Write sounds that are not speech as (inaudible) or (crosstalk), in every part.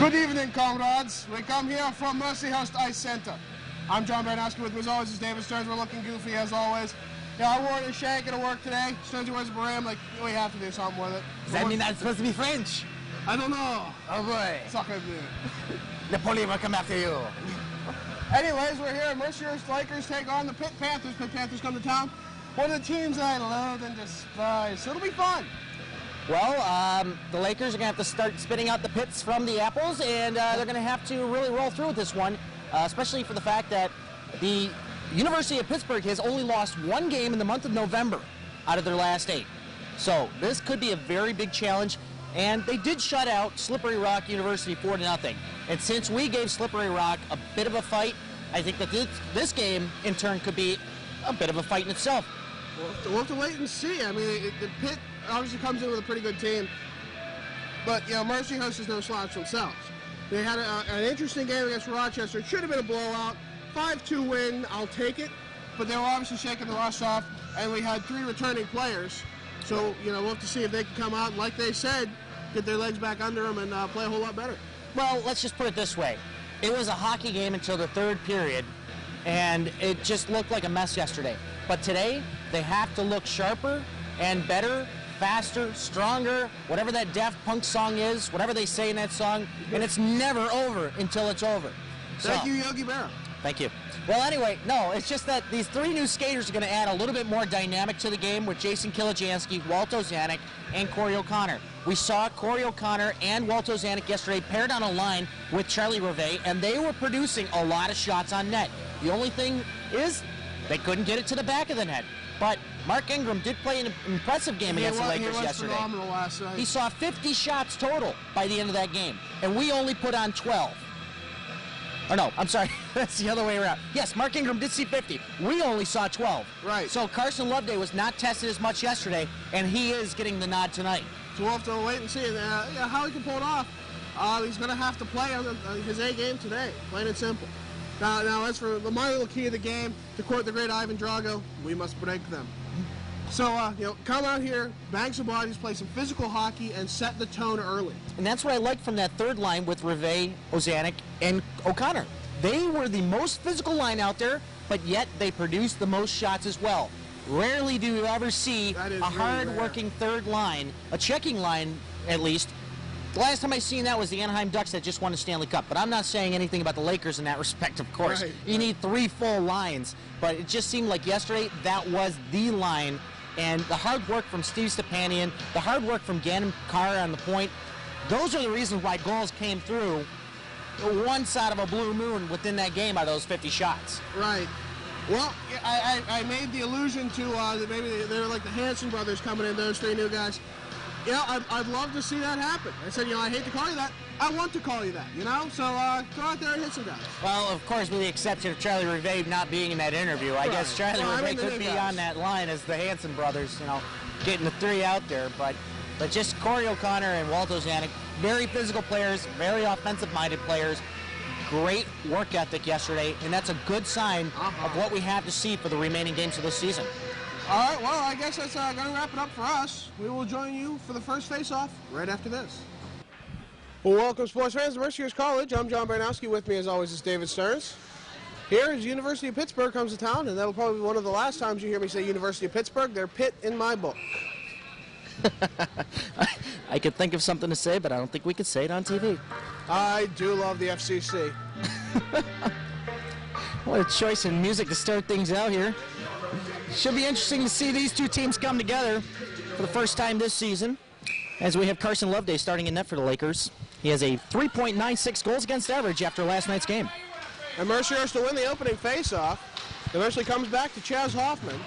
Good evening, comrades. We come here from Mercyhurst Ice Center. I'm John Baranowski with, as always, is David Stearns. We're looking goofy as always. Yeah, I wore the shank to work today. Stearns wears a beret. I'm like, we have to do something with it. Does that mean that's supposed to be French? I don't know. Oh boy. Sacre bleu. (laughs) Napoleon will come after you. (laughs) Anyways, we're here. Mercyhurst Lakers take on the Pitt Panthers. Pitt Panthers come to town. One of the teams I love and despise. So it'll be fun. Well, um, the Lakers are going to have to start spitting out the pits from the apples, and uh, they're going to have to really roll through with this one, uh, especially for the fact that the University of Pittsburgh has only lost one game in the month of November out of their last eight. So this could be a very big challenge, and they did shut out Slippery Rock University 4 to nothing. And since we gave Slippery Rock a bit of a fight, I think that this, this game, in turn, could be a bit of a fight in itself. We'll have to, we'll have to wait and see. I mean, the Pitt obviously comes in with a pretty good team, but you know, Mercyhurst is no slouch themselves. They had a, an interesting game against Rochester. It should have been a blowout. 5-2 win, I'll take it. But they were obviously shaking the rust off, and we had three returning players. So, you know, we'll have to see if they can come out, like they said, get their legs back under them and uh, play a whole lot better. Well, let's just put it this way. It was a hockey game until the third period, and it just looked like a mess yesterday. But today, they have to look sharper and better, faster, stronger, whatever that Daft Punk song is, whatever they say in that song, and it's never over until it's over. Thank So- you, Yogi Berra. Thank you. Well, anyway, no, it's just that these three new skaters are going to add a little bit more dynamic to the game with Jason Kilijansky, Walt Ozanek, and Corey O'Connor. We saw Corey O'Connor and Walt Ozanek yesterday paired on a line with Charlie Reve, and they were producing a lot of shots on net. The only thing is they couldn't get it to the back of the net. But Mark Ingram did play an impressive game He against was, the he Lakers was yesterday. phenomenal last night. He saw 50 shots total by the end of that game, and we only put on 12. Or no, I'm sorry, (laughs) that's the other way around. Yes, Mark Ingram did see 50. We only saw 12. Right. So Carson Loveday was not tested as much yesterday, and he is getting the nod tonight. So we'll have to wait and see uh, how he can pull it off. Uh, he's going to have to play on, his A game today, plain and simple. Now, now, as for the little key of the game, to quote the great Ivan Drago, we must break them. So, uh, you know, come out here, bang some bodies, play some physical hockey, and set the tone early. And that's what I liked from that third line with Reve, Ozanek, and O'Connor. They were the most physical line out there, but yet they produced the most shots as well. Rarely do you ever see a really hard-working third line, a checking line at least. The last time I seen that was the Anaheim Ducks that just won the Stanley Cup. But I'm not saying anything about the Lakers in that respect, of course. Right, you need three full lines. But it just seemed like yesterday that was the line. And the hard work from Steve Stepanian, the hard work from Gannon Carr on the point, those are the reasons why goals came through one side of a blue moon within that game by those 50 shots. Right. Well, I, I, I made the allusion to uh, that maybe they, they were like the Hanson brothers coming in, those three new guys. You know, I'd, I'd love to see that happen. I said, you know, I hate to call you that. I want to call you that, you know? So uh, go out there and hit some guys. Well, of course, with the exception of Charlie Reve not being in that interview, I guess Charlie Well, I mean, could be guys. on that line as the Hanson brothers, you know, getting the three out there. But, but just Corey O'Connor and Walt Ozanek, very physical players, very offensive-minded players. Great work ethic yesterday, and that's a good sign Uh-huh. of what we have to see for the remaining games of this season. All right, well, I guess that's uh, going to wrap it up for us. We will join you for the first face-off right after this. Well, welcome, sports fans, to Mercyhurst College. I'm John Baranowski. With me, as always, is David Stearns. Here is University of Pittsburgh comes to town, and that'll probably be one of the last times you hear me say University of Pittsburgh. They're Pitt in my book. (laughs) I could think of something to say, but I don't think we could say it on TV. I do love the FCC. (laughs) What a choice in music to start things out here. Should be interesting to see these two teams come together for the first time this season. As we have Carson Loveday starting in net for the Lakers. He has a 3.96 goals against average after last night's game. And Mercyhurst to win the opening face-off. Eventually comes back to Chaz Hoffman.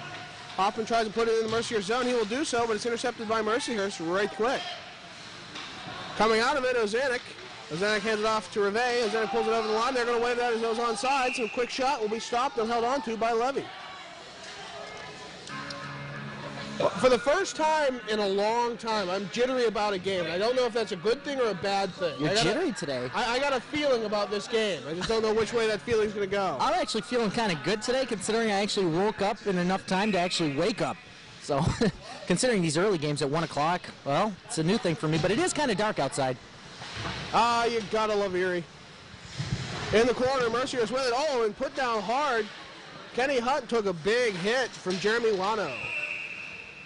Hoffman tries to put it in the Mercyhurst zone. He will do so, but it's intercepted by Mercyhurst right quick. Coming out of it, Ozanek. Ozanek hands it off to Reve. Ozanek pulls it over the line. They're going to wave that as those onside. So a quick shot will be stopped and held on to by Levy. For the first time in a long time, I'm jittery about a game. I don't know if that's a good thing or a bad thing. You're I got a- jittery today. I, I got a feeling about this game. I just don't know which way that feeling's going to go. I'm actually feeling kind of good today, considering I actually woke up in enough time to actually wake up. So, (laughs) considering these early games at 1 o'clock, well, it's a new thing for me, but it is kind of dark outside. Ah, you gotta love Erie. In the corner, Mercyhurst with it. Oh, and put down hard. Kenny Hunt took a big hit from Jeremy Wano.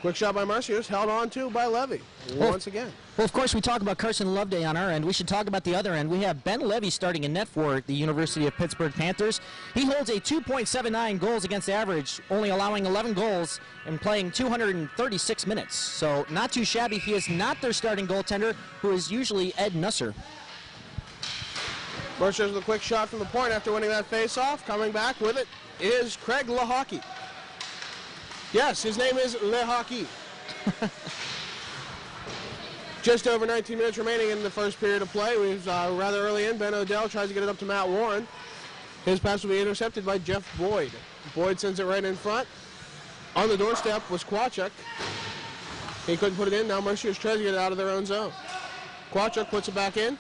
Quick shot by Mercyhurst, held on to by Levy once again. Well, of course, we talk about Carson Loveday on our end. We should talk about the other end. We have Ben Levy starting in net for the University of Pittsburgh Panthers. He holds a 2.79 goals against average, only allowing 11 goals and playing 236 minutes. So not too shabby. He is not their starting goaltender, who is usually Ed Nusser. Mercyhurst with a quick shot from the point after winning that face-off. Coming back with it is Craig Lehockey. Yes, his name is Lehockey. Just over 19 minutes remaining in the first period of play. We've uh, rather early in. Ben Odell tries to get it up to Matt Warren. His pass will be intercepted by Jeff Boyd. Boyd sends it right in front. On the doorstep was Kwachuk. He couldn't put it in. Now Mercyhurst trying to get it out of their own zone. Kwachuk puts it back in.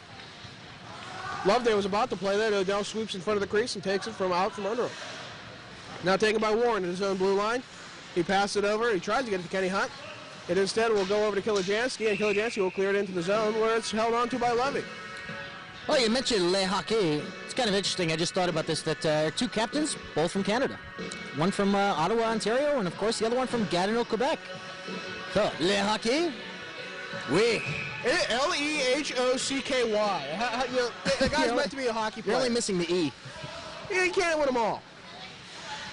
Loveday was about to play that. Odell swoops in front of the crease and takes it from out from under him. Now taken by Warren in his own blue line. He passed it over. He tries to get it to Kenny Hunt. It instead will go over to Kilijansky, and Kilijansky will clear it into the zone where it's held on to by Levy. Well, you mentioned Le Hockey. It's kind of interesting. I just thought about this that uh, two captains, both from Canada. One from uh, Ottawa, Ontario, and of course the other one from Gatineau, Quebec. So, Le Hockey, oui. L E H O C K Y. How- how- you know, the- guy's (laughs) meant to be a hockey You're player. only missing the E. He can't win them all.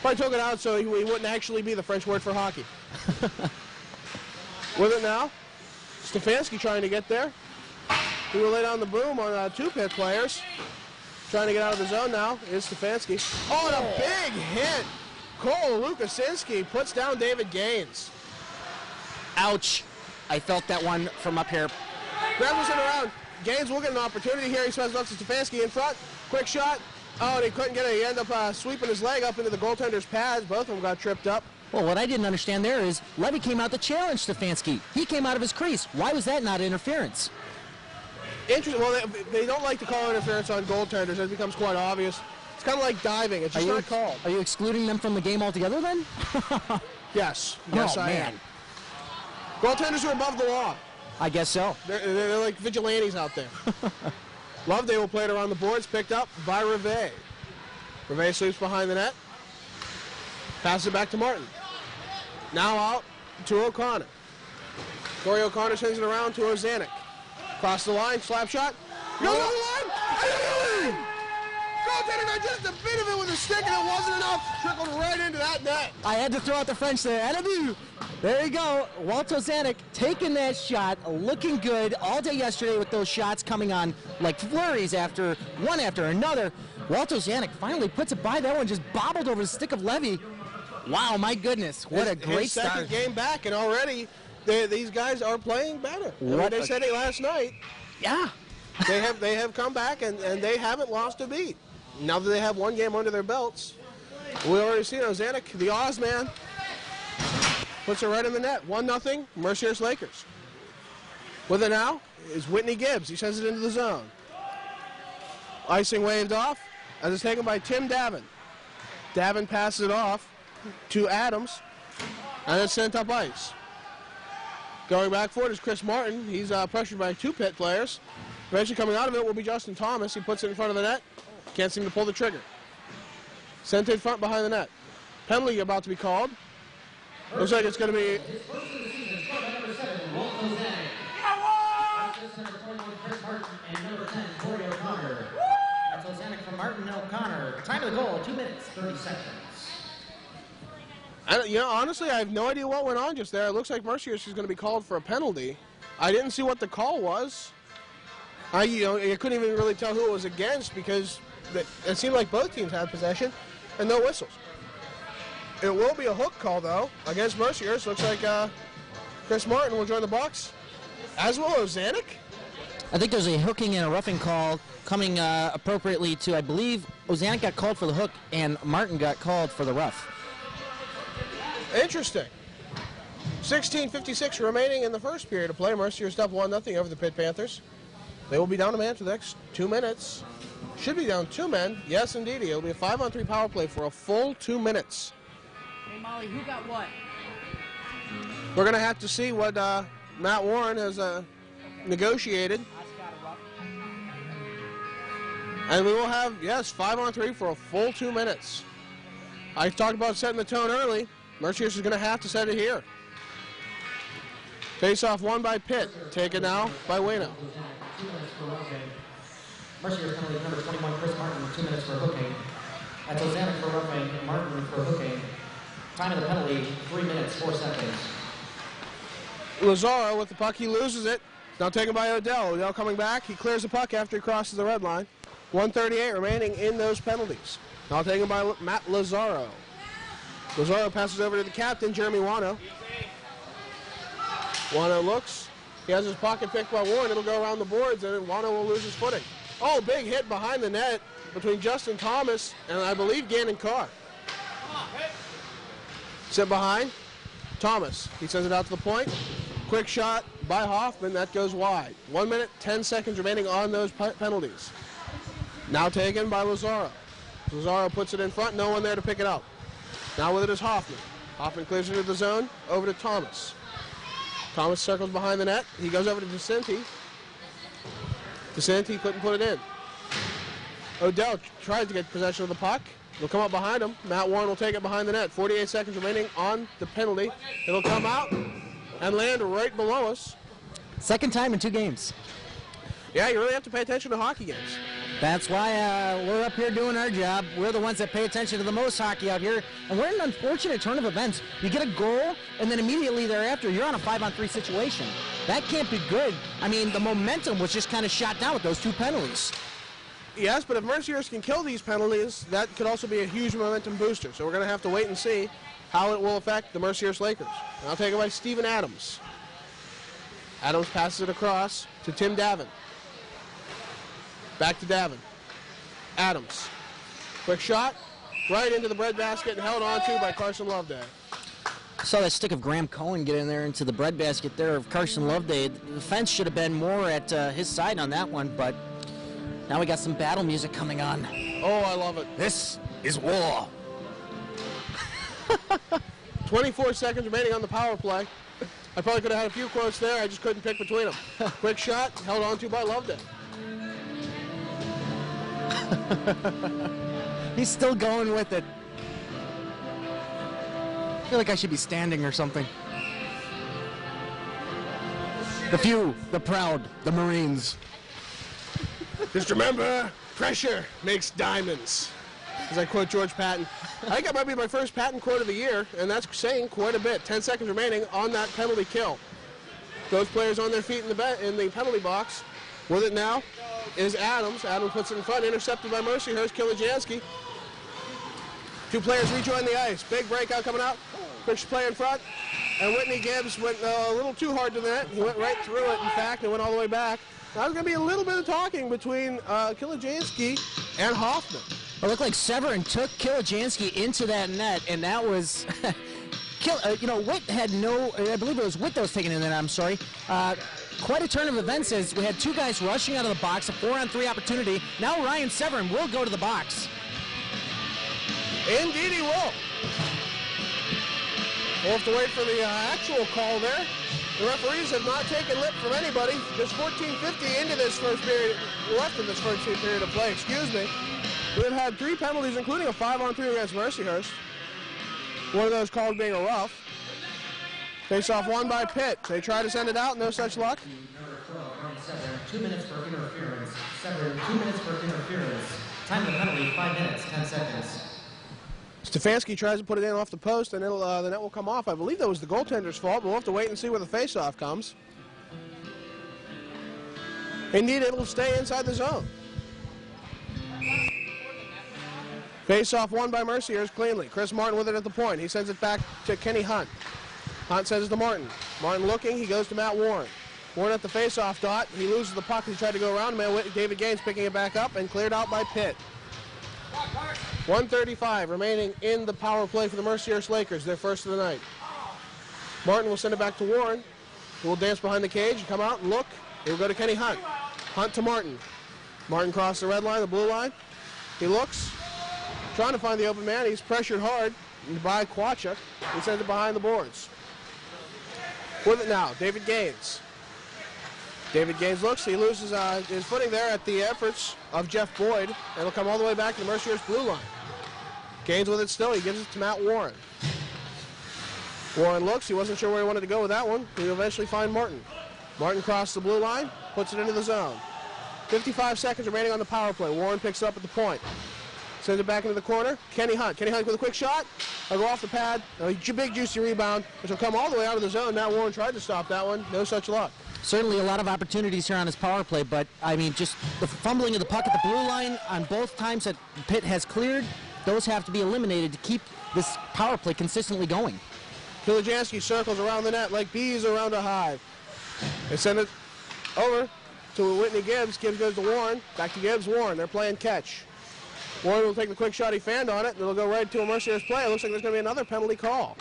Probably took it out so he, he wouldn't actually be the French word for hockey. (laughs) With it now, Stefanski trying to get there. He will lay down the boom on uh, two Pitt players. Trying to get out of the zone now is Stefanski. Oh, and a big hit. Cole Lukasinski puts down David Gaines. Ouch. I felt that one from up here. Gravison around. Gaines will get an opportunity here. He spends up to Stefanski in front. Quick shot. Oh, and he couldn't get it. He ended up uh, sweeping his leg up into the goaltender's pads. Both of them got tripped up. Well, what I didn't understand there is Levy came out to challenge Stefanski. He came out of his crease. Why was that not interference? Interesting. Well, they, they don't like to call interference on goaltenders. It becomes quite obvious. It's kind of like diving. It's just you, not called. Are you excluding them from the game altogether then? Yes. (laughs) Yes, oh, I man. am. Goaltenders are above the law. I guess so. They're, they're like vigilantes out there. (laughs) Loveday will play it around the boards, picked up by Reve. Reve sweeps behind the net. Passes it back to Martin. Now out to O'Connor. Corey O'Connor sends it around to Ozanek. Cross the line, slap shot. Over the line! Goaltender got just a bit of it with a stick and it wasn't enough. Trickled right into that net. I had to throw out the French there. Enemy. There you go. Walt Ozanek taking that shot, looking good all day yesterday with those shots coming on like flurries after one after another. Walt Ozanek finally puts it by. That one just bobbled over the stick of Levy. Wow, my goodness. What a great his second start. game back, and already they, these guys are playing better. What they said it last night. Yeah. They have they have come back and, and they haven't lost a beat. Now that they have one game under their belts, we already seen Ozanek, the Oz man, puts it right in the net. One nothing, Mercyhurst Lakers. With it now is Whitney Gibbs. He sends it into the zone. Icing waved off as it's taken by Tim Davin. Davin passes it off to Adams, and it's sent up ice. Going back for it is Chris Martin. He's uh, pressured by two Pitt players. Eventually coming out of it will be Justin Thomas. He puts it in front of the net. Can't seem to pull the trigger. Sent in front behind the net. Penalty about to be called. Looks like it's going to be Martin O'Connor. Time of the goal, 2 minutes, 30 seconds. You know, honestly, I have no idea what went on just there. It looks like Mercier is going to be called for a penalty. I didn't see what the call was. I, you know, I couldn't even really tell who it was against because it seemed like both teams had possession and no whistles. It will be a hook call though against Mercyhurst. Looks like uh, Chris Martin will join the box, as will Ozanek. I think there's a hooking and a roughing call coming uh, appropriately to, I believe, Ozanek got called for the hook and Martin got called for the rough. Interesting. 16:56 remaining in the first period of play. Mercyhurst up one nothing over the Pitt Panthers. They will be down a man for the next two minutes. Should be down two men. Yes, indeed. It'll be a five-on-three power play for a full two minutes. Hey Molly, who got what? We're gonna have to see what uh, Matt Warren has uh, negotiated. Us got a rough. And we will have, yes, five on three for a full two minutes. I talked about setting the tone early. Mercyhurst is going to have to set it here. Face off one by Pitt. Taken now by Wano. Mercyhurst penalty number 21, Chris Martin, two minutes for hooking. That's Ozanek for roughing and Martin for hooking. Time of the penalty, three minutes, four seconds. Lazaro with the puck, he loses it. Now taken by Odell. Odell coming back. He clears the puck after he crosses the red line. 138 remaining in those penalties. Now taken by Matt Lazaro. Lazaro passes over to the captain, Jeremy Wano. Wano looks. He has his pocket picked by Warren. It'll go around the boards, and Wano will lose his footing. Oh, big hit behind the net between Justin Thomas and I believe Gannon Carr. Sit behind. Thomas. He sends it out to the point. Quick shot by Hoffman. That goes wide. One minute, 10 seconds remaining on those pe- penalties. Now taken by Lazaro. Lazaro puts it in front. No one there to pick it up. Now with it is Hoffman. Hoffman clears it into the zone. Over to Thomas. Thomas circles behind the net. He goes over to DeCinti. DeCinti couldn't put it in. Odell tries to get possession of the puck. It'll come up behind him. Matt Warren will take it behind the net. 48 seconds remaining on the penalty. It'll come out and land right below us. Second time in two games. Yeah, you really have to pay attention to hockey games. That's why uh, we're up here doing our job. We're the ones that pay attention to the most hockey out here. And we're in an unfortunate turn of events. You get a goal, and then immediately thereafter, you're on a five on three situation. That can't be good. I mean, the momentum was just kind of shot down with those two penalties. Yes, but if Mercyhurst can kill these penalties, that could also be a huge momentum booster. So we're going to have to wait and see how it will affect the Mercyhurst Lakers. And I'll take it by Steven Adams. Adams passes it across to Tim Davin. Back to Davin. Adams. Quick shot. Right into the breadbasket and held on to by Carson Loveday. Saw that stick of Graham Cohen get in there into the breadbasket there of Carson Loveday. The fence should have been more at uh, his side on that one, but now we got some battle music coming on. Oh, I love it. This is war. (laughs) 24 seconds remaining on the power play. I probably could have had a few quotes there. I just couldn't pick between them. (laughs) Quick shot, held on to by it. (laughs) He's still going with it. I feel like I should be standing or something. The few, the proud, the Marines. Just remember, pressure makes diamonds. As I quote George Patton. I think that might be my first Patton quote of the year, and that's saying quite a bit. 10 seconds remaining on that penalty kill. Those players on their feet in the in the penalty box. With it now is Adams. Adams puts it in front, intercepted by Mercyhurst, Kilijansky. Two players rejoin the ice. Big breakout coming out. Quick play in front. And Whitney Gibbs went uh, a little too hard to the net. He went right through it, in fact, and went all the way back. Now there's going to be a little bit of talking between uh, Kilijansky and Hoffman. It looked like Severin took Kilijansky into that net, and that was. (laughs) Kill, uh, you know, Witt had no. I believe it was Witt that was taken in there. I'm sorry. Uh, quite a turn of events as we had two guys rushing out of the box, a four-on-three opportunity. Now Ryan Severin will go to the box. Indeed he will. We'll have to wait for the uh, actual call there. The referees have not taken lip from anybody. Just 14.50 into this first period, left in this first period of play, excuse me. We've had three penalties, including a five-on-three against Mercyhurst. One of those called being a rough. Face off one by Pitt. They try to send it out, no such luck. Number 12, Ryan Severin, two minutes for interference. Severin, two minutes for interference. Time of penalty, five minutes, 10 seconds. Stefanski tries to put it in off the post, and it'll, uh, the net will come off. I believe that was the goaltender's fault, but we'll have to wait and see where the face-off comes. Indeed, it'll stay inside the zone. Face-off won by Mercyhurst cleanly. Chris Martin with it at the point. He sends it back to Kenny Hunt. Hunt sends it to Martin. Martin looking. He goes to Matt Warren. Warren at the face-off dot. He loses the puck. He tried to go around. David Gaines picking it back up and cleared out by Pitt. 135 remaining in the power play for the Mercyhurst Lakers, their first of the night. Martin will send it back to Warren, who will dance behind the cage and come out and look. He will go to Kenny Hunt. Hunt to Martin. Martin crosses the red line, the blue line. He looks, trying to find the open man. He's pressured hard by Kwachuk. He sends it behind the boards. With it now, David Gaines. David Gaines looks. He loses uh, his footing there at the efforts of Jeff Boyd. And it'll come all the way back to the Mercyhurst blue line. Gaines with it still. He gives it to Matt Warren. Warren looks. He wasn't sure where he wanted to go with that one. He'll eventually find Martin. Martin crosses the blue line, puts it into the zone. 55 seconds remaining on the power play. Warren picks up at the point. Sends it back into the corner. Kenny Hunt. Kenny Hunt with a quick shot. I'll go off the pad. A big juicy rebound, which will come all the way out of the zone. Now Warren tried to stop that one. No such luck. Certainly a lot of opportunities here on his power play, but I mean, just the fumbling of the puck at the blue line on both times that Pitt has cleared, those have to be eliminated to keep this power play consistently going. Kilijansky circles around the net like bees around a hive. They send it over to Whitney Gibbs. Gibbs goes to Warren. Back to Gibbs. Warren. They're playing catch. Warren will take the quick shot he fanned on it. and It'll go right to a Mercyhurst play. It looks like there's going to be another penalty call.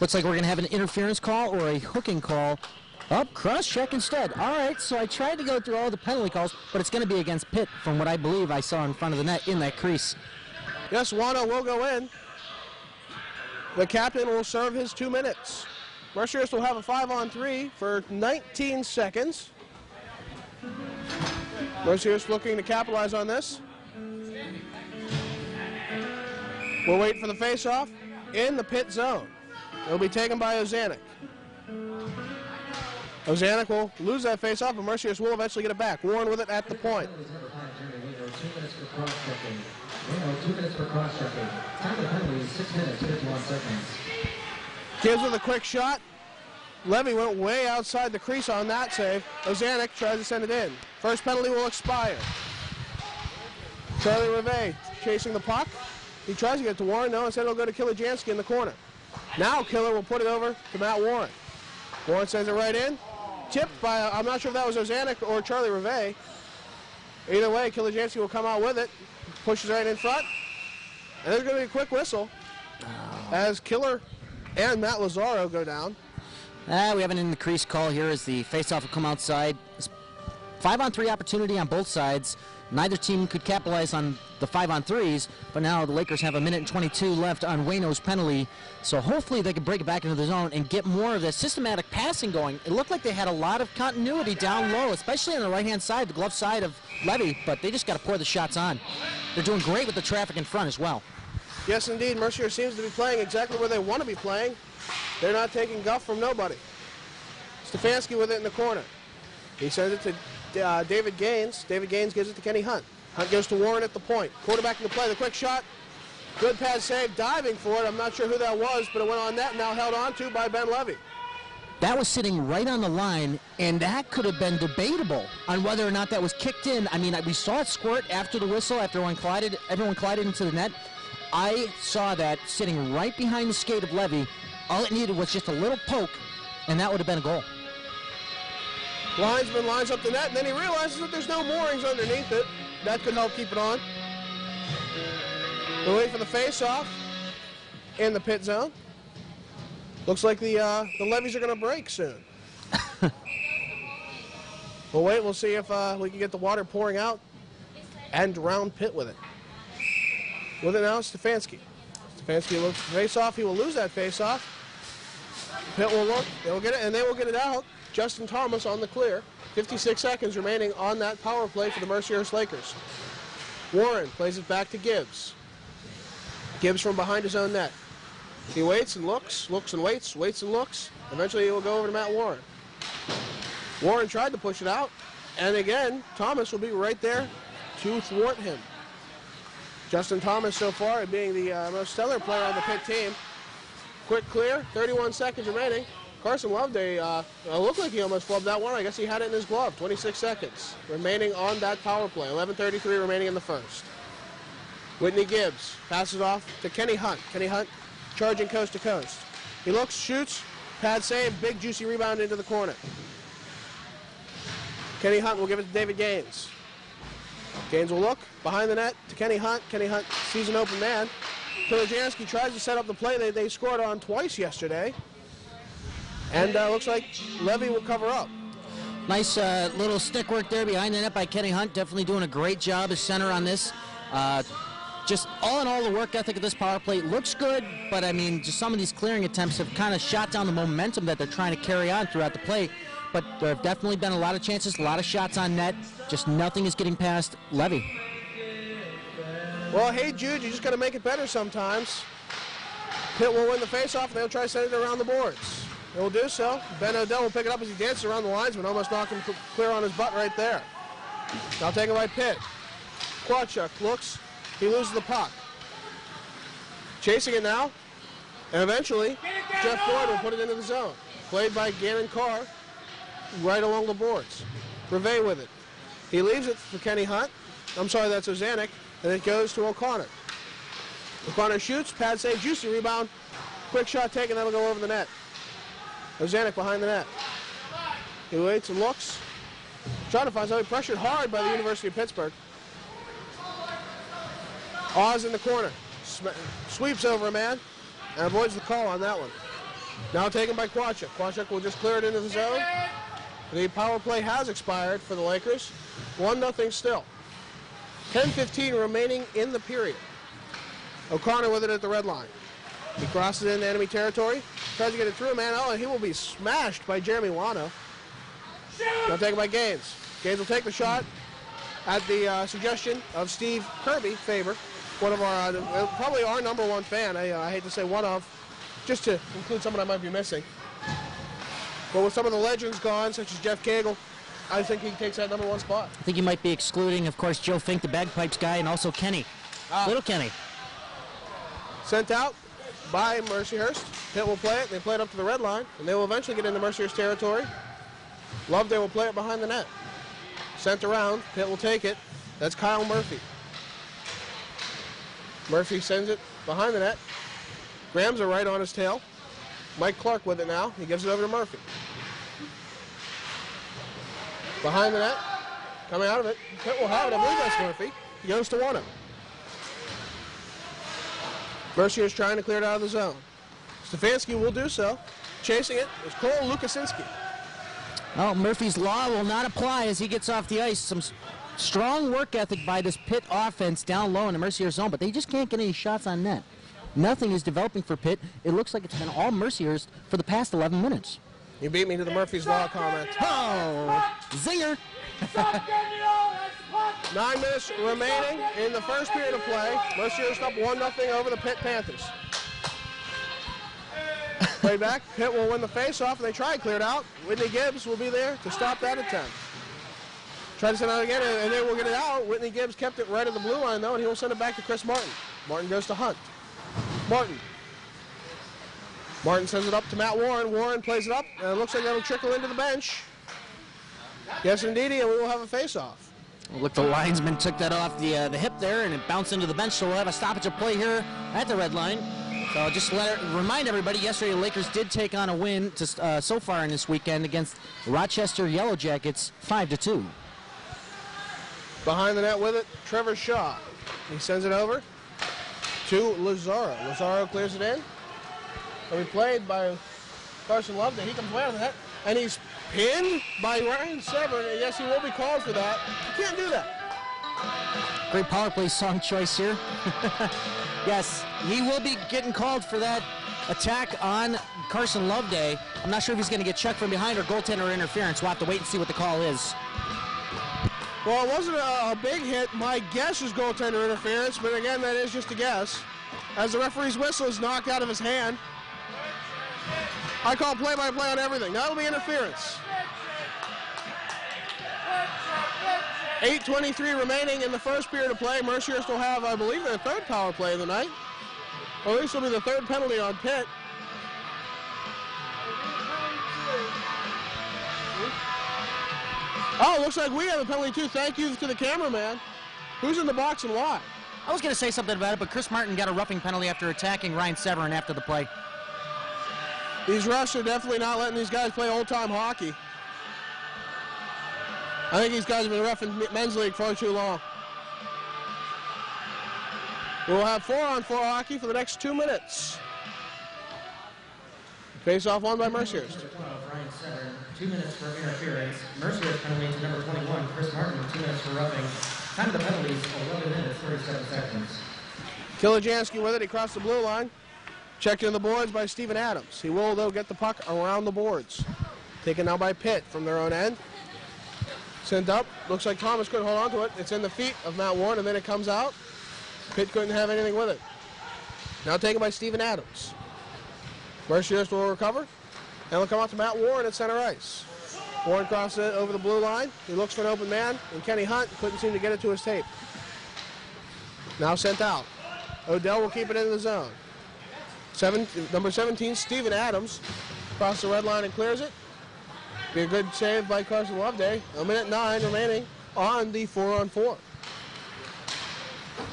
Looks like we're going to have an interference call or a hooking call. Up, cross check instead. All right, so I tried to go through all the penalty calls, but it's going to be against Pitt from what I believe I saw in front of the net in that crease. Yes, Wano will go in. The captain will serve his two minutes. Mercyhurst will have a five on three for 19 seconds. Mercyhurst looking to capitalize on this. We'll wait for the face-off in the Pitt zone. It'll be taken by Ozanek. Ozanek will lose that face-off, but Mercyhurst will eventually get it back. Warren with it at the point. Wiener, two minutes for cross-checking. Time of penalties, six minutes, 51 seconds. Gibbs with a quick shot. Levy went way outside the crease on that save. Ozanek tries to send it in. First penalty will expire. Charlie Rivet chasing the puck. He tries to get to Warren. No, instead it'll go to Kilijansky in the corner. Now Killer will put it over to Matt Warren. Warren sends it right in. Tipped by, I'm not sure if that was Ozanek or Charlie Rivet. Either way, Kilijansky will come out with it. Pushes right in front. And there's going to be a quick whistle as Killer and Matt Lazaro go down. Ah, we have an increased call here as the face-off will come outside. Five on three opportunity on both sides. Neither team could capitalize on the five on threes, but now the Lakers have a minute and 22 left on Wano's penalty. So hopefully they can break it back into the zone and get more of the systematic passing going. It looked like they had a lot of continuity down low, especially on the right-hand side, the glove side of Levy, but they just got to pour the shots on. They're doing great with the traffic in front as well. Yes, indeed. Mercier seems to be playing exactly where they want to be playing. They're not taking guff from nobody. Stefanski with it in the corner. He sends it to uh, David Gaines. David Gaines gives it to Kenny Hunt. Hunt goes to Warren at the point. Quarterback in the play. The quick shot. Good pass save. Diving for it. I'm not sure who that was, but it went on that. Now held on to by Ben Levy. That was sitting right on the line, and that could have been debatable on whether or not that was kicked in. I mean, we saw it squirt after the whistle, after everyone collided, everyone collided into the net. I saw that sitting right behind the skate of Levy. All it needed was just a little poke, and that would have been a goal. Linesman lines up the net, and then he realizes that there's no moorings underneath it. That could help keep it on. We'll wait for the face-off in the Pitt zone. Looks like the uh, the levees are going to break soon. (laughs) we'll wait. We'll see if uh, we can get the water pouring out and drown Pitt with it. With it now, Stefanski. Stefanski looks face-off. He will lose that face-off. Pitt will look. They will get it, and they will get it out. Justin Thomas on the clear. 56 seconds remaining on that power play for the Mercyhurst Lakers. Warren plays it back to Gibbs. Gibbs from behind his own net. He waits and looks, looks and waits, waits and looks. Eventually he will go over to Matt Warren. Warren tried to push it out, and again, Thomas will be right there to thwart him. Justin Thomas so far being the uh, most stellar player on the Pitt team. Quick clear, 31 seconds remaining. Carson Loveday uh, uh, looked like he almost flubbed that one. I guess he had it in his glove. 26 seconds remaining on that power play. 11:33 remaining in the first. Whitney Gibbs passes off to Kenny Hunt. Kenny Hunt charging coast to coast. He looks, shoots, pad save, big juicy rebound into the corner. Kenny Hunt will give it to David Gaines. Gaines will look behind the net to Kenny Hunt. Kenny Hunt sees an open man. Kilijansky tries to set up the play that they scored on twice yesterday. And uh, looks like Levy will cover up. Nice uh, little stick work there behind the net by Kenny Hunt. Definitely doing a great job as center on this. Uh, just all in all, the work ethic of this power play looks good, but I mean, just some of these clearing attempts have kind of shot down the momentum that they're trying to carry on throughout the play. but there have definitely been a lot of chances, a lot of shots on net. Just nothing is getting past Levy. Well, hey, Jude, you just got to make it better sometimes. Pitt will win the faceoff, and they'll try to send it around the boards. They will do so. Ben Odell will pick it up as he dances around the linesman, almost knock him clear on his butt right there. Now taken by Pitt. Quachuk looks. He loses the puck. Chasing it now. And eventually, Jeff Floyd will put it into the zone. Played by Gannon Carr right along the boards. Brevet with it. He leaves it for Kenny Hunt. I'm sorry, that's Ozanek. And it goes to O'Connor. O'Connor shoots, pad save, juicy rebound. Quick shot taken, that'll go over the net. Ozanek behind the net. He waits and looks. Trying to find somebody pressured hard by the University of Pittsburgh. Oz in the corner. Sweeps over a man and avoids the call on that one. Now taken by Quachuk. Quachuk will just clear it into the zone. The power play has expired for the Lakers. 1-0 still. 10-15 remaining in the period. O'Connor with it at the red line. He crosses into enemy territory. Tries to get it through a man. Oh, and he will be smashed by Jeremy Wano. Now taken by Gaines. Gaines will take the shot at the uh, suggestion of Steve Kirby, Faber, one of our, uh, probably our number one fan. I, uh, I hate to say one of, just to include someone I might be missing. But with some of the legends gone, such as Jeff Cagle, I think he takes that number one spot. I think you might be excluding, of course, Joe Fink, the bagpipes guy, and also Kenny. Little Kenny. Sent out by Mercyhurst. Pitt will play it. They play it up to the red line, and they will eventually get into Mercyhurst territory. Loveday will play it behind the net. Sent around. Pitt will take it. That's Kyle Murphy. Murphy sends it behind the net. Graham's are right on his tail. Mike Clark with it now. He gives it over to Murphy. Behind the net. Coming out of it. Pitt will have it. I believe that's Murphy. He goes to one Mercier is trying to clear it out of the zone. Stefanski will do so. Chasing it is Cole Lukasinski. Well, Murphy's Law will not apply as he gets off the ice. Some strong work ethic by this Pitt offense down low in the Mercier zone, but they just can't get any shots on net. Nothing is developing for Pitt. It looks like it's been all Mercyhurst for the past 11 minutes. You beat me to the Murphy's Law comment. Oh, zinger! Nine minutes remaining in the first period of play. Mercyhurst up 1 0 over the Pitt Panthers. Play back. Pitt will win the face-off, and they try and clear it out. Whitney Gibbs will be there to stop that attempt. Try to send it out again, and they will get it out. Whitney Gibbs kept it right at the blue line, though, and he will send it back to Chris Martin. Martin goes to Hunt. Martin. Martin sends it up to Matt Warren. Warren plays it up, and it looks like that'll trickle into the bench. Yes, indeed, and we will have a face-off. Look, the linesman took that off the uh, the hip there, and it bounced into the bench. So we'll have a stoppage of play here at the red line. So just let it remind everybody, yesterday the Lakers did take on a win to, uh, so far in this weekend against Rochester Yellow Jackets, five to two. Behind the net with it, Trevor Shaw. He sends it over to Lazaro. Lazaro clears it in. And we played by Carson Loveday. He comes way out of the net, and he's pinned by Ryan Severn. And yes, he will be called for that. You can't do that. Great power play song choice here. (laughs) yes, he will be getting called for that attack on Carson Loveday. I'm not sure if he's going to get checked from behind or goaltender interference. We'll have to wait and see what the call is. Well, it wasn't a, a big hit. My guess is goaltender interference, but again, that is just a guess. As the referee's whistle is knocked out of his hand. I call play-by-play on everything. That'll be interference. 8.23 remaining in the first period of play. Mercier still have, I believe, their third power play of the night. Or at least it'll be the third penalty on Pitt. Oh, looks like we have a penalty too. Thank you to the cameraman. Who's in the box and why? I was going to say something about it, but Chris Martin got a roughing penalty after attacking Ryan Severin after the play. These refs are definitely not letting these guys play old-time hockey. I think these guys have been refing men's league far too long. We'll have four-on-four hockey for the next two minutes. Face-off won by Mercyhurst. Number 12, Ryan Severn, two minutes for interference. Mercyhurst penalty to number 21, Chris Martin, two minutes for roughing. Time of the penalties, 11 minutes, 37 seconds. Kilijansky with it. He crossed the blue line. Checked in the boards by Steven Adams. He will, though, get the puck around the boards. Taken now by Pitt from their own end. Sent up. Looks like Thomas couldn't hold on to it. It's in the feet of Matt Warren, and then it comes out. Pitt couldn't have anything with it. Now taken by Steven Adams. Mercyhurst will recover. And it'll come out to Matt Warren at center ice. Warren crosses it over the blue line. He looks for an open man, and Kenny Hunt couldn't seem to get it to his tape. Now sent out. Odell will keep it in the zone. Seven, number 17, Steven Adams, crosses the red line and clears it. Be a good save by Carson Loveday. A minute nine remaining on the four on four.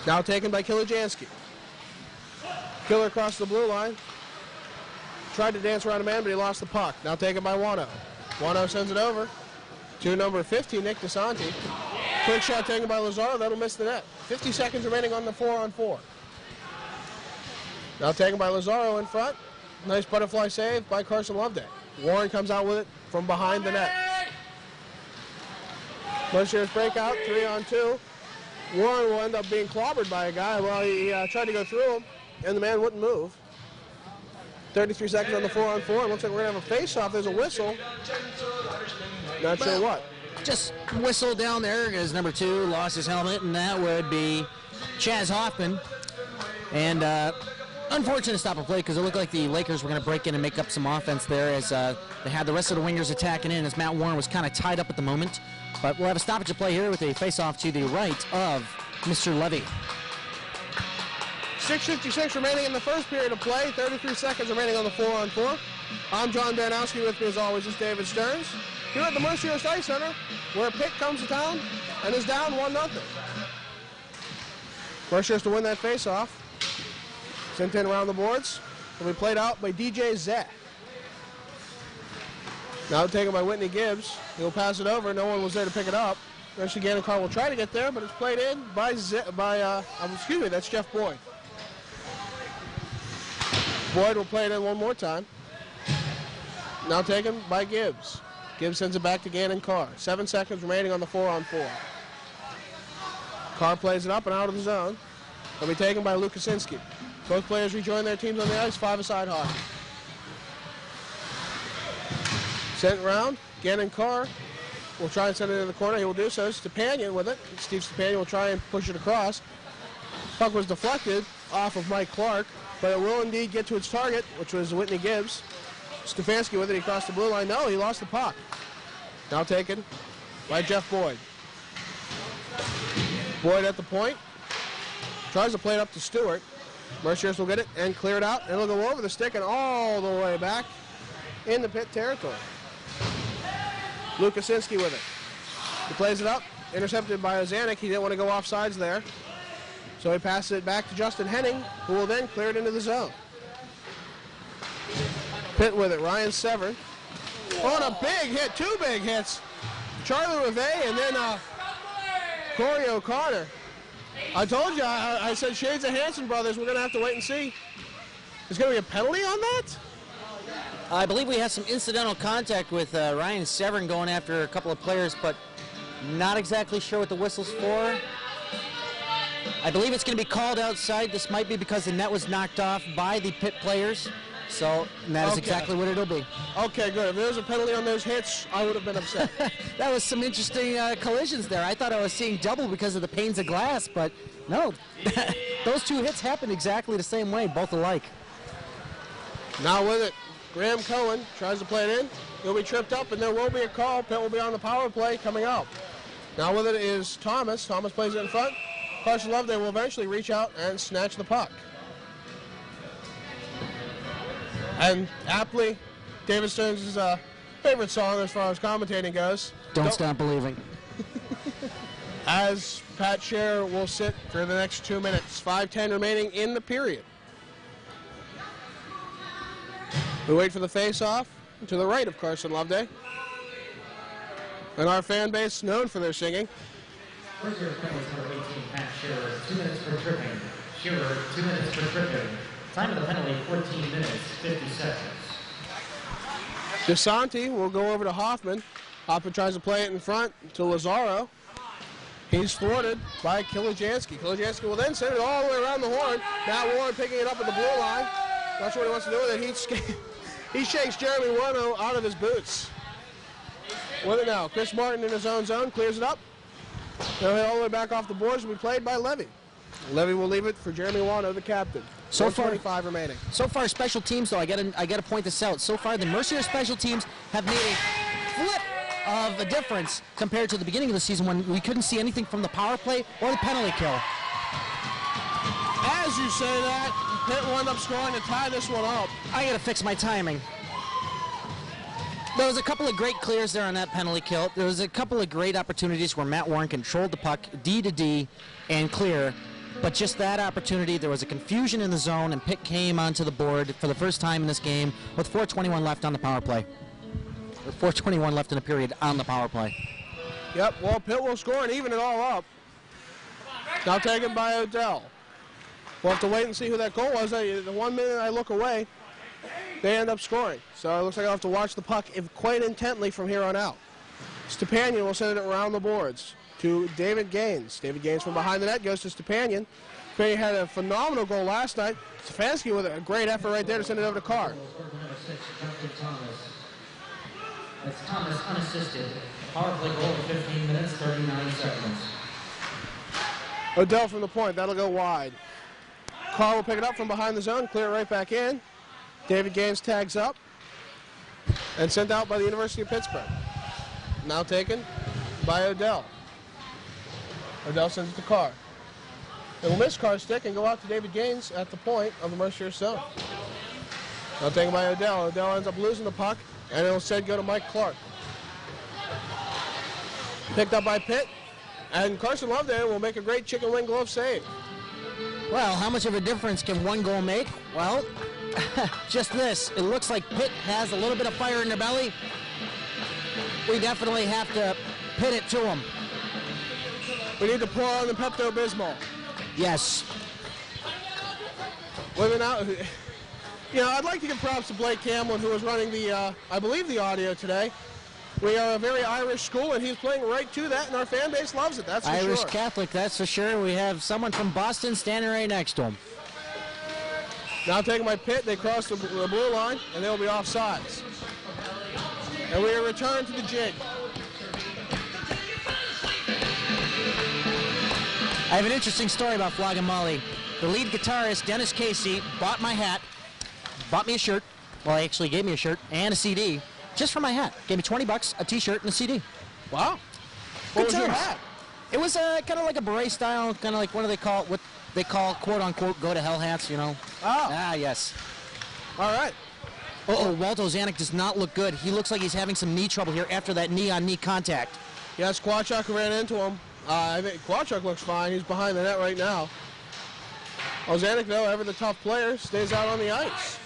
Now taken by Kilijansky. Killer across the blue line. Tried to dance around a man, but he lost the puck. Now taken by Wano. Wano sends it over to number 50, Nick DeSanti. Quick shot taken by Lazaro. That'll miss the net. 50 seconds remaining on the four on four. Now taken by Lazaro in front. Nice butterfly save by Carson Loveday. Warren comes out with it from behind the net. Mercyhurst breakout, three on two. Warren will end up being clobbered by a guy. Well, he uh, tried to go through him, and the man wouldn't move. 33 seconds on the four on four. It looks like we're going to have a face-off. There's a whistle. Not sure what. Just whistle down there as number two lost his helmet, and that would be Chaz Hoffman. And uh, unfortunate stop of play because it looked like the Lakers were going to break in and make up some offense there as uh, they had the rest of the wingers attacking in as Matt Warren was kind of tied up at the moment. But we'll have a stoppage of play here with a face-off to the right of Mr. Levy. 6.56 remaining in the first period of play. 33 seconds remaining on the four on four. I'm John Baranowski. With me as always is David Stearns. Here at the Mercyhurst Ice Center, where Pitt comes to town and is down 1 0. Mercyhurst to win that face-off. Sent in around the boards. Will be played out by DJ Zet. Now taken by Whitney Gibbs. He'll pass it over. No one was there to pick it up. Eventually, Gannon Carr will try to get there, but it's played in by Z- by uh, um, excuse me, that's Jeff Boyd. Boyd will play it in one more time. Now taken by Gibbs. Gibbs sends it back to Gannon Carr. Seven seconds remaining on the four on four. Carr plays it up and out of the zone. It'll be taken by Lukasinski. Both players rejoin their teams on the ice, five-a-side hockey. Sent round. Gannon Carr will try and send it in the corner. He will do so. Stepanian with it. Steve Stepanian will try and push it across. Puck was deflected off of Mike Clark, but it will indeed get to its target, which was Whitney Gibbs. Stefanski with it. He crossed the blue line. No, he lost the puck. Now taken by Jeff Boyd. Boyd at the point. Tries to play it up to Stewart. Mercyhurst will get it and clear it out, it'll go over the stick and all the way back in the Pitt territory. Lukasinski with it. He plays it up, intercepted by Ozanek. He didn't want to go off sides there. So he passes it back to Justin Henning, who will then clear it into the zone. Pitt with it, Ryan Severn. On a big hit, two big hits. Charlie Rive and then uh, Corey O'Connor. I told you, I, I said Shades of Hanson brothers, we're going to have to wait and see. There's going to be a penalty on that? I believe we have some incidental contact with uh, Ryan Severn going after a couple of players, but not exactly sure what the whistle's for. I believe it's going to be called outside. This might be because the net was knocked off by the Pitt players. So and that is Okay. exactly what it'll be. Okay, good. If there was a penalty on those hits, I would have been upset. (laughs) that was some interesting uh, collisions there. I thought I was seeing double because of the panes of glass, but no. (laughs) Those two hits happened exactly the same way, both alike. now with it, Graham Cohen tries to play it in. He'll be tripped up, and there will be a call. Pitt will be on the power play coming out. Now with it is Thomas. Thomas plays it in front. Carson Loveday will eventually reach out and snatch the puck. And aptly, David Stearns' uh, favorite song as far as commentating goes. Don't, stop believing. (laughs) As Pat Scher will sit for the next two minutes. 5-10 remaining in the period. We wait for the face-off to the right of Carson Loveday. And our fan base known for their singing. First year penalty number 18, Pat Shearer, two minutes for tripping. Shearer, two minutes for tripping. Time of the penalty, 14 minutes, 50 seconds. DeSanti will go over to Hoffman. Hoffman tries to play it in front to Lazaro. He's thwarted by Kilijansky. Kilijansky will then send it all the way around the horn. Matt Warren picking it up at the blue line. Not sure what he wants to do with it. He, (laughs) he shakes Jeremy Wano out of his boots. with it now. Chris Martin in his own zone clears it up. Now he'll all the way back off the boards will be played by Levy. Levy will leave it for Jeremy Wano, the captain. So far- 25 remaining. So far, special teams, though, I got I got to point this out. So far, the Mercyhurst special teams have made a flip of a difference compared to the beginning of the season when we couldn't see anything from the power play or the penalty kill. As you say that, Pitt will end up scoring to tie this one up. I got to fix my timing. There was a couple of great clears there on that penalty kill. There was a couple of great opportunities where Matt Warren controlled the puck D to D and clear. But just that opportunity, there was a confusion in the zone, and Pitt came onto the board for the first time in this game with 4:21 left on the power play. Or 4:21 left in the period on the power play. Yep, well, Pitt will score and even it all up. Now taken by Odell. We'll have to wait and see who that goal was. The one minute I look away, they end up scoring. So it looks like I'll have to watch the puck quite intently from here on out. Stepanian will send it around the boards to David Gaines. David Gaines from behind the net goes to Stepanian. Stepanian had a phenomenal goal last night. Stefanski with a great effort right there to send it over to Carr. Number six, Justin Thomas. That's Thomas unassisted. Power play goal in 15 minutes, 39 seconds. Odell from the point. That'll go wide. Carr will pick it up from behind the zone, clear it right back in. David Gaines tags up and sent out by the University of Pittsburgh. Now taken by Odell. Odell sends it to Carr. It will miss Carr's stick and go out to David Gaines at the point of the Mercyhurst zone. Now taken by Odell. Odell ends up losing the puck, and it'll instead go to Mike Clark. Picked up by Pitt, and Carson Loveday will make a great chicken wing glove save. Well, how much of a difference can one goal make? Well, (laughs) just this. It looks like Pitt has a little bit of fire in their belly. We definitely have to pit it to them. We need to pour on the Pepto Bismol. Yes. Women out. You know, I'd like to give props to Blake Camlin, who was running the, uh, I believe, the audio today. We are a very Irish school, and he's playing right to that, and our fan base loves it. That's for Irish sure. Catholic, that's for sure. We have someone from Boston standing right next to him. Now taking my Pitt, they cross the, the blue line, and they'll be off sides. And we are returned to the jig. I have an interesting story about Flogging Molly. The lead guitarist, Dennis Casey, bought my hat, bought me a shirt. Well, he actually gave me a shirt and a CD just for my hat. Gave me 20 bucks, a t-shirt, and a CD. Wow. What was Good your hat? It was uh, kind of like a beret style, kind of like what do they call it? What they call quote unquote go to hell hats, you know? Oh, Ah, yes. all right. Oh, Walt Ozanek does not look good. He looks like he's having some knee trouble here after that knee on knee contact. Yes, Quachuk ran into him. Uh, I think Quachuk looks fine. He's behind the net right now. Ozanek, though, ever the tough player, stays out on the ice.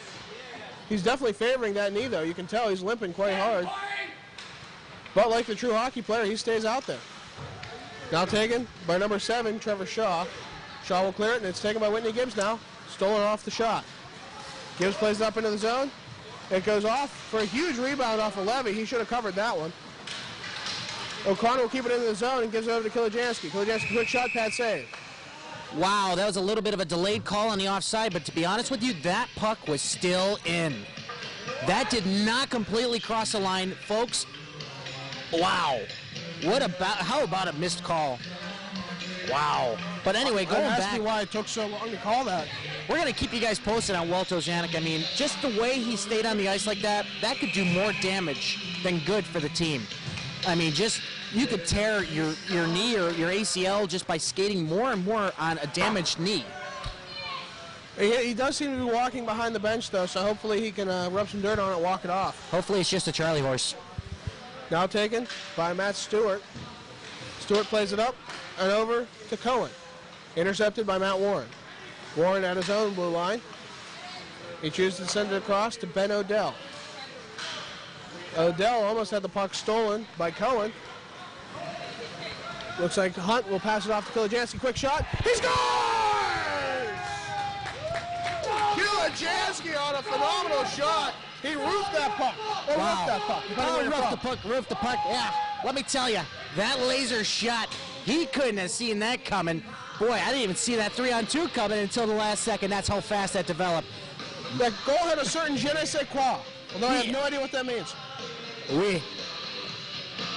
He's definitely favoring that knee, though. You can tell he's limping quite hard. But like the true hockey player, he stays out there. Now taken by number seven, Trevor Shaw. Shaw will clear it, and it's taken by Whitney Gibbs now. Stolen off the shot. Gibbs plays it up into the zone. It goes off for a huge rebound off of Levy. He should have covered that one. O'Connor will keep it in the zone and gives it over to Kilijansky. Kilijansky, quick shot, pad save. Wow, that was a little bit of a delayed call on the offside, but to be honest with you, that puck was still in. That did not completely cross the line, folks. Wow. What about how about a missed call? Wow. But anyway, going That has back, to be why it took so long to call that. we're gonna keep you guys posted on Walt Ozanek. I mean, just the way he stayed on the ice like that, that could do more damage than good for the team. I mean, just you could tear your your knee or your ACL just by skating more and more on a damaged knee. He, he does seem to be walking behind the bench, though, so hopefully he can uh, rub some dirt on it walk it off. Hopefully, it's just a Charlie horse. Now taken by Matt Stewart. Stewart plays it up and over to Cohen. Intercepted by Matt Warren. Warren at his own blue line. He chooses to send it across to Ben Odell. Odell almost had the puck stolen by Cohen. Looks like Hunt will pass it off to Kilijansky. Quick shot. He scores! Kilijansky on a phenomenal shot. He roofed that puck. Or roofed that puck. Oh, where you're roof from. the puck, roof the puck. Yeah, let me tell you, that laser shot, he couldn't have seen that coming. Boy, I didn't even see that three on two coming until the last second. That's how fast that developed. That goal had a certain je ne sais quoi. Although I have no idea what that means. We.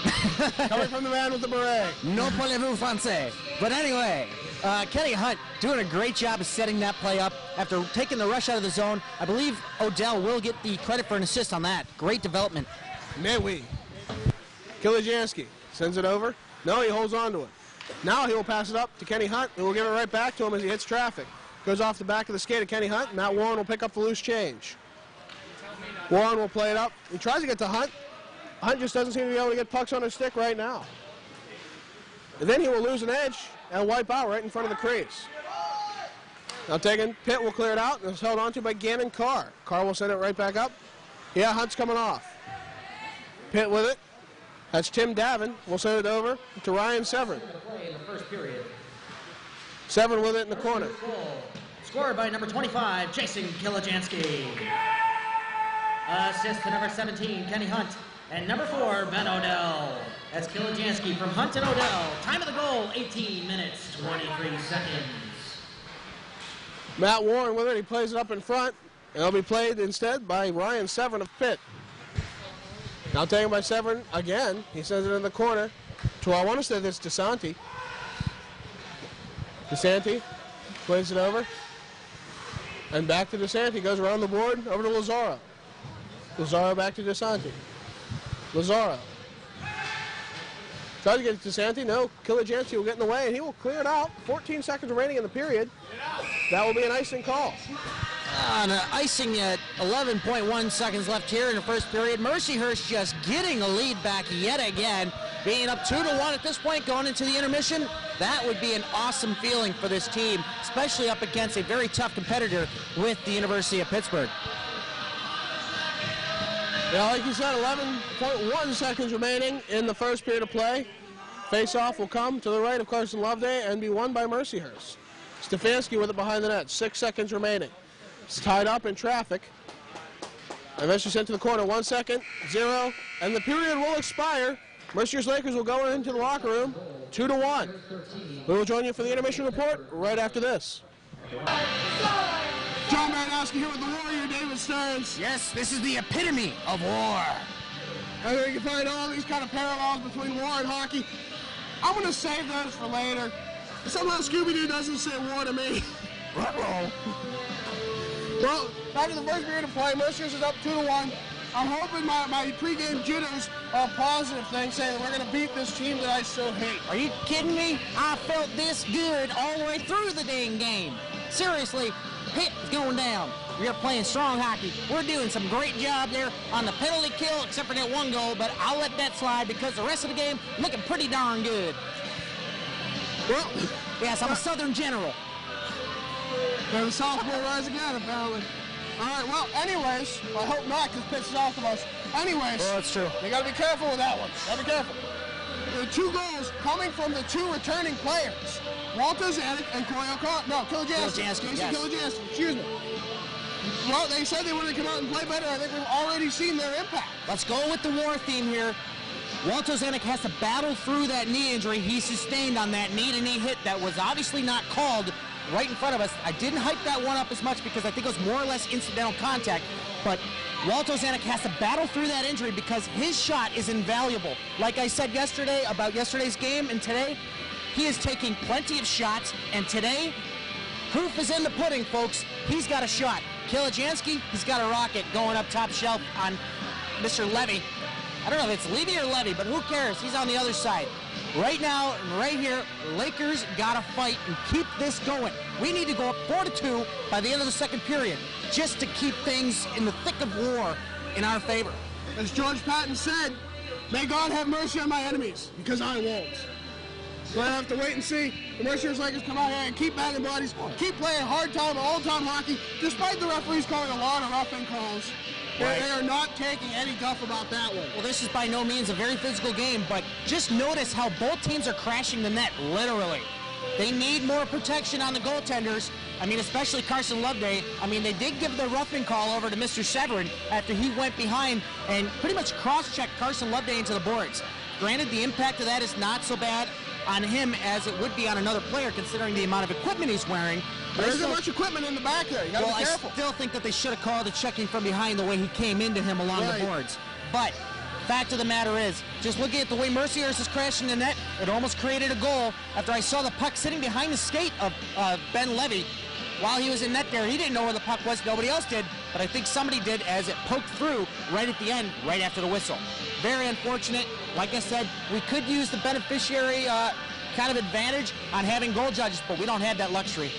(laughs) Coming from the man with the beret. No parlez-vous français. But anyway, uh, Kenny Hunt doing a great job of setting that play up after taking the rush out of the zone. I believe Odell will get the credit for an assist on that. Great development. May we? Kilijansky sends it over. No, he holds on to it. Now he will pass it up to Kenny Hunt, who will give it right back to him as he hits traffic. Goes off the back of the skate of Kenny Hunt. Matt Warren will pick up the loose change. Warren will play it up. He tries to get to Hunt. Hunt just doesn't seem to be able to get pucks on his stick right now. And then he will lose an edge and wipe out right in front of the crease. Now taken, Pitt will clear it out, and it's held onto by Gannon Carr. Carr will send it right back up. Yeah, Hunt's coming off. Pitt with it. That's Tim Davin. We'll send it over to Ryan Severn. Play in the first period. Severn with it in the corner. Scored by number 25, Jason Kilijansky. Assist to number 17, Kenny Hunt. And number 4, Ben Odell. That's Kilijansky from Hunt and Odell. Time of the goal, 18 minutes, 23 seconds. Matt Warren with it. He plays it up in front. It'll be played instead by Ryan Severn of Pitt. Now taken by Severn again. He sends it in the corner to, I want to say this, DeSanti. DeSanti plays it over. And back to DeSanti. Goes around the board over to Lazaro. Lazaro back to DeSanti. Lazaro. Tries to get to DeSanti. No. Kilijansky will get in the way and he will clear it out. 14 seconds remaining in the period. That will be an icing call. On uh, icing at 11.1 seconds left here in the first period. Mercyhurst just getting a lead back yet again, being up two to one at this point going into the intermission. That would be an awesome feeling for this team, especially up against a very tough competitor with the University of Pittsburgh. Yeah, like you said, 11.1 seconds remaining in the first period of play. Face-off will come to the right of Carson Loveday and be won by Mercyhurst. Stefanski with it behind the net. Six seconds remaining. It's tied up in traffic. Eventually sent to the corner. One second, zero, and the period will expire. Mercyhurst Lakers will go into the locker room, two to one. We will join you for the intermission report right after this. John Baranowski here with the Warrior, David Stearns. Yes, this is the epitome of war. I think you can find all these kind of parallels between war and hockey. I'm going to save those for later. Somehow Scooby-Doo doesn't say war to me. (laughs) Ruh-roh. Well, after the first period of play, Mercyhurst is up 2 to 1. I'm hoping my, my pregame jitters are a positive thing, saying we're going to beat this team that I so hate. Are you kidding me? I felt this good all the way through the dang game. Seriously, Pitt is going down. We are playing strong hockey. We're doing some great job there on the penalty kill, except for that one goal, but I'll let that slide because the rest of the game looking pretty darn good. Well, Yes, I'm a Southern general. the South will rise again, apparently. All right, well, anyways, I hope not, because Pitt's off of us. Anyways, that's true. You got to be careful with that one. Got to be careful. The two goals coming from the two returning players, Walt Ozanek and Corey O'Connor. No. Kilijansky, Jason yes. Kilijansky, Excuse me. Well, they said they wanted to come out and play better. I think we've already seen their impact. Let's go with the war theme here. Walt Ozanek has to battle through that knee injury he sustained on that knee-to-knee hit that was obviously not called right in front of us. I didn't hype that one up as much because I think it was more or less incidental contact, but Walt Ozanek has to battle through that injury because his shot is invaluable. Like I said yesterday about yesterday's game and today, he is taking plenty of shots, and today, proof is in the pudding, folks. He's got a shot. Kilijansky, he's got a rocket going up top shelf on Mr. Levy. I don't know if it's Levy or Levy, but who cares? He's on the other side. Right now, right here, Lakers gotta fight and keep this going. We need to go up four to two by the end of the second period, just to keep things in the thick of war in our favor. As George Patton said, may God have mercy on my enemies, because I won't. So I have to wait and see. The Mercyhurst Lakers come out here and keep bagging bodies, keep playing hard time, all time hockey, despite the referees calling a lot of roughing calls. Right. They are not taking any guff about that one. Well, this is by no means a very physical game, but just notice how both teams are crashing the net, literally. They need more protection on the goaltenders. I mean, especially Carson Loveday. I mean, they did give the roughing call over to Mr. Severin after he went behind and pretty much cross-checked Carson Loveday into the boards. Granted, the impact of that is not so bad on him as it would be on another player, considering the amount of equipment he's wearing. There isn't much equipment in the back there. You gotta well, be I still think that they should have called the checking from behind the way he came into him along Right. the boards. But Fact of the matter is, just looking at the way Mercyhurst is crashing the net, it almost created a goal after I saw the puck sitting behind the skate of uh, Ben Levy. While he was in net there, he didn't know where the puck was. Nobody else did, but I think somebody did as it poked through right at the end, right after the whistle. Very unfortunate. Like I said, we could use the beneficiary uh, kind of advantage on having goal judges, but we don't have that luxury.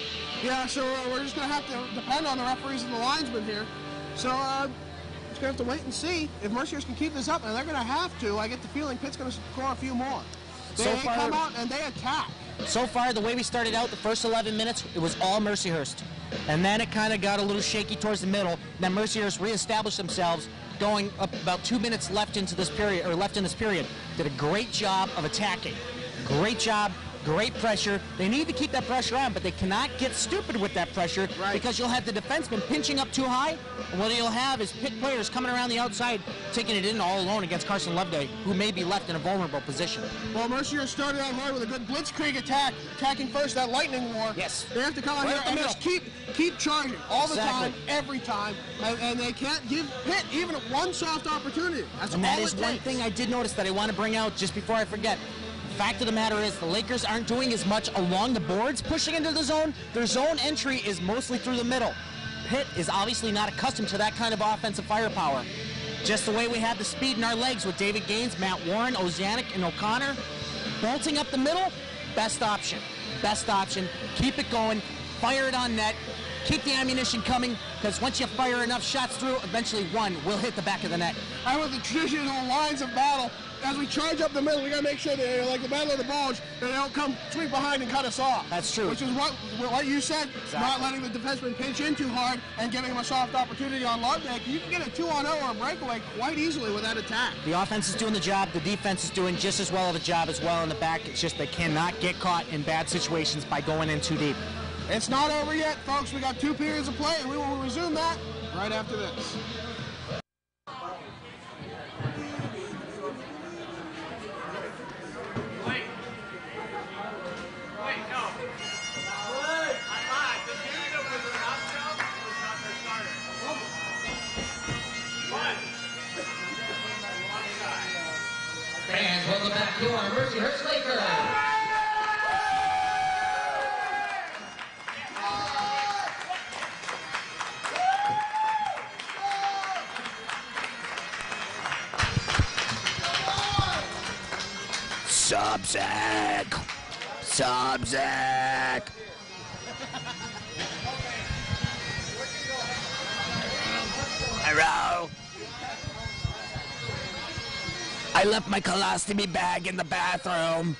Yeah, so uh, we're just going to have to depend on the referees and the linesmen here. So uh, just going to have to wait and see if Mercyhurst can keep this up, and they're going to have to. I get the feeling Pitt's going to score a few more. They, So far- come out and they attack. So far, the way we started out, the first 11 minutes, it was all Mercyhurst. And then it kind of got a little shaky towards the middle. Then Mercyhurst reestablished themselves, going up about two minutes left into this period, or left in this period. Did a great job of attacking. Great job, great pressure. They need to keep that pressure on, but they cannot get stupid with that pressure Right. because you'll have the defenseman pinching up too high, and what you'll have is Pitt players coming around the outside, taking it in all alone against Carson Loveday, who may be left in a vulnerable position. Well, Mercyhurst started out hard with a good blitzkrieg attack, attacking first that lightning war. Yes. They have to come out Right here and middle. just keep keep charging all the time, every time, and, and they can't give Pitt even one soft opportunity. That's And all that is one thing I did notice that I want to bring out just before I forget. Fact of the matter is, the Lakers aren't doing as much along the boards pushing into the zone. Their zone entry is mostly through the middle. Pitt is obviously not accustomed to that kind of offensive firepower. Just the way we have the speed in our legs with David Gaines, Matt Warren, Ozanek, and O'Connor, bolting up the middle, best option. Best option. Keep it going. Fire it on net. Keep the ammunition coming, because once you fire enough shots through, eventually one will hit the back of the net. I want the traditional lines of battle. As we charge up the middle, we gotta make sure that, like the Battle of the Bulge, that they don't come sweep behind and cut us off. That's true. Which is what what you said, not letting the defenseman pinch in too hard and giving him a soft opportunity on Loveday. You can get a two on oh zero or a breakaway quite easily with that attack. The offense is doing the job. The defense is doing just as well of a job as well in the back. It's just they cannot get caught in bad situations by going in too deep. It's not over yet, folks. We got two periods of play, and we will resume that right after this. Sobczak! Sobczak! Hello? I left my colostomy bag in the bathroom.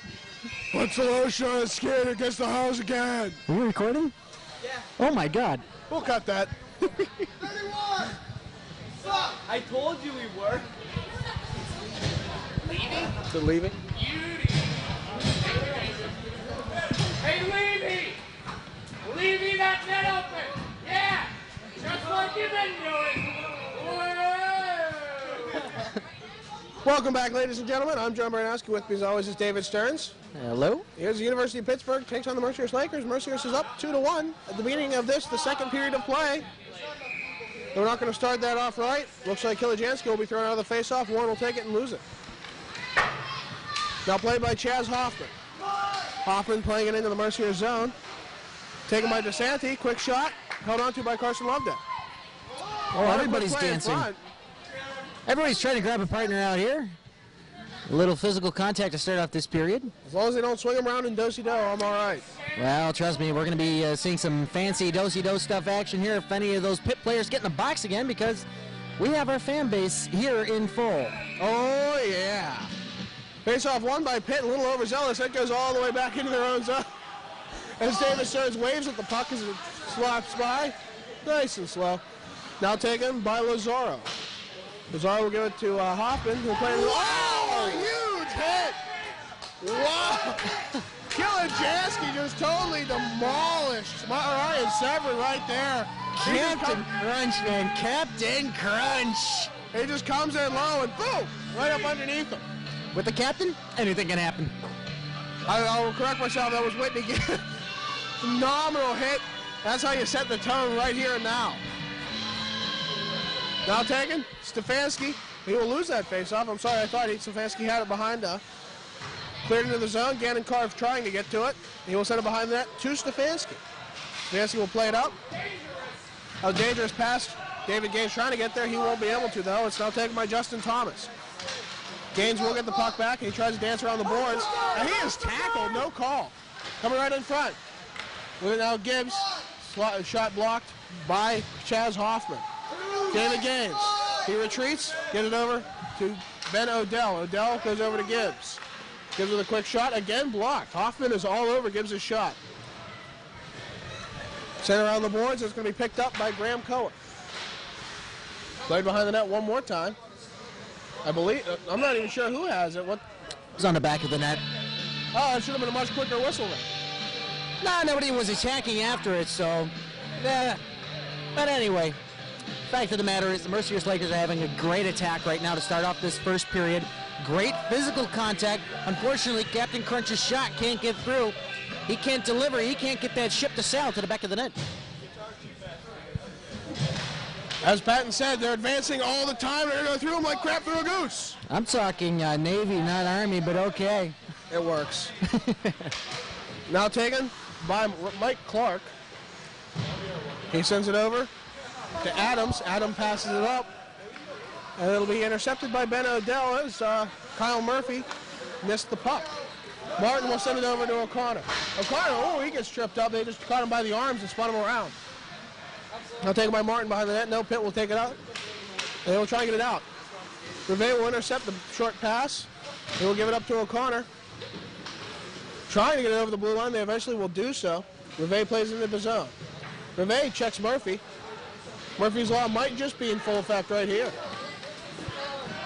What's the lotion on the skin against the house again? Are you recording? Yeah. Oh my god. We'll cut that. I told you we were. They're leaving. Hey, Levy! Levy, that net open! Yeah! Just like you've been doing! Whoa! Welcome back, ladies and gentlemen. I'm John Baranowski. With me, as always, is David Stearns. Hello? Here's the University of Pittsburgh takes on the Mercyhurst Lakers. Mercyhurst is up two to one at the beginning of this, the second period of play. We're not going to start that off right. Looks like Kilijansky will be thrown out of the faceoff. Warren will take it and lose it. Now played by Chaz Hoffman. Hoffman playing it into the Mercyhurst zone. Taken by DeSanti. Quick shot. Held on to by Carson Loveday. Oh, everybody's Quick play in dancing. Everybody's trying to grab a partner out here. A little physical contact to start off this period. As long as they don't swing him around in do-si-do, I'm all right. Well, trust me, we're going to be uh, seeing some fancy do-si-do stuff action here if any of those Pitt players get in the box again because we have our fan base here in full. Oh, yeah. Face-off won by Pitt, a little overzealous. That goes all the way back into their own zone. (laughs) As David Stearns waves at the puck as it slaps by. Nice and slow. Now taken by Lazaro. Lazaro will give it to uh, Hoffman, who plays. Oh, huge hit! Wow! (laughs) Kilijansky just totally demolished Ryan Sever right there. Captain Crunch, man. Captain Crunch. he just comes in low and boom! Right up underneath him. With the captain, anything can happen. I, I'll correct myself. That was Whitney. (laughs) Phenomenal hit. That's how you set the tone right here and now. Now taken. Stefanski He will lose that face-off. I'm sorry, I thought he, Stefanski had it behind uh Cleared into the zone. Gannon Carr trying to get to it. He will send it behind the net to Stefanski. Stefanski will play it up. A dangerous pass. David Gaines trying to get there. He won't be able to, though. It's now taken by Justin Thomas. Gaines will get the puck back, and he tries to dance around the boards. And he is tackled. No call. Coming right in front. With it now Gibbs. Shot blocked by Chaz Hoffman. David Gaines. He retreats. Get it over to Ben Odell. Odell goes over to Gibbs. Gives it a quick shot. Again blocked. Hoffman is all over Gibbs' a shot. Sent around the boards. It's going to be picked up by Graham Cohen. Played behind the net one more time. I believe. I'm not even sure who has it. What? It was on the back of the net. Oh, it should have been a much quicker whistle then. Nah, nobody was attacking after it, so. Yeah. But anyway, fact of the matter is the Mercyhurst Lakers are having a great attack right now to start off this first period. Great physical contact. Unfortunately, Captain Crunch's shot can't get through. He can't deliver. He can't get that ship to sail to the back of the net. As Patton said, they're advancing all the time. They're going to through them like crap through a goose. I'm talking uh, Navy, not Army, but okay. It works. (laughs) now taken by Mike Clark. He sends it over to Adams. Adam passes it up. And it'll be intercepted by Ben Odell as uh, Kyle Murphy missed the puck. Martin will send it over to O'Connor. O'Connor, oh, he gets tripped up. They just caught him by the arms and spun him around. Now taken by Martin behind the net. No Pitt will take it out. They will try and get it out. Reve will intercept the short pass. They will give it up to O'Connor. Trying to get it over the blue line. They eventually will do so. Reve plays into the zone. Reve checks Murphy. Murphy's Law might just be in full effect right here.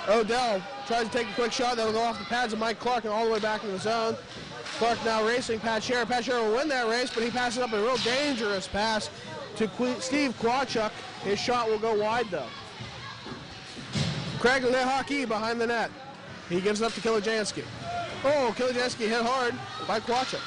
Odell tries to take a quick shot. That'll go off the pads of Mike Clark and all the way back into the zone. Clark now racing. Pat Scherer. Pat Scherer will win that race, but he passes up a real dangerous pass to Steve Kwachuk. His shot will go wide, though. Craig Lehaki behind the net. He gives it up to Kilijansky. Oh, Kilijansky hit hard by Kwachuk.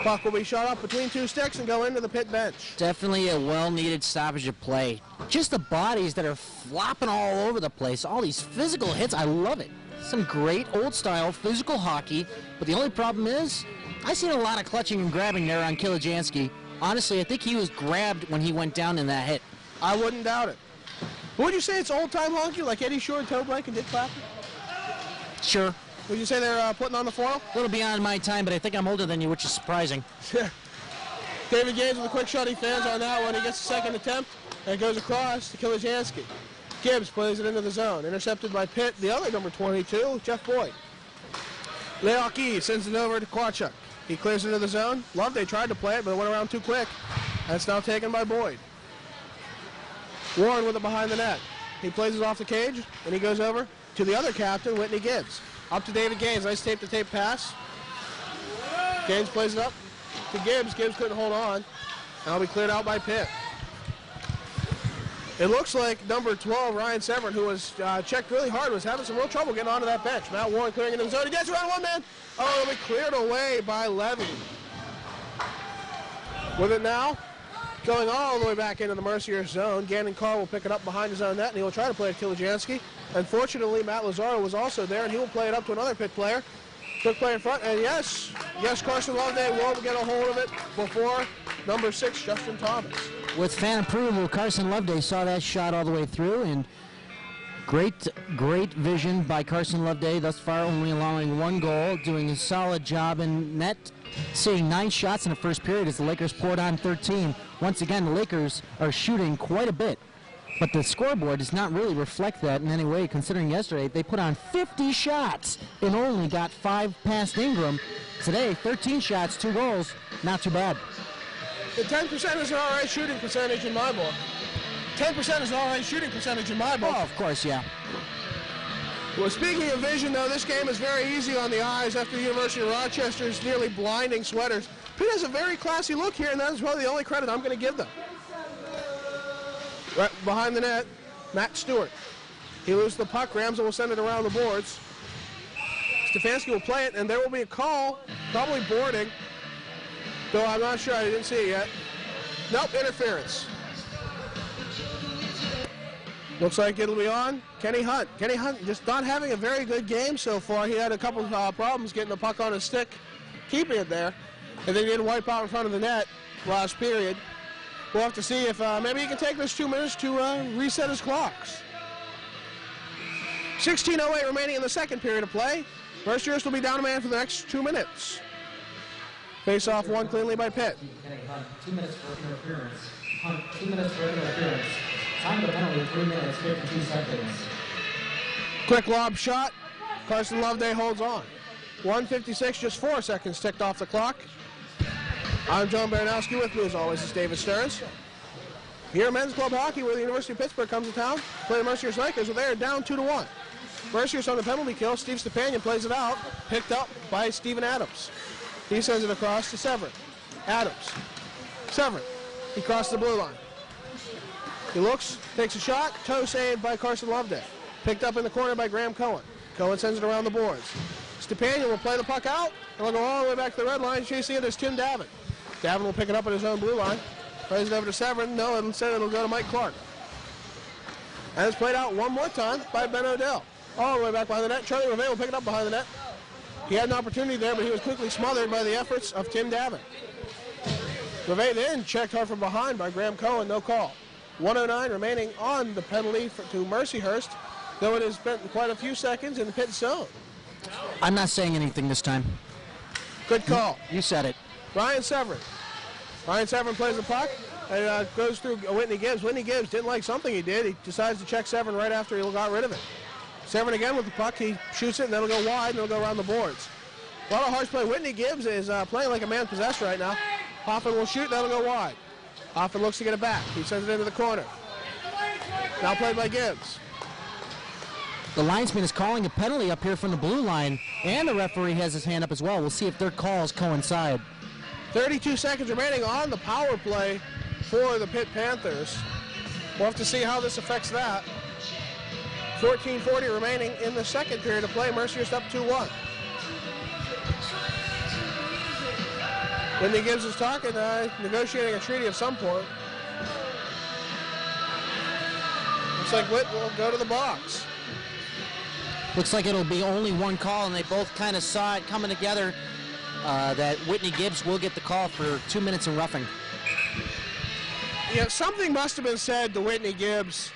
Puck will be shot up between two sticks and go into the Pitt bench. Definitely a well-needed stoppage of play. Just the bodies that are flopping all over the place. All these physical hits. I love it. Some great old-style physical hockey. But the only problem is, I seen a lot of clutching and grabbing there on Kilijansky. Honestly, I think he was grabbed when he went down in that hit. I wouldn't doubt it. Would you say it's old-time honky like Eddie Shore, Toe Blake, and Dit Clapper? Sure, Would you say they're uh, putting on the foil? a little beyond my time, but I think I'm older than you, which is surprising. (laughs) David Gaines with a quick shot. He fans on that one. He gets the second attempt and goes across to Kilijansky. Gibbs plays it into the zone. Intercepted by Pitt, the other number 22, Jeff Boyd. Leoki sends it over to Kwachuk. He clears into the zone. Love, they tried to play it, but it went around too quick. And it's now taken by Boyd. Warren with it behind the net. He plays it off the cage, and he goes over to the other captain, Whitney Gibbs. Up to David Gaines. Nice tape-to-tape pass. Gaines plays it up to Gibbs. Gibbs couldn't hold on. And it'll be cleared out by Pitt. It looks like number 12, Ryan Severn, who was uh, checked really hard, was having some real trouble getting onto that bench. Matt Warren clearing into the zone. He gets around one man. Oh, it'll be cleared away by Levy. With it now, going all the way back into the Mercyhurst zone. Gannon Carr will pick it up behind his own net, and he will try to play it to Kilijansky. Unfortunately, Matt Lazaro was also there, and he will play it up to another Pitt player. Quick play in front, and yes, yes, Carson Loveday will get a hold of it before number six, Justin Thomas. With fan approval, Carson Loveday saw that shot all the way through, and great, great vision by Carson Loveday. Thus far, only allowing one goal, doing a solid job in net, seeing nine shots in the first period as the Lakers poured on 13. Once again, the Lakers are shooting quite a bit, but the scoreboard does not really reflect that in any way. Considering yesterday they put on 50 shots and only got five past Ingram. Today, 13 shots, two goals, not too bad. The 10% is an all right shooting percentage in my book. 10% is an all right shooting percentage in my book. Oh, of course, yeah. Well, speaking of vision, though, this game is very easy on the eyes after the University of Rochester's nearly blinding sweaters. Pitt has a very classy look here, and that is probably the only credit I'm going to give them. Right behind the net, Matt Stewart. He loses the puck. Ramsey will send it around the boards. Stefanski will play it, and there will be a call, probably boarding. Though I'm not sure. I didn't see it yet. Nope, interference. Looks like it'll be on Kenny Hunt. Kenny Hunt just not having a very good game so far. He had a couple of uh, problems getting the puck on his stick, keeping it there, and then he didn't wipe out in front of the net last period. We'll have to see if uh, maybe he can take this two minutes to uh, reset his clocks. 16.08 remaining in the second period of play. Mercyhurst will be down a man for the next two minutes. Face off one cleanly by Pitt. Two minutes for interference. Two minutes for interference. Time of the penalty, three minutes, 52 seconds. Quick lob shot. Carson Loveday holds on. 156, just four seconds ticked off the clock. I'm John Baranowski. With me, as always, is David Stearns. Here, men's club hockey, where the University of Pittsburgh comes to town, play the Mercyhurst Lakers. They are down two to one. Mercyhurst on the penalty kill. Steve Stepanian plays it out, picked up by Steven Adams. He sends it across to Severin. Adams. Severin. He crosses the blue line. He looks, takes a shot, toe saved by Carson Loveday. Picked up in the corner by Graham Cohen. Cohen sends it around the boards. Stepanian will play the puck out, will go all the way back to the red line. Chasing it is Tim Davin. Davin will pick it up at his own blue line. Plays it over to Severin. No, instead it'll go to Mike Clark. And it's played out one more time by Ben Odell. All the way back behind the net. Charlie Reve will pick it up behind the net. He had an opportunity there, but he was quickly smothered by the efforts of Tim Davin. Reve then checked hard from behind by Graham Cohen. No call. 109 remaining on the penalty for, to Mercyhurst, though it has spent quite a few seconds in the Pitt zone. I'm not saying anything this time. Good call. You said it. Ryan Severin. Ryan Severin plays the puck and uh, goes through Whitney Gibbs. Whitney Gibbs didn't like something he did. He decides to check Severin right after he got rid of it. Severin again with the puck. He shoots it and then it'll go wide and it'll go around the boards. A lot of harsh play. Whitney Gibbs is uh, playing like a man possessed right now. Hoffman will shoot, that'll go wide. Hoffman looks to get it back. He sends it into the corner. Now played by Gibbs. The linesman is calling a penalty up here from the blue line, and the referee has his hand up as well. We'll see if their calls coincide. 32 seconds remaining on the power play for the Pitt Panthers. We'll have to see how this affects that. 14:40 remaining in the second period of play. Mercyhurst up 2-1. Whitney Gibbs is talking, uh, negotiating a treaty of some point. Looks like Whit will go to the box. Looks like it'll be only one call, and they both kind of saw it coming together uh, that Whitney Gibbs will get the call for two minutes in roughing. Yeah, something must have been said to Whitney Gibbs.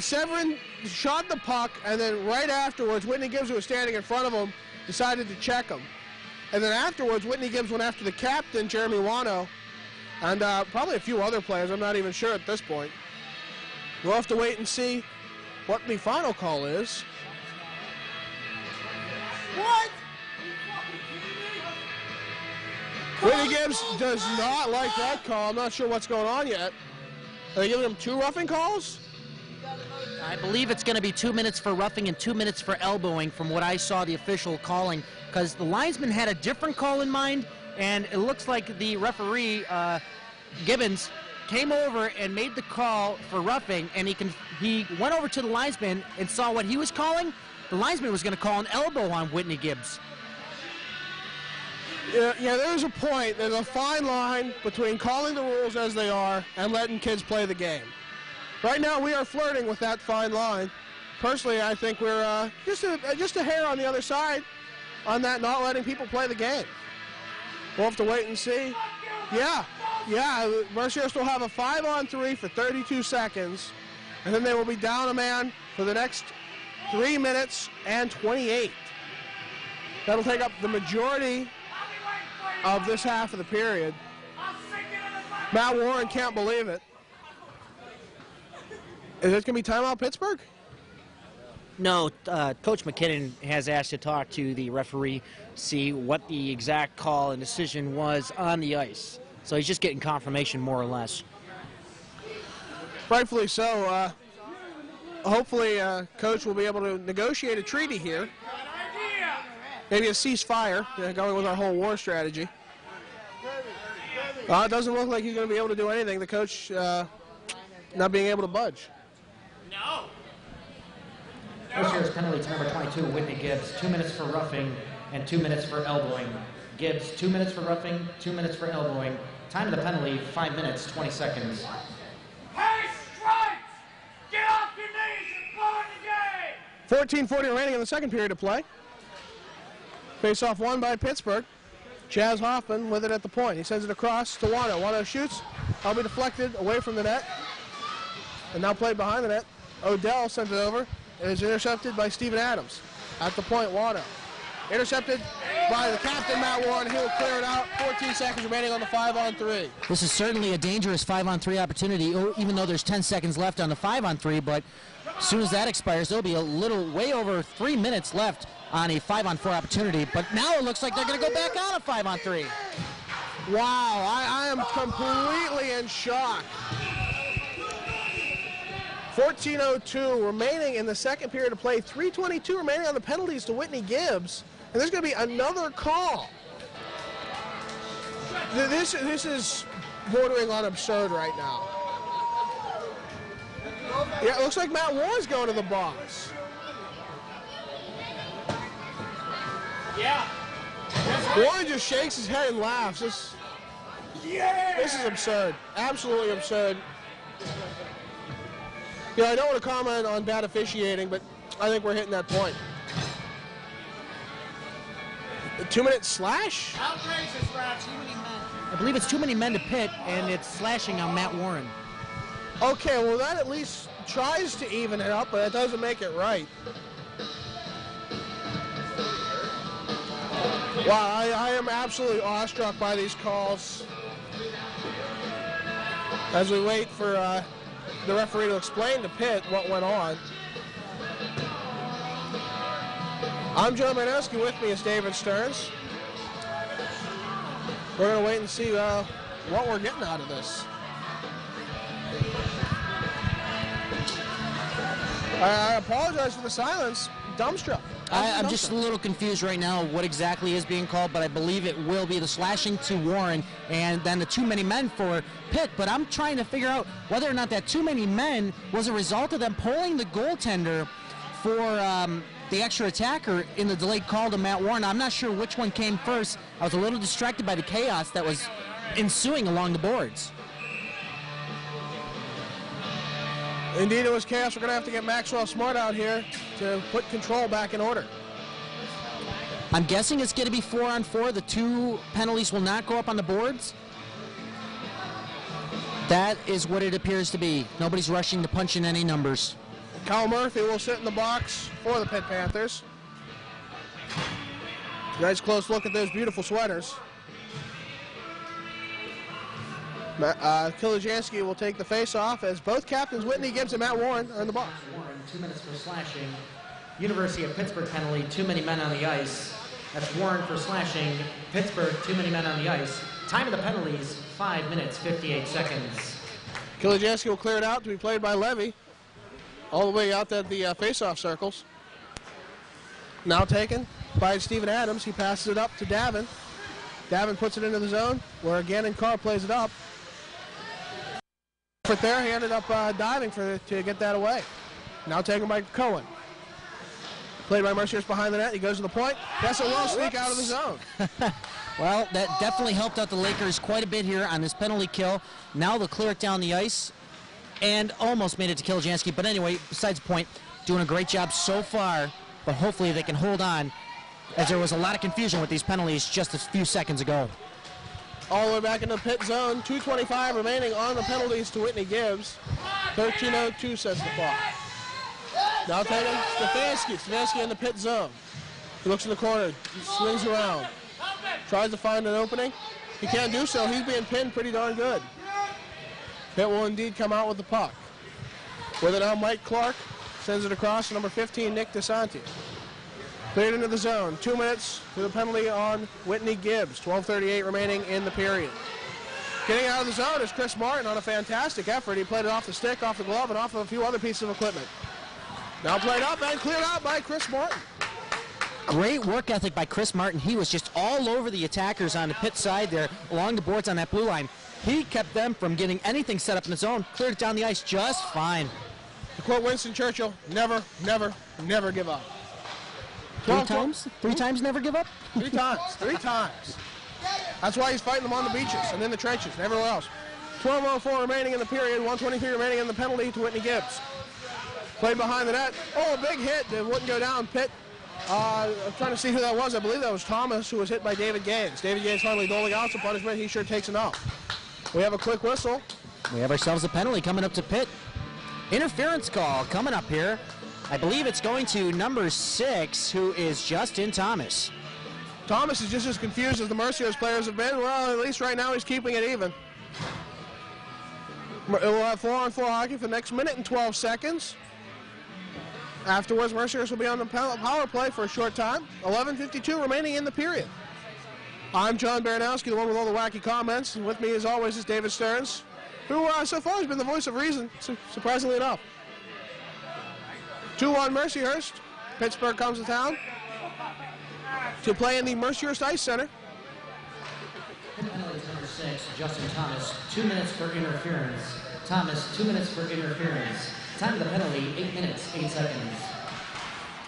Severin shot the puck, and then right afterwards, Whitney Gibbs, who was standing in front of him, decided to check him. And then afterwards, Whitney Gibbs went after the captain, Jeremy Wano, and uh, probably a few other players. I'm not even sure at this point. We'll have to wait and see what the final call is. What? Whitney Gibbs does not like that call. I'm not sure what's going on yet. Are they giving him two roughing calls? I believe it's going to be two minutes for roughing and two minutes for elbowing from what I saw the official calling because the linesman had a different call in mind and it looks like the referee uh, Gibbons came over and made the call for roughing and he he went over to the linesman and saw what he was calling the linesman was going to call an elbow on Whitney Gibbs Yeah, yeah, there's a point. There's a fine line between calling the rules as they are and letting kids play the game. Right now, we are flirting with that fine line. Personally, I think we're uh, just a just a hair on the other side on that, not letting people play the game. We'll have to wait and see. Yeah, yeah. Mercyhurst will have a five-on-three for 32 seconds, and then they will be down a man for the next three minutes and 28. That'll take up the majority of this half of the period. Matt Warren can't believe it. Is this going to be timeout Pittsburgh? No, uh, Coach McKinnon has asked to talk to the referee, see what the exact call and decision was on the ice. So he's just getting confirmation, more or less. Rightfully so. Uh, hopefully, uh, Coach will be able to negotiate a treaty here. Maybe a ceasefire, uh, going with our whole war strategy. Uh, it doesn't look like he's going to be able to do anything. The coach uh, not being able to budge. No. This year's penalty to number 22, Whitney Gibbs. Two minutes for roughing and two minutes for elbowing. Gibbs, two minutes for roughing, two minutes for elbowing. Time of the penalty, five minutes, 20 seconds. Hey, stripes! Get off your knees and play again. Fourteen forty remaining in the second period of play. Face-off won by Pittsburgh. Chaz Hoffman with it at the point. He sends it across to Wano. Wano shoots. I'll be deflected away from the net. And now played behind the net. Odell sent it over. It is intercepted by Steven Adams. At the point, Wano. Intercepted by the captain, Matt Warren. He will clear it out. 14 seconds remaining on the five on three. This is certainly a dangerous five on three opportunity, even though there's 10 seconds left on the five on three. But as soon as that expires, there'll be a little, way over three minutes left on a five on four opportunity. But now it looks like they're going to go back on a five on three. Wow, I, I am completely in shock. 14.02 remaining in the second period of play. 3.22 remaining on the penalties to Whitney Gibbs. And there's going to be another call. This, this is bordering on absurd right now. Yeah, it looks like Matt Warren's going to the box. Yeah. Warren just shakes his head and laughs. This, yeah. this is absurd. Absolutely absurd. Yeah, I don't want to comment on bad officiating, but I think we're hitting that point. A two minute slash? Outrageous, refs. I believe it's too many men to Pitt, and it's slashing on Matt Warren. Okay, well, that at least tries to even it up, but it doesn't make it right. Wow, I, I am absolutely awestruck by these calls. As we wait for uh, the referee to explain to Pitt what went on. I'm John Baranowski. With me is David Stearns. We're going to wait and see uh, what we're getting out of this. I, I apologize for the silence. Dumbstruck. I, I'm just a little confused right now what exactly is being called, but I believe it will be the slashing to Warren and then the too many men for Pitt. But I'm trying to figure out whether or not that too many men was a result of them pulling the goaltender for um, the extra attacker in the delayed call to Matt Warren. I'm not sure which one came first. I was a little distracted by the chaos that was ensuing along the boards. Indeed, it was chaos. We're going to have to get Maxwell Smart out here to put control back in order. I'm guessing it's going to be four on four. The two penalties will not go up on the boards. That is what it appears to be. Nobody's rushing to punch in any numbers. Kyle Murphy will sit in the box for the Pitt Panthers. Nice close look at those beautiful sweaters. Uh, Kilijansky will take the face off as both captains, Whitney Gibbs and Matt Warren, are in the box. Warren, two minutes for slashing. University of Pittsburgh penalty, too many men on the ice. That's Warren for slashing. Pittsburgh, too many men on the ice. Time of the penalties, five minutes, 58 seconds. Kilijansky will clear it out to be played by Levy. All the way out at the uh, face-off circles. Now taken by Steven Adams. He passes it up to Davin. Davin puts it into the zone where Gannon and Carr plays it up. Effort there, he ended up uh, diving for to get that away. Now taken by Cohen. Played by Mercyhurst behind the net. He goes to the point. That's a well sneak out of the zone. (laughs) Well, that definitely helped out the Lakers quite a bit here on this penalty kill. Now they'll clear it down the ice and almost made it to Kilijansky. But anyway, besides point, doing a great job so far, but hopefully they can hold on as there was a lot of confusion with these penalties just a few seconds ago. All the way back in the Pitt zone. 2.25 remaining on the penalties to Whitney Gibbs. 13.02 sets the clock. Now taking Stefanski. Stefanski in the Pitt zone. He looks in the corner, swings around, tries to find an opening. He can't do so. He's being pinned pretty darn good. Pitt will indeed come out with the puck. With it now, Mike Clark sends it across to number 15, Nick DeSanti. Cleared into the zone. Two minutes to the penalty on Whitney Gibbs. 12.38 remaining in the period. Getting out of the zone is Chris Martin on a fantastic effort. He played it off the stick, off the glove, and off of a few other pieces of equipment. Now played up and cleared out by Chris Martin. Great work ethic by Chris Martin. He was just all over the attackers on the Pitt side there, along the boards on that blue line. He kept them from getting anything set up in the zone, cleared it down the ice just fine. To quote Winston Churchill, never, never, never give up. Three 12 times? Three times never give up? Three times. Three times. That's why he's fighting them on the beaches and in the trenches and everywhere else. 12.04 remaining in the period, 123 remaining in the penalty to Whitney Gibbs. Played behind the net. Oh, a big hit that wouldn't go down. Pitt. Uh, I'm trying to see who that was. I believe that was Thomas who was hit by David Gaines. David Gaines finally doling out some punishment. He sure takes enough. We have a quick whistle. We have ourselves a penalty coming up to Pitt. Interference call coming up here. I believe it's going to number six, who is Justin Thomas. Thomas is just as confused as the Mercyhurst players have been. Well, at least right now he's keeping it even. We'll have four on four hockey for the next minute and 12 seconds. Afterwards, Mercyhurst will be on the power play for a short time. 11.52 remaining in the period. I'm John Baranowski, the one with all the wacky comments. And with me, as always, is David Stearns, who uh, so far has been the voice of reason, su- surprisingly enough. 2 1 Mercyhurst. Pittsburgh comes to town to play in the Mercyhurst Ice Center. Number six, Justin Thomas, two minutes for interference. Thomas, two minutes for interference. Time of the penalty, eight minutes, eight seconds.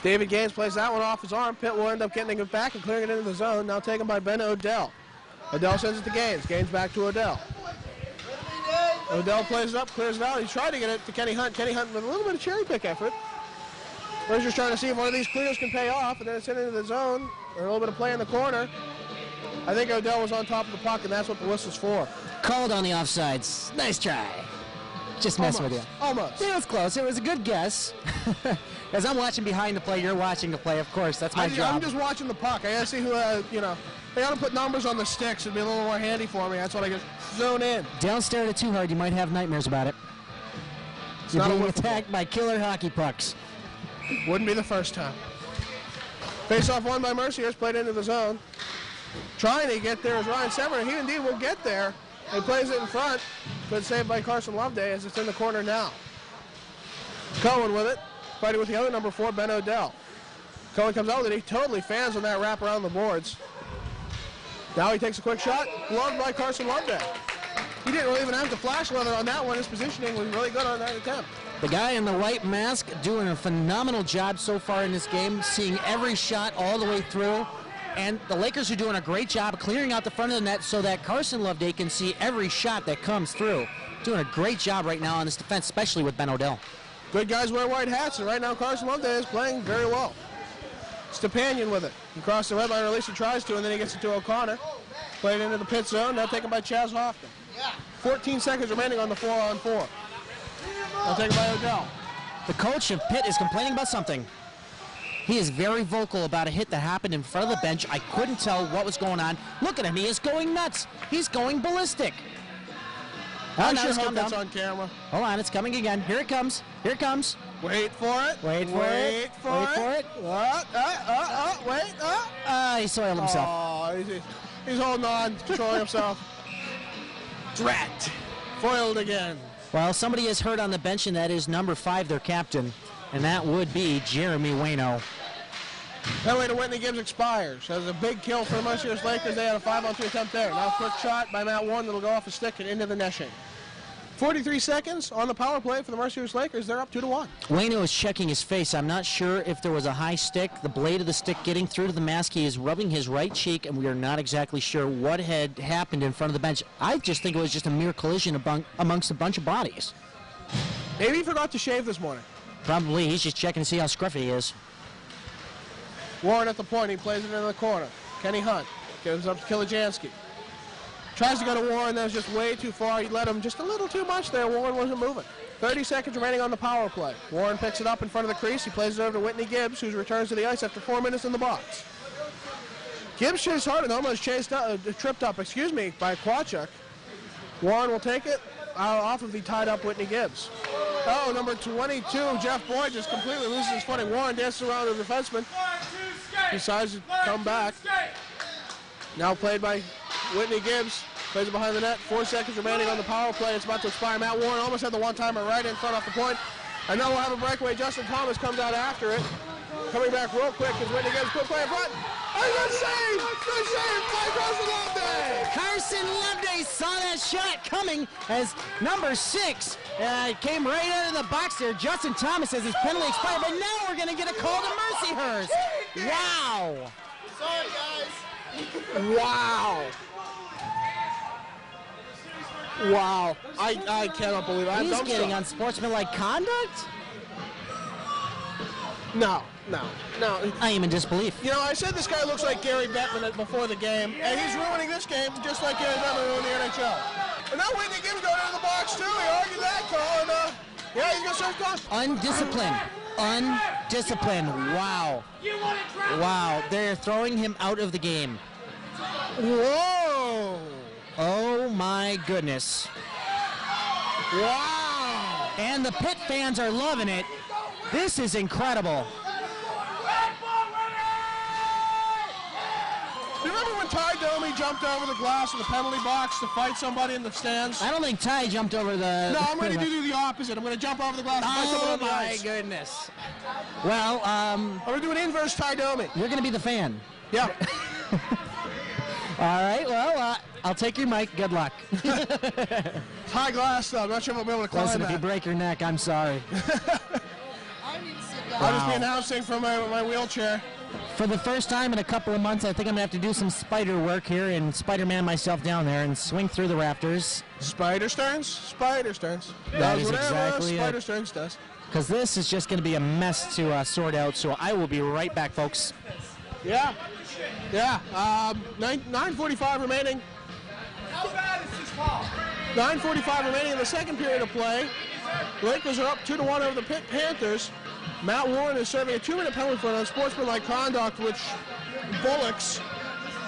David Gaines plays that one off his arm. Pitt will end up getting it back and clearing it into the zone. Now taken by Ben Odell. Odell sends it to Gaines. Gaines back to Odell. Odell plays it up, clears it out. He tried to get it to Kenny Hunt. Kenny Hunt with a little bit of cherry pick effort. Mercer's trying to see if one of these clears can pay off, and then it's into the zone. A little bit of play in the corner. I think Odell was on top of the puck, and that's what the whistle's for. Called on the offsides. Nice try. Just messing with you. Almost. It was close. It was a good guess. (laughs) As I'm watching behind the play, you're watching the play. Of course, that's my I, job. am just watching the puck. I gotta see who, uh, you know, they ought to put numbers on the sticks. It'd be a little more handy for me. That's what I just zone in. Don't stare at it too hard. You might have nightmares about it. You're not being attacked by killer hockey pucks. Wouldn't be the first time. Face off won by Mercyhurst, played into the zone. Trying to get there is Ryan Severin. He indeed will get there. He plays it in front. Good save by Carson Loveday as it's in the corner now. Cohen with it. Fighting with the other number four, Ben Odell. Cohen comes out with it. He totally fans on that wrap around the boards. Now he takes a quick shot. Gloved by Carson Loveday. He didn't really even have to flash leather on that one. His positioning was really good on that attempt. The guy in the white mask doing a phenomenal job so far in this game, seeing every shot all the way through. And the Lakers are doing a great job clearing out the front of the net so that Carson Loveday can see every shot that comes through. Doing a great job right now on this defense, especially with Ben Odell. Good guys wear white hats, and right now Carson Loveday is playing very well. Stepanian with it. He crossed the red line, or at least he tries to, and then he gets it to O'Connor. Played into the Pitt zone, now taken by Chaz Hoffman. 14 seconds remaining on the four on four. Now taken by Odell. The coach of Pitt is complaining about something. He is very vocal about a hit that happened in front of the bench. I couldn't tell what was going on. Look at him. He is going nuts. He's going ballistic. Oh, I sure hope that's on camera. Hold on, it's coming again. Here it comes. Here it comes. Wait for it. Wait for wait it. For Wait it. for it. Uh, uh, uh, uh, wait. Uh. Ah, he soiled himself. Oh, he's, he's holding on, controlling himself. (laughs) Drat. Foiled again. Well, somebody is hurt on the bench, and that is number five, their captain, and that would be Jeremy Wano. That way to Whitney Gibbs expires. That was a big kill for the Mercyhurst Lakers. They had a 5 on 2 attempt there. Now, quick shot by Matt Warren that'll go off a stick and into the netting. 43 seconds on the power play for the Mercyhurst Lakers. They're up 2 to 1. Wano is checking his face. I'm not sure if there was a high stick, the blade of the stick getting through to the mask. He is rubbing his right cheek, and we are not exactly sure what had happened in front of the bench. I just think it was just a mere collision among, amongst a bunch of bodies. Maybe he forgot to shave this morning. Probably he's just checking to see how scruffy he is. Warren at the point. He plays it into the corner. Kenny Hunt gives up to Kilijansky. Tries to go to Warren. That was just way too far. He let him just a little too much there. Warren wasn't moving. 30 seconds remaining on the power play. Warren picks it up in front of the crease. He plays it over to Whitney Gibbs, who returns to the ice after four minutes in the box. Gibbs chased hard and almost chased up, uh, tripped up, excuse me, by Kwachuk. Warren will take it uh, off of the tied up Whitney Gibbs. Oh, number 22, Jeff Boyd just completely loses his footing. Warren dances around the defenseman. Decides to come back. Now played by Whitney Gibbs. Plays it behind the net. Four seconds remaining on the power play. It's about to expire. Matt Warren almost had the one-timer right in front off the point. And now we'll have a breakaway. Justin Thomas comes out after it. Coming back real quick as Whitney Gibbs quick play in front. Oh, good save! Good save by Carson Loveday! Carson Loveday saw that shot coming as number six uh, came right out of the box there. Justin Thomas says his penalty expired, but now we're going to get a call to Mercyhurst. Wow. Sorry, guys. wow. Wow. I, I cannot believe it. I- He's I'm getting sorry. unsportsmanlike conduct? No, no, no. I am in disbelief. You know, I said this guy looks like Gary Bettman before the game, and he's ruining this game just like Gary Bettman ruined the NHL. And now Whitney Gibbs going into the box too. He argued that call, and uh, yeah, he's gonna serve caution. Undisciplined. Undisciplined. Wow. You want to drop Wow. They're throwing him out of the game. Whoa! Oh my goodness. Wow! And the Pitt fans are loving it. This is incredible. Do you remember when Tie Domi jumped over the glass in the penalty box to fight somebody in the stands? I don't think Tie jumped over the. No, I'm ready to do the opposite. I'm going to jump over the glass and fight someone Oh my goodness. Well, um, I'm going to do an inverse Tie Domi. you're going to be the fan. Yeah. (laughs) All right. Well, uh, I'll take your mic. Good luck. (laughs) High glass though. I'm not sure if I'll be able to climb Listen, if you break your neck, I'm sorry. (laughs) I'll just be announcing from my, my wheelchair. For the first time in a couple of months, I think I'm gonna have to do some spider work here and Spider-Man myself down there and swing through the rafters. Spider Stearns? Spider Stearns. That is exactly it. Spider Stearns does. Because this is just going to be a mess to uh, sort out. So I will be right back, folks. Yeah. Yeah. Um, nine, 9.45 remaining. How bad is this call? 9.45 remaining in the second period of play. Lakers are up 2 to 1 over the Panthers. Matt Warren is serving a two minute penalty for unsportsmanlike conduct, which bullocks,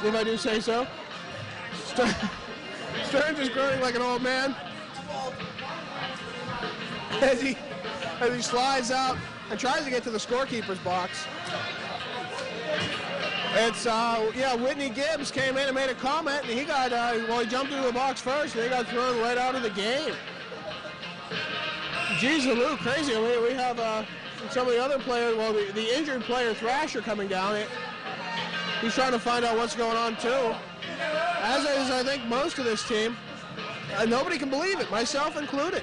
if I do say so. Stern- (laughs) Stearns is growing like an old man as he, as he slides out and tries to get to the scorekeeper's box. It's uh yeah, Whitney Gibbs came in and made a comment, and he got uh, well, he jumped into the box first, and he got thrown right out of the game. Geez, Lou, crazy. We, we have uh, some of the other players. Well, the, the injured player Thrasher coming down. It, he's trying to find out what's going on too. As is, I think, most of this team. Uh, nobody can believe it, myself included.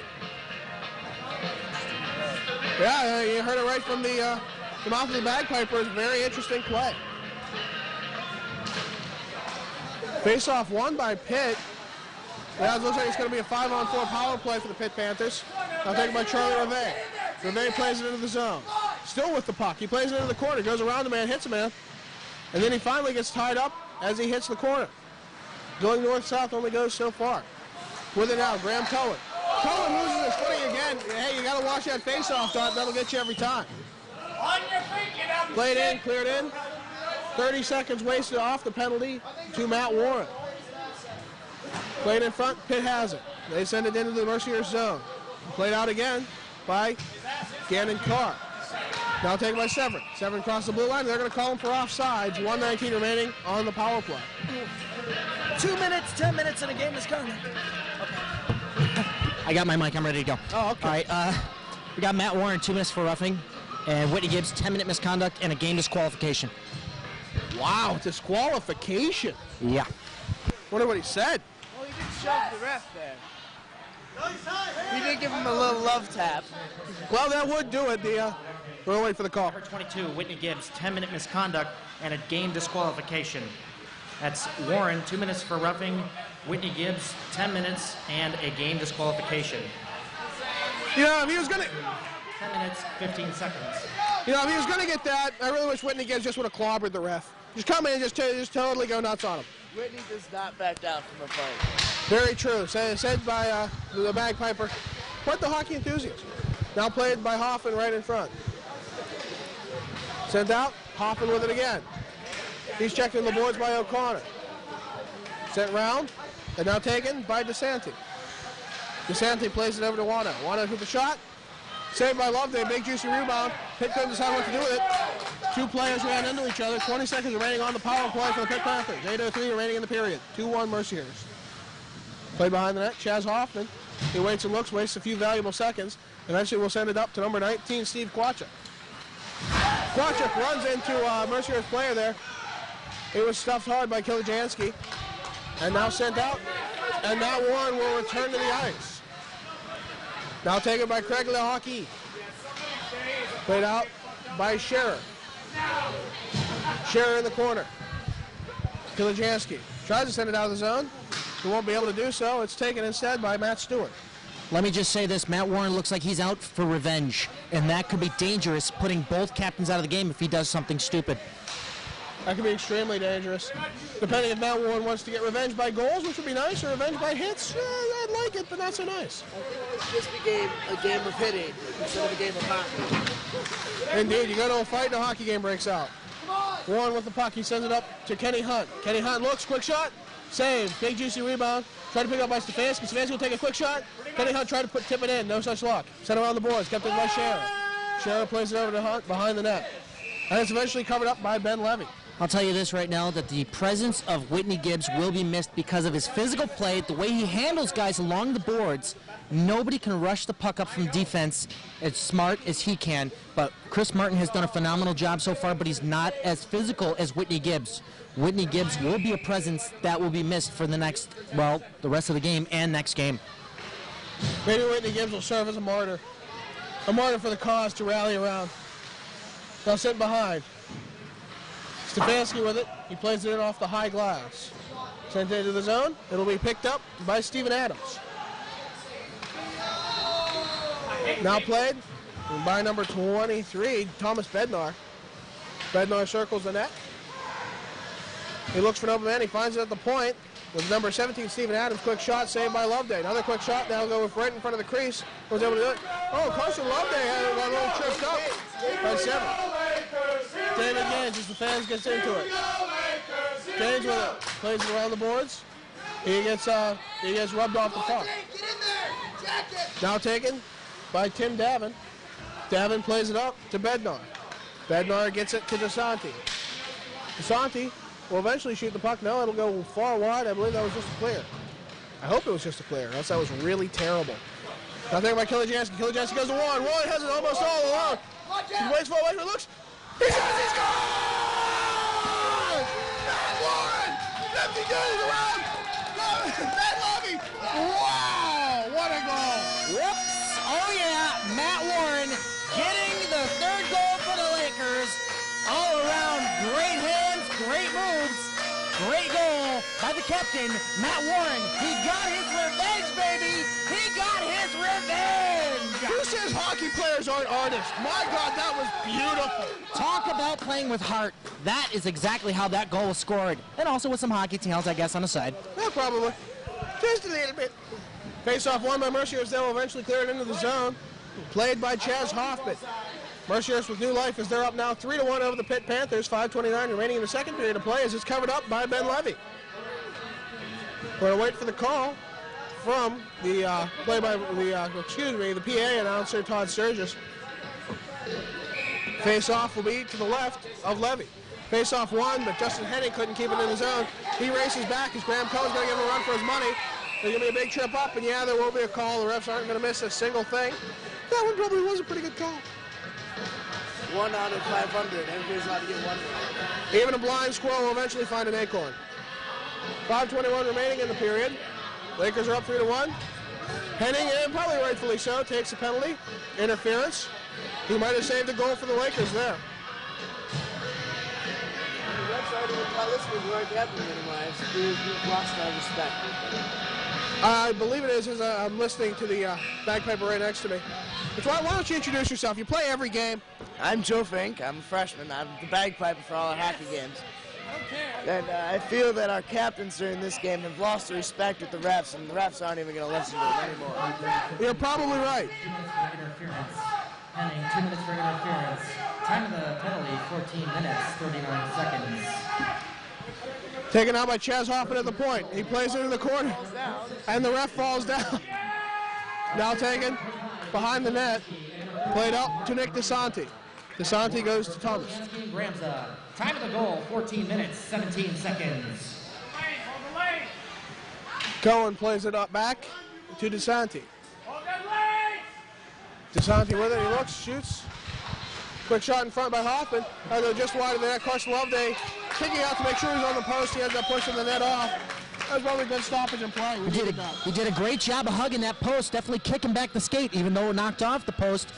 Yeah, uh, you heard it right from the uh, the mouth of the bagpipers. Very interesting play. Face-off won by Pitt. It looks like it's going to be a five-on-four power play for the Pitt Panthers. Now taken by Charlie Reve. Reve plays it into the zone. Still with the puck. He plays it into the corner. Goes around the man, hits a man. And then he finally gets tied up as he hits the corner. Going north-south only goes so far. With it now, Graham Cohen. Cohen loses his footing again. Hey, you got to watch that face-off, Dot. That'll get you every time. On your feet, get up. Played in, cleared in. 30 seconds wasted off the penalty to Matt Warren. Played in front, Pitt has it. They send it into the Mercyhurst zone. Played out again by Gannon Carr. Now taken by Severin. Severin across the blue line. They're going to call him for offsides. 119 remaining on the power play. Two minutes, ten minutes, and a game is coming. (laughs) I got my mic. I'm ready to go. Oh, okay. All right. Uh, we got Matt Warren two minutes for roughing, and Whitney Gibbs 10 minute misconduct and a game disqualification. Wow, disqualification. Yeah. Wonder what he said. Well, he did shove the ref there. He did give him a little love tap. Well, that would do it. The uh, we'll wait for the call. Number 22, Whitney Gibbs, 10 minute misconduct and a game disqualification. That's Warren, two minutes for roughing. Whitney Gibbs, 10 minutes and a game disqualification. You know, if he was going to 10 minutes, 15 seconds. You know, if he was going to get that, I really wish Whitney Gibbs just would have clobbered the ref. Just come in and just, just totally go nuts on him. Whitney does not back down from a fight. Very true. Said, said by uh, the bagpiper. What the hockey enthusiast. Now played by Hoffman right in front. Sent out. Hoffman with it again. He's checked in the boards by O'Connor. Sent round. And now taken by DeSanti. DeSanti plays it over to Wano. Wano with the shot. Saved by love, Loveday. Big juicy rebound. Pitt couldn't decide what to do with it. Two players ran into each other. 20 seconds remaining on the power play for the Pitt Panthers. 8.03 remaining in the period. 2-1 Mercyhurst. Play behind the net, Chaz Hoffman. He waits and looks, wastes a few valuable seconds. Eventually we'll send it up to number 19, Steve Kwachuk. Kwachuk runs into uh, Mercyhurst player there. He was stuffed hard by Kilijansky. And now sent out. And now Warren will return to the ice. Now taken by Craig Lehockey. Played out by Scherer. Scherer in the corner. Kilijansky tries to send it out of the zone. He won't be able to do so. It's taken instead by Matt Stewart. Let me just say this Matt Warren looks like he's out for revenge, and that could be dangerous, putting both captains out of the game if he does something stupid. That could be extremely dangerous. Depending if Matt Warren wants to get revenge by goals, which would be nice, or revenge by hits, eh, I'd like it, but not so nice. This became a game of hitting instead of a game of hockey. Indeed, you go to a fight and a hockey game breaks out. Warren with the puck, he sends it up to Kenny Hunt. Kenny Hunt looks, quick shot, save, big juicy rebound. Try to pick up by Stefanski. Stefanski will take a quick shot. Kenny Hunt tried to put tip it in, no such luck. Sent around the boards, kept it by Scherer. Scherer plays it over to Hunt behind the net. And it's eventually covered up by Ben Levy. I'll tell you this right now that the presence of Whitney Gibbs will be missed because of his physical play, the way he handles guys along the boards. Nobody can rush the puck up from defense as smart as he can. But Chris Martin has done a phenomenal job so far, but he's not as physical as Whitney Gibbs. Whitney Gibbs will be a presence that will be missed for the next, well, the rest of the game and next game. Maybe Whitney Gibbs will serve as a martyr. A martyr for the cause to rally around. Now sit behind. Stefanski with it. He plays it off the high glass. Sent into the zone. It'll be picked up by Steven Adams. Now played by number 23, Thomas Bednar. Bednar circles the net. He looks for an open man. He finds it at the point with number 17, Steven Adams. Quick shot saved by Loveday. Another quick shot. Now go right in front of the crease. Was able to do it. Oh, Carson Loveday had a little tripped up by seven. David Gaines as the fans gets into it. Gaines with it. Plays it around the boards. He gets uh, he gets rubbed off the puck. Now taken by Tim Davin. Davin plays it up to Bednar. Bednar gets it to DeSanti. DeSanti will eventually shoot the puck. No, it'll go far wide. I believe that was just a clear. I hope it was just a clear, else that was really terrible. Now taken by Kilijansky. Kelly Jansen goes to one. One has it almost all alone. He waits for it, looks. He shoots, he scores! Matt Warren! Lefty goes around! Matt Levy! Wow! Great goal by the captain, Matt Warren. He got his revenge, baby! He got his revenge! Who says hockey players aren't artists? My God, that was beautiful. Talk about playing with heart. That is exactly how that goal was scored. And also with some hockey tails, I guess, on the side. Yeah, probably. Just a little bit. Face off won by Mercyhurst. They'll eventually clear it into the zone. Played by Chaz Hoffman. Mercyhurst with new life as they're up now 3 to 1 over the Pitt Panthers. 5.29 remaining in the second period of play as it's covered up by Ben Levy. We're going to wait for the call from the uh, play by the, uh, excuse me, the PA announcer Todd Sturgis. Face off will be to the left of Levy. Face off one, but Justin Henning couldn't keep it in his own. He races back as Graham Cohen's going to give him a run for his money. There's going to be a big trip up, and yeah, there will be a call. The refs aren't going to miss a single thing. That one probably was a pretty good call. One out of 500. Everybody's allowed to get one. Even a blind squirrel will eventually find an acorn. 5.21 remaining in the period. Lakers are up 3 to 1. Henning, and probably rightfully so, takes a penalty. Interference. He might have saved a goal for the Lakers there. I believe it is, as I- I'm listening to the uh, bagpiper right next to me. Why, why don't you introduce yourself? You play every game. I'm Joe Fink. I'm a freshman. I'm the bagpiper for all our hockey games. And uh, I feel that our captains during this game have lost the respect with the refs, and the refs aren't even going to listen to them anymore. You're probably right. Two minutes for interference. Pending two minutes for interference. Time of the penalty, 14 minutes, 39 seconds. Taken out by Chaz Hoffman at the point. He plays it in the corner. And the ref falls down. Now taken behind the net. Played up to Nick DeSanti. DeSanti goes to Thomas. Gramza. Uh, time of the goal, 14 minutes, 17 seconds. Cohen plays it up back to DeSanti. DeSanti with it. He looks, shoots. Quick shot in front by Hoffman. Oh, Although just wide of the net. Carson Loveday kicking out to make sure he's on the post. He ends up pushing the net off. That was probably a good stoppage and play. We He did, a, he did a great job of hugging that post, definitely kicking back the skate, even though it knocked off the post.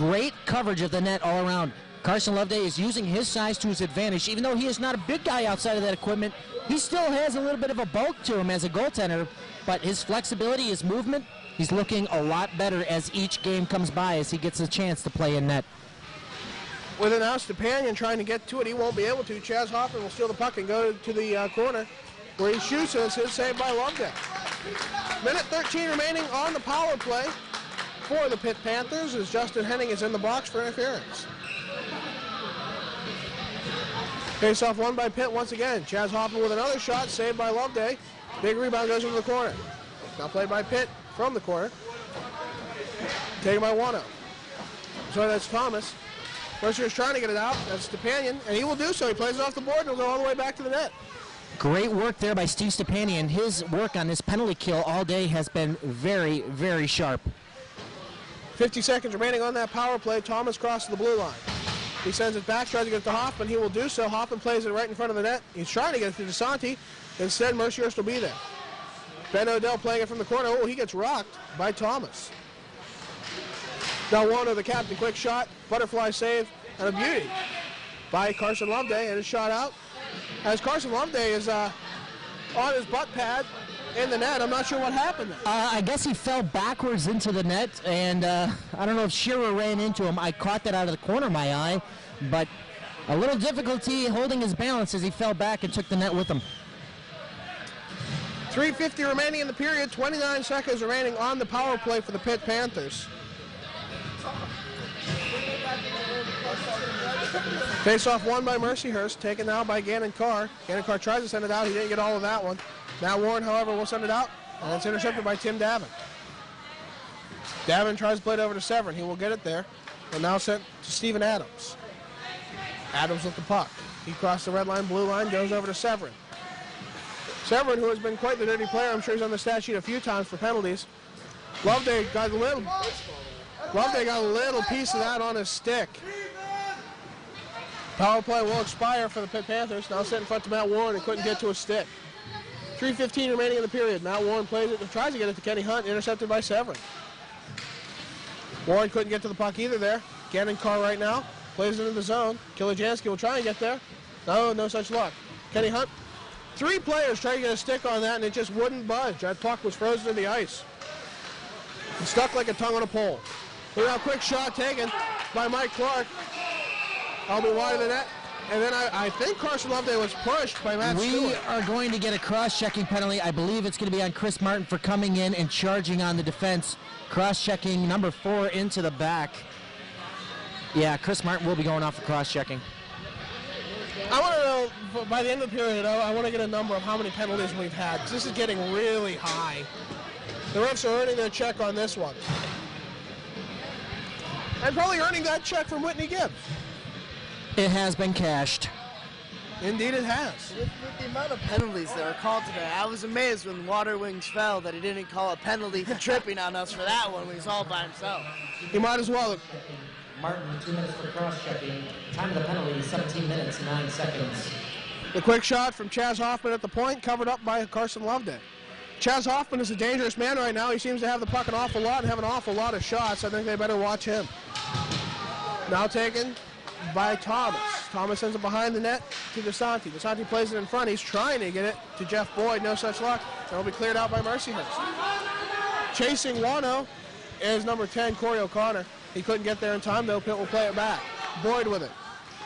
Great coverage of the net all around. Carson Loveday is using his size to his advantage. Even though he is not a big guy outside of that equipment, he still has a little bit of a bulk to him as a goaltender. but his flexibility, his movement, he's looking a lot better as each game comes by as he gets a chance to play in net. With it now, Stepanian trying to get to it. He won't be able to. Chaz Hoffman will steal the puck and go to the uh, corner where he shoots and it's his save by Loveday. Minute 13 remaining on the power play for the Pitt Panthers as Justin Henning is in the box for interference. Face off won by Pitt once again. Chaz Hoffman with another shot saved by Loveday. Big rebound goes into the corner. Now played by Pitt from the corner. Taken by Wano. So that's Thomas. Mercer is trying to get it out. That's Stepanian, and he will do so. He plays it off the board and will go all the way back to the net. Great work there by Steve Stepanian. His work on this penalty kill all day has been very, very sharp. 50 seconds remaining on that power play. Thomas crosses the blue line. He sends it back, tries to get it to Hoffman. He will do so. Hoffman plays it right in front of the net. He's trying to get it to DeSanti. Instead, Mercyhurst will be there. Ben Odell playing it from the corner. Oh, he gets rocked by Thomas. Delwano, the captain, quick shot, butterfly save, and a beauty by Carson Loveday, and a shot out. As Carson Loveday is uh, on his butt pad in the net, I'm not sure what happened there. Uh, I guess he fell backwards into the net, and uh, I don't know if Shearer ran into him. I caught that out of the corner of my eye, but a little difficulty holding his balance as he fell back and took the net with him. 350 remaining in the period, 29 seconds remaining on the power play for the Pitt Panthers. Face off won by Mercyhurst, taken now by Gannon Carr. Gannon Carr tries to send it out. He didn't get all of that one. Now Warren, however, will send it out, and it's intercepted by Tim Davin. Davin tries to play it over to Severin. He will get it there, and now sent to Stephen Adams. Adams with the puck. He crossed the red line, blue line, goes over to Severin. Severin, who has been quite the dirty player, I'm sure he's on the stat sheet a few times for penalties. Loveday got a little, Loveday got a little piece of that on his stick. Power play will expire for the Pitt Panthers. Now set in front to Matt Warren and couldn't get to a stick. 3.15 remaining in the period. Matt Warren plays it tries to get it to Kenny Hunt, intercepted by Severin. Warren couldn't get to the puck either there. Gannon Carr right now plays it in the zone. Kilijansky will try and get there. No, no such luck. Kenny Hunt, three players trying to get a stick on that and it just wouldn't budge. That puck was frozen in the ice. It stuck like a tongue on a pole. We Look now, quick shot taken by Mike Clark. I'll be wide of the net. And then I, I think Carson Loveday was pushed by Matt We Stewart. are going to get a cross-checking penalty. I believe it's going to be on Chris Martin for coming in and charging on the defense. Cross-checking number four into the back. Yeah, Chris Martin will be going off for cross-checking. I want to know, by the end of the period, I, I want to get a number of how many penalties we've had. this is getting really high. The refs are earning their check on this one. And probably earning that check from Whitney Gibbs. It has been cashed. Indeed it has. With, with the amount of penalties that were called today, I was amazed when Water Wings fell that he didn't call a penalty for tripping on us for that one when he's all by himself. He might as well. Martin, two minutes for cross-checking. Time of the penalty, 17 minutes, 9 seconds. The quick shot from Chaz Hoffman at the point, covered up by Carson Loveday. Chaz Hoffman is a dangerous man right now. He seems to have the puck an awful lot and have an awful lot of shots. I think they better watch him. Now taken by Thomas. Thomas sends it behind the net to DeSanti. DeSanti plays it in front. He's trying to get it to Jeff Boyd. No such luck. It'll be cleared out by Mercyhurst. Chasing Wano is number 10, Corey O'Connor. He couldn't get there in time, though. Pitt will play it back. Boyd with it.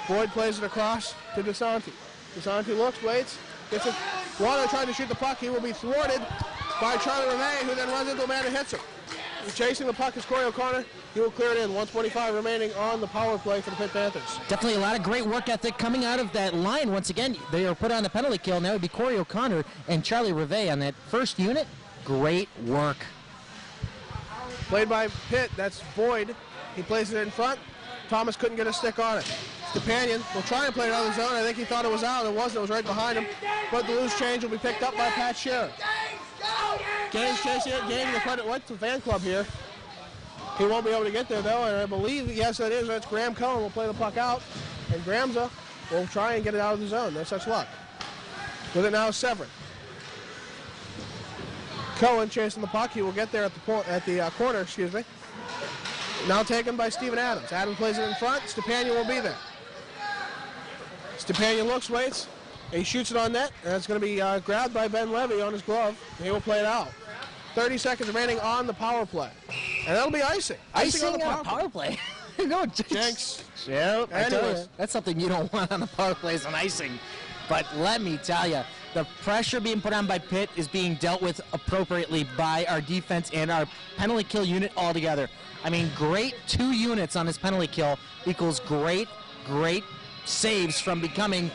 Boyd plays it across to DeSanti. DeSanti looks, waits, gets it. Wano trying to shoot the puck. He will be thwarted by Charlie Rene, who then runs into a man and hits him. Chasing the puck is Corey O'Connor. He will clear it in. 125 remaining on the power play for the Pitt Panthers. Definitely a lot of great work ethic coming out of that line. Once again, they are put on the penalty kill, and that would be Corey O'Connor and Charlie Rivet on that first unit. Great work. Played by Pitt. That's Boyd. He plays it in front. Thomas couldn't get a stick on it. Stepanian will try and play it out of the zone. I think he thought it was out. It wasn't. It was right behind him. But the loose change will be picked up by Pat Shearer. Gaines chasing it. Gaines the credit went to the fan club here. He won't be able to get there though, and I believe yes it is. That's Graham Cohen will play the puck out, and Gramza will try and get it out of the zone. No such luck. With it now, Severin. Cohen chasing the puck. He will get there at the point at the uh, corner. Excuse me. Now taken by Steven Adams. Adams plays it in front. Stepanian will be there. Stepanian looks, waits. He shoots it on net, and it's going to be uh, grabbed by Ben Levy on his glove. He will play it out. 30 seconds remaining on the power play. And that'll be icing. Icing on the on a power, power play. (laughs) no, Jinx. Yep, Anyways. you, that's something you don't (laughs) want on the power plays on icing. But let me tell you, the pressure being put on by Pitt is being dealt with appropriately by our defense and our penalty kill unit altogether. I mean, great two units on this penalty kill equals great, great saves from becoming,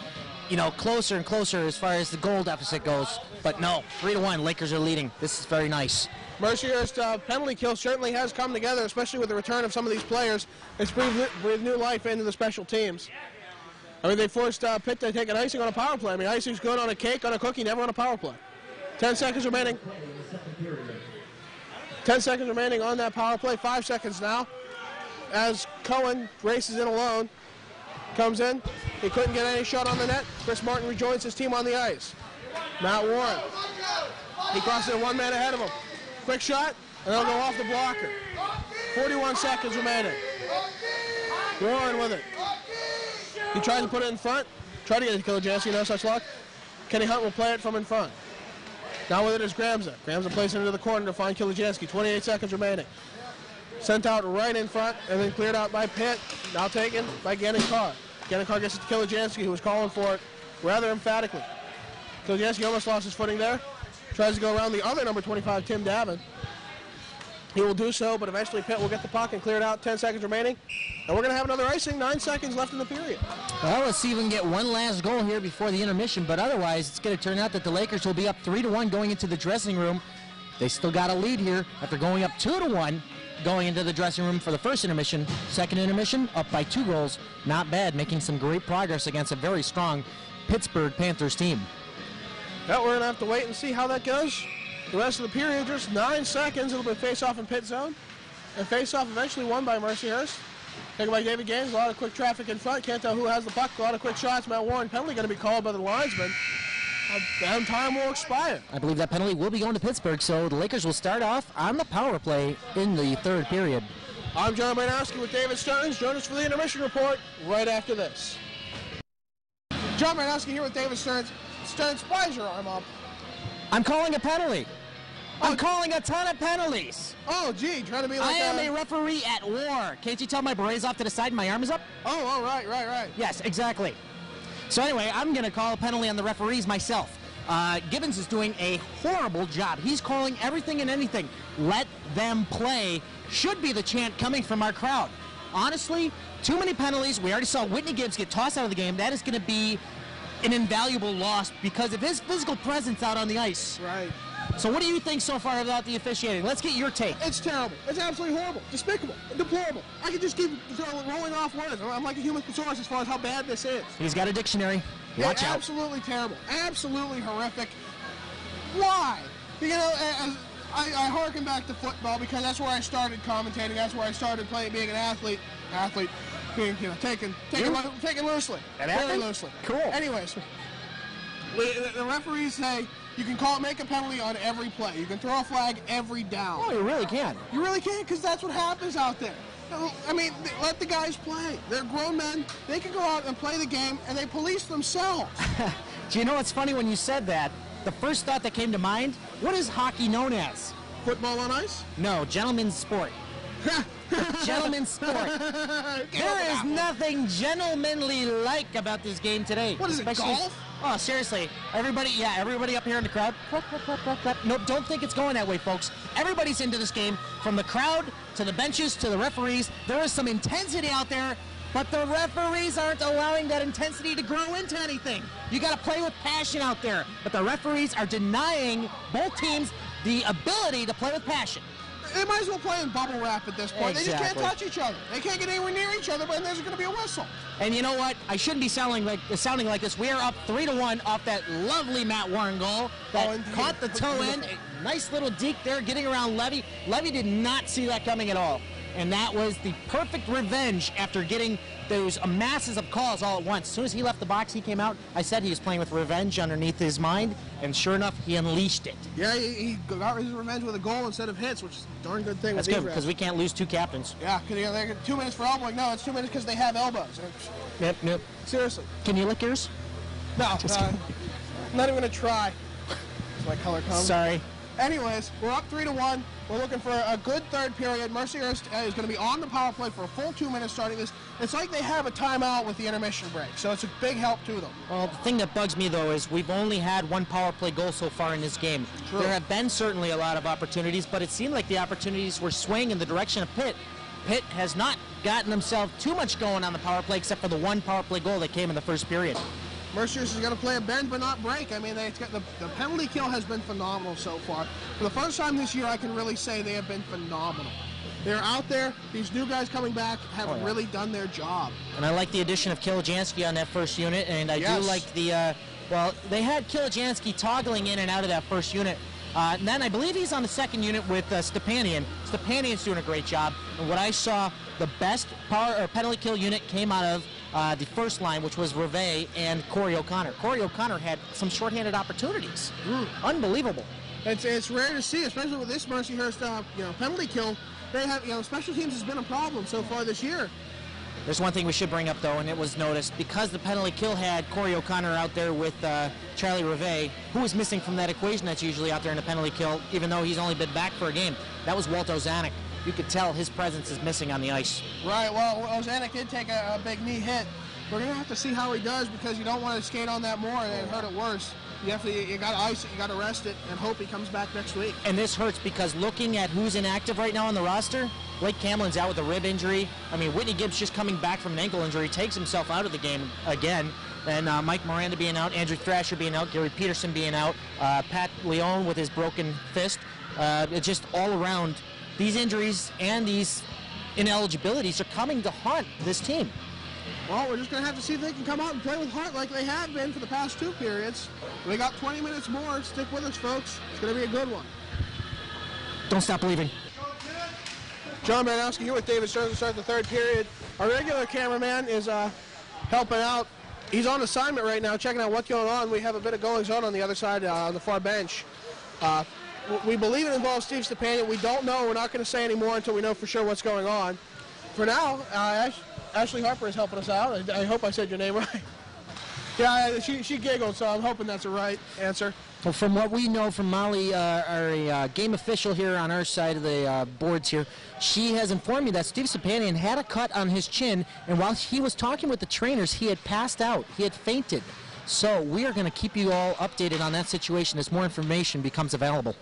you know, closer and closer as far as the goal deficit goes. But no, three to one, Lakers are leading. This is very nice. Mercyhurst uh, penalty kill certainly has come together, especially with the return of some of these players. It's breathed, breathed new life into the special teams. I mean, they forced uh, Pitt to take an icing on a power play. I mean, icing's good on a cake, on a cookie, never on a power play. 10 seconds remaining. 10 seconds remaining on that power play. Five seconds now. As Cohen races in alone, comes in. He couldn't get any shot on the net. Chris Martin rejoins his team on the ice. Matt Warren. He crosses it one man ahead of him. Quick shot, and it'll go off the blocker. 41 seconds remaining. Warren with it. He tries to put it in front. Try to get it to Kilijansky, no such luck. Kenny Hunt will play it from in front. Now with it is Gramza. Gramza plays it into the corner to find Kilijansky. 28 seconds remaining. Sent out right in front and then cleared out by Pitt. Now taken by Gannon Carr. Carr gets it to Kilijansky, who was calling for it rather emphatically. Kilijansky almost lost his footing there. Tries to go around the other number 25, Tim Davin. He will do so, but eventually Pitt will get the puck and clear it out. 10 seconds remaining. And we're going to have another icing. Nine seconds left in the period. Well, let's see if we can get one last goal here before the intermission. But otherwise, it's going to turn out that the Lakers will be up three to one going into the dressing room. They still got a lead here after going up two to one going into the dressing room for the first intermission. Second intermission, up by two goals. Not bad, making some great progress against a very strong Pittsburgh Panthers team. Now we're going to have to wait and see how that goes. The rest of the period, just nine seconds. It'll be face-off in Pitt zone. And face-off eventually won by Mercyhurst. Taken by David Gaines. A lot of quick traffic in front. Can't tell who has the puck. A lot of quick shots. Matt Warren penalty going to be called by the linesman. And time will expire. I believe that penalty will be going to Pittsburgh, so the Lakers will start off on the power play in the third period. I'm John Baranowski with David Stearns. Join us for the intermission report right after this. John Baranowski here with David Stearns. Stearns, why is your arm up? I'm calling a penalty. Oh. I'm Oh. calling a ton of penalties. Oh, gee, trying to be like I am a... a referee at war. Can't you tell my beret's off to the side and my arm is up? Oh, oh, right, right, right. Yes, exactly. So anyway, I'm going to call a penalty on the referees myself. Uh, Gibbons is doing a horrible job. He's calling everything and anything. Let them play should be the chant coming from our crowd. Honestly, too many penalties. We already saw Whitney Gibbs get tossed out of the game. That is going to be an invaluable loss because of his physical presence out on the ice. Right. So what do you think so far about the officiating? Let's get your take. It's terrible. It's absolutely horrible. Despicable. Deplorable. I could just keep rolling off words. I'm like a human thesaurus as far as how bad this is. He's got a dictionary. Watch it's out. absolutely terrible. Absolutely horrific. Why? You know, as I, I harken back to football because that's where I started commentating. That's where I started playing, being an athlete. Athlete, being you know taken taken lo- taken loosely, very loosely. Cool. Anyways, the referees say you can call it, make a penalty on every play. You can throw a flag every down. Oh, you really can. You really can't because that's what happens out there. I mean, let the guys play. They're grown men. They can go out and play the game, and they police themselves. (laughs) Do you know what's funny when you said that? The first thought that came to mind, what is hockey known as? Football on ice? No, gentleman's sport. (laughs) gentleman's sport. (laughs) There is nothing gentlemanly like about this game today. What is it, golf? Oh, seriously. Everybody, yeah, everybody up here in the crowd. Clap, clap, clap, clap, clap. Nope, don't think it's going that way, folks. Everybody's into this game, from the crowd to the benches to the referees. There is some intensity out there, but the referees aren't allowing that intensity to grow into anything. You got to play with passion out there, but the referees are denying both teams the ability to play with passion. They might as well play in bubble wrap at this point. They just can't touch each other. They can't get anywhere near each other, but there's going to be a whistle. And you know what? I shouldn't be sounding like sounding like this. We are up three to one off that lovely Matt Warren goal that Oh, caught the toe end. Nice little deke there, getting around Levy. Levy did not see that coming at all, and that was the perfect revenge after getting those masses of calls all at once. As soon as he left the box, he came out. I said he was playing with revenge underneath his mind, and sure enough, he unleashed it. Yeah, he, he got his revenge with a goal instead of hits, which is a darn good thing. That's good because we can't lose two captains. Yeah, because you know, two minutes for elbowing. No, it's two minutes because they have elbows. Yep, yep. seriously. Can you lick yours? No, uh. I'm not even going to try. That's my color comes. Sorry. Anyways, we're up three to one. We're looking for a good third period. Mercyhurst uh, is going to be on the power play for a full two minutes starting this. It's like they have a timeout with the intermission break, so it's a big help to them. Well, the thing that bugs me though is we've only had one power play goal so far in this game. True. There have been certainly a lot of opportunities, but it seemed like the opportunities were swaying in the direction of Pitt. Pitt has not gotten themselves too much going on the power play except for the one power play goal that came in the first period. Mercyhurst is going to play a bend but not break. I mean, they, it's got the, the penalty kill has been phenomenal so far. For the first time this year, I can really say they have been phenomenal. They're out there. These new guys coming back have Oh, yeah. really done their job. And I like the addition of Kilijansky on that first unit, and I Yes. do like the, uh, well, they had Kilijansky toggling in and out of that first unit. Uh, and then I believe he's on the second unit with uh, Stepanian. Stepanian's doing a great job. And what I saw, the best power or penalty kill unit came out of uh, the first line, which was Reve and Corey O'Connor. Corey O'Connor had some shorthanded opportunities. Unbelievable. It's, it's rare to see, especially with this Mercyhurst uh, you know penalty kill. They have you know special teams has been a problem so far this year. There's one thing we should bring up though, and it was noticed because the penalty kill had Corey O'Connor out there with uh, Charlie Reve, who was missing from that equation that's usually out there in the penalty kill, even though he's only been back for a game. That was Walt Ozanek. You could tell his presence is missing on the ice. Right. Well, Ozanek did take a, a big knee hit. We're gonna have to see how he does because you don't want to skate on that more and hurt it worse. You have to you got to ice it, you got to rest it, and hope he comes back next week. And this hurts because looking at who's inactive right now on the roster, Blake Camlin's out with a rib injury. I mean, Whitney Gibbs just coming back from an ankle injury takes himself out of the game again. And uh, Mike Miranda being out, Andrew Thrasher being out, Gary Peterson being out, uh, Pat Leone with his broken fist. Uh, it's just all around. These injuries and these ineligibilities are coming to haunt this team. Well, we're just gonna have to see if they can come out and play with heart like they have been for the past two periods. We got 20 minutes more. Stick with us, folks. It's gonna be a good one. Don't stop believing. John Baranowski here with David Stearns to start the third period. Our regular cameraman is uh, helping out. He's on assignment right now, checking out what's going on. We have a bit of goings on on the other side, uh, on the far bench. Uh, we believe it involves Steve Stepanian. We don't know. We're not going to say any more until we know for sure what's going on. For now, uh, Ash- Ashley Harper is helping us out. I, I hope I said your name (laughs) right. yeah, she, she giggled, so I'm hoping that's the right answer. Well, from what we know from Molly, uh, our uh, game official here on our side of the uh, boards here, she has informed me that Steve Stepanian had a cut on his chin, and while he was talking with the trainers, he had passed out. He had fainted. So we are going to keep you all updated on that situation as more information becomes available.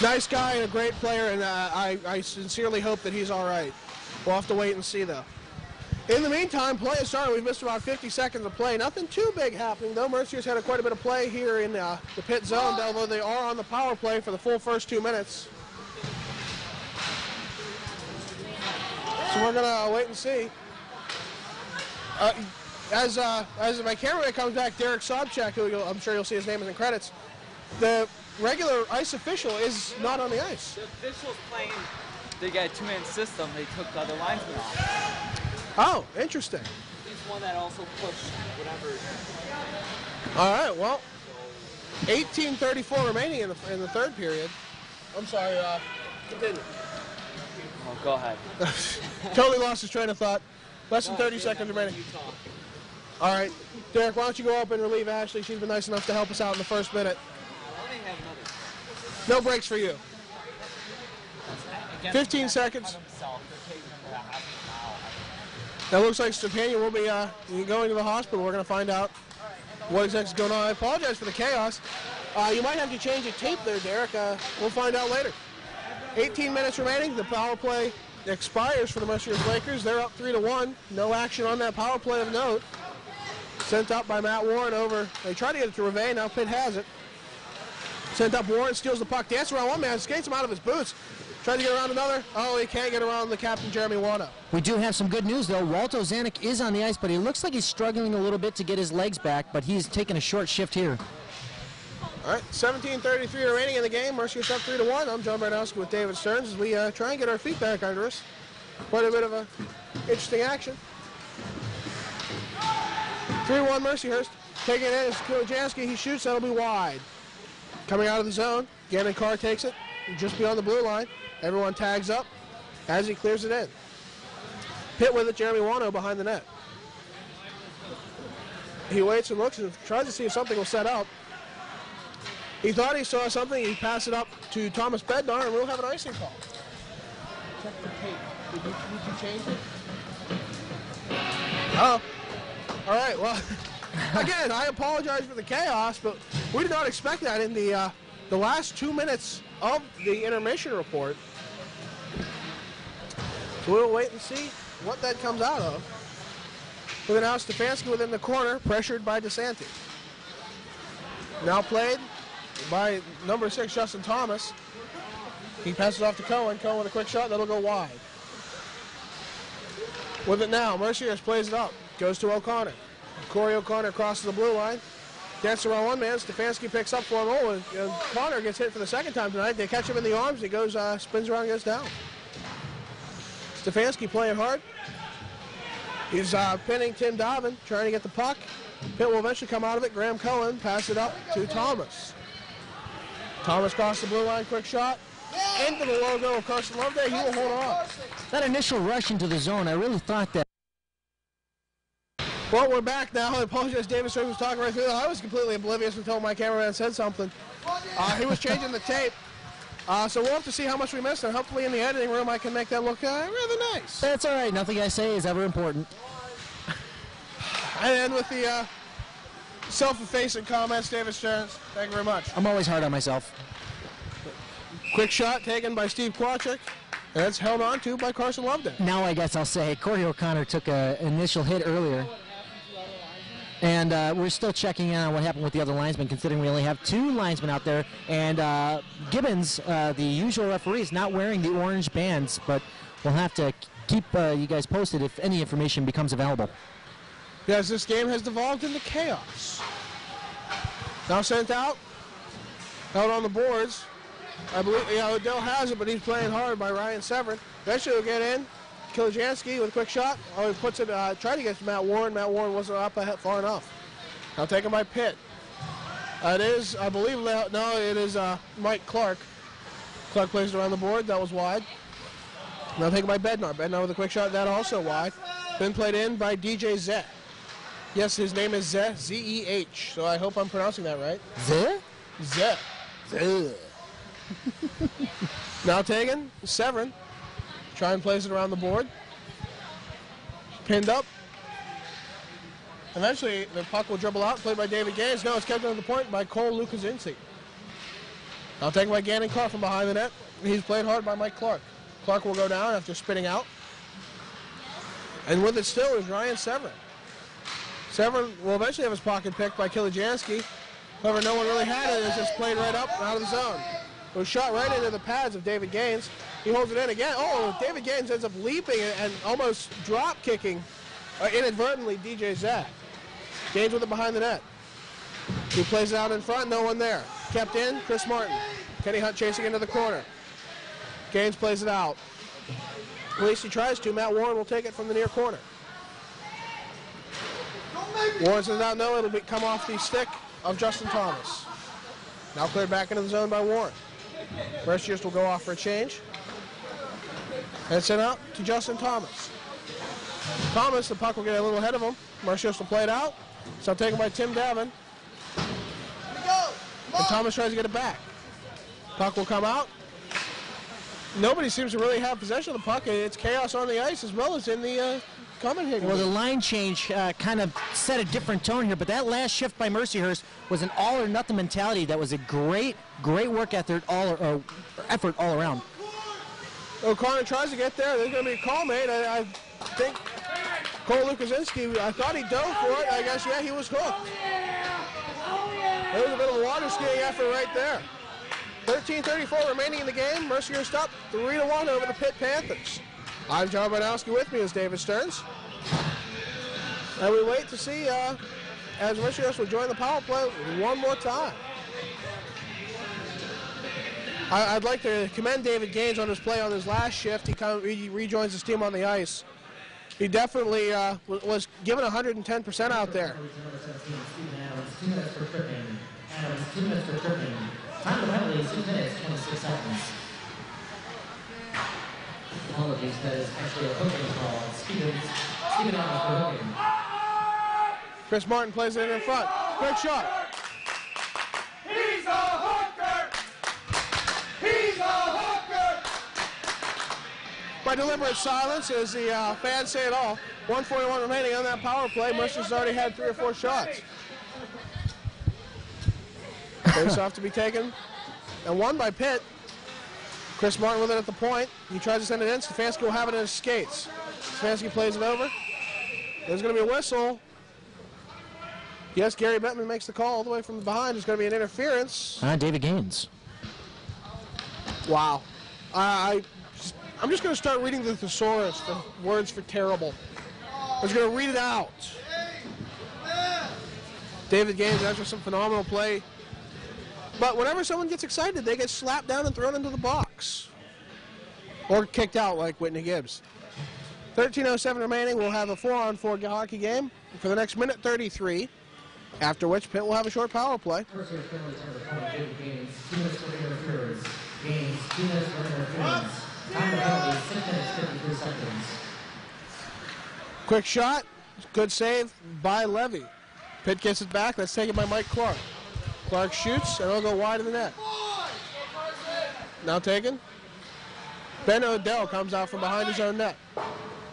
Nice guy and a great player, and uh, I, I sincerely hope that he's all right. We'll have to wait and see, though. In the meantime, play has started. We've missed about 50 seconds of play. Nothing too big happening, though. Mercyhurst had a, quite a bit of play here in uh, the Pitt zone, although they are on the power play for the full first two minutes. So we're going to wait and see. Uh, as uh, as my cameraman comes back, Derek Sobczak, who you'll, I'm sure you'll see his name in the credits, the regular ice official is not on the ice. The officials playing, they got a two-man system. They took the other linesman off. Oh, interesting. He's one that also pushed whatever. All right, well, 18:34 remaining in the in the third period. I'm sorry. Uh, continue. Oh, go ahead. (laughs) totally lost his train of thought. Less than 30 seconds remaining. All right, Derek, why don't you go up and relieve Ashley? She's been nice enough to help us out in the first minute. Let me have another. No breaks for you. 15 seconds. The. That looks like Stepanian will be uh, going to the hospital. We're going to find out what exactly is going on. I apologize for the chaos. Uh, you might have to change a tape there, Derek. Uh, we'll find out later. 18 minutes remaining. The power play expires for the Mercyhurst Lakers. They're up three to one. No action on that power play of note. Sent up by Matt Warren over. They tried to get it to Reve. Now Pitt has it. Sent up Warren, steals the puck, dances around one man, skates him out of his boots. Tried to get around another. Oh, he can't get around the captain, Jeremy Wano. We do have some good news, though. Walt Ozanek is on the ice, but he looks like he's struggling a little bit to get his legs back, but he's taking a short shift here. All right, 17:33 remaining in the game. Mercyhurst up three to one. I'm John Baranowski with David Stearns as we uh, try and get our feet back under us. Quite a bit of a interesting action. 3-1 Mercyhurst. Taking it, it is Kilijansky. He shoots. That'll be wide. Coming out of the zone. Gannon Carr takes it just beyond the blue line. Everyone tags up as he clears it in. Pitt with it. Jeremy Wano behind the net. He waits and looks and tries to see if something will set up. He thought he saw something. He passed it up to Thomas Bednar, and we'll have an icing call. Check the tape. Did you, did you change it? Oh. All right. Well, (laughs) again, I apologize for the chaos, but we did not expect that in the uh, the last two minutes of the intermission report. So we'll wait and see what that comes out of. With now Stefanski within the corner, pressured by DeSanti. Now played by number six, Justin Thomas. He passes off to Cohen. Cohen with a quick shot, that'll go wide. With it now, Mercyhurst plays it up. Goes to O'Connor. Corey O'Connor crosses the blue line. Gets around one man. Stefanski picks up for him. Oh, and, and Connor gets hit for the second time tonight. They catch him in the arms. He goes, uh, spins around goes down. Stefanski playing hard. He's uh, pinning Tim Dobbin, trying to get the puck. Pitt will eventually come out of it. Graham Cohen pass it up to Thomas. Thomas crossed the blue line, quick shot. Into the logo of Carson Loveday. He will hold on. That initial rush into the zone, I really thought that. Well, we're back now. I apologize. David Stern was talking right through that. I was completely oblivious until my cameraman said something. Uh, he was changing the tape. Uh, so we'll have to see how much we missed, and hopefully in the editing room I can make that look uh, rather nice. That's all right. Nothing I say is ever important. And then with the uh, self-effacing comments, David Stearns. Thank you very much. I'm always hard on myself. Quick shot taken by Steve Kwachik. And it's held on to by Carson Loveday. Now I guess I'll say Corey O'Connor took an initial hit earlier. And uh, we're still checking in on what happened with the other linesmen, considering we only have two linesmen out there. And uh, Gibbons, uh, the usual referee, is not wearing the orange bands, but we'll have to keep uh, you guys posted if any information becomes available. Yes, this game has devolved into chaos. Now sent out, out on the boards. I believe, yeah, Odell has it, but he's playing hard by Ryan Severin. Eventually he'll get in. Kilijansky with a quick shot. Oh, he puts it, uh, tried to get to Matt Warren. Matt Warren wasn't up far enough. Now taken by Pitt. Uh, it is, I believe, no, it is uh, Mike Clark. Clark plays it around the board. That was wide. Now taken by Bednar. Bednar with a quick shot. That also wide. Been played in by DJ Zeh. Yes, his name is Zeh, Z-E-H. So I hope I'm pronouncing that right. There? Zeh. Zeh. (laughs) now taken, Severin. Try and place it around the board. Pinned up. Eventually, the puck will dribble out, played by David Gaines. No, it's kept on the point by Cole Lukasinski. Now taken by Gannon Clark from behind the net. He's played hard by Mike Clark. Clark will go down after spinning out. And with it still is Ryan Severin. Severin will eventually have his pocket picked by Kilijansky. However, no one really had it. It's just played right up out of the zone. Was shot right into the pads of David Gaines. He holds it in again. Oh, David Gaines ends up leaping and, almost drop kicking uh, inadvertently DJ Zach. Gaines with it behind the net. He plays it out in front, no one there. Kept in, Chris Martin. Kenny Hunt chasing into the corner. Gaines plays it out. At least he tries to. Matt Warren will take it from the near corner. Warren says out no, it'll be, come off the stick of Justin Thomas. Now cleared back into the zone by Warren. Mercyhurst will go off for a change. And sent out to Justin Thomas. Thomas, the puck will get a little ahead of him. Mercyhurst will play it out. So taken by Tim Davin. And Thomas tries to get it back. Puck will come out. Nobody seems to really have possession of the puck. It's chaos on the ice as well as in the uh, commentating. Well, the line change uh, kind of set a different tone here, but that last shift by Mercyhurst was an all or nothing mentality. That was a great, great work effort all uh, effort all around. O'Connor tries to get there. There's going to be a call made. I, I think Cole Lukasinski, I thought he dove for it. I guess, yeah, he was hooked. There was a bit of a water skiing effort right there. 13.34 remaining in the game. Mercyhurst stop 3 to 1 over the Pitt Panthers. I'm John Baranowski. With me is David Stearns. And we wait to see uh, as Mercyhurst will join the power play one more time. I, would like to commend David Gaines on his play on his last shift. He, come, he rejoins his team on the ice. He definitely uh, was, given 110% out there. Time penalty is two minutes, 26 seconds. Apologies, actually a hooking call. Stevens, Steven the hooking. Chris Martin plays it in front. Quick shot. by deliberate silence as the uh, fans say it all. 141 remaining on that power play. Mercyhurst already had three or four shots. Face off to be taken and one by Pitt. Chris Martin with it at the point. He tries to send it in. Stefanski will have it in his skates. Stefanski plays it over. There's going to be a whistle. Yes, Gary Bettman makes the call all the way from behind. There's going to be an interference. Uh, David Gaines. Wow. I, I'm just going to start reading the thesaurus for words for terrible. I was going to read it out. David Gaines after some phenomenal play. But whenever someone gets excited, they get slapped down and thrown into the box. Or kicked out like Whitney Gibbs. 13.07 remaining. We'll have a four-on-four hockey game for the next minute 33. After which Pitt will have a short power play. First year penalty to the point, David Gaines, two minutes for interference. Gaines, two minutes for interference. Time of penalty, six minutes, 53 seconds. Quick shot. Good save by Levy. Pitt gets it back. That's taken by Mike Clark. Clark shoots, and it'll go wide of the net. Now taken. Ben Odell comes out from behind his own net.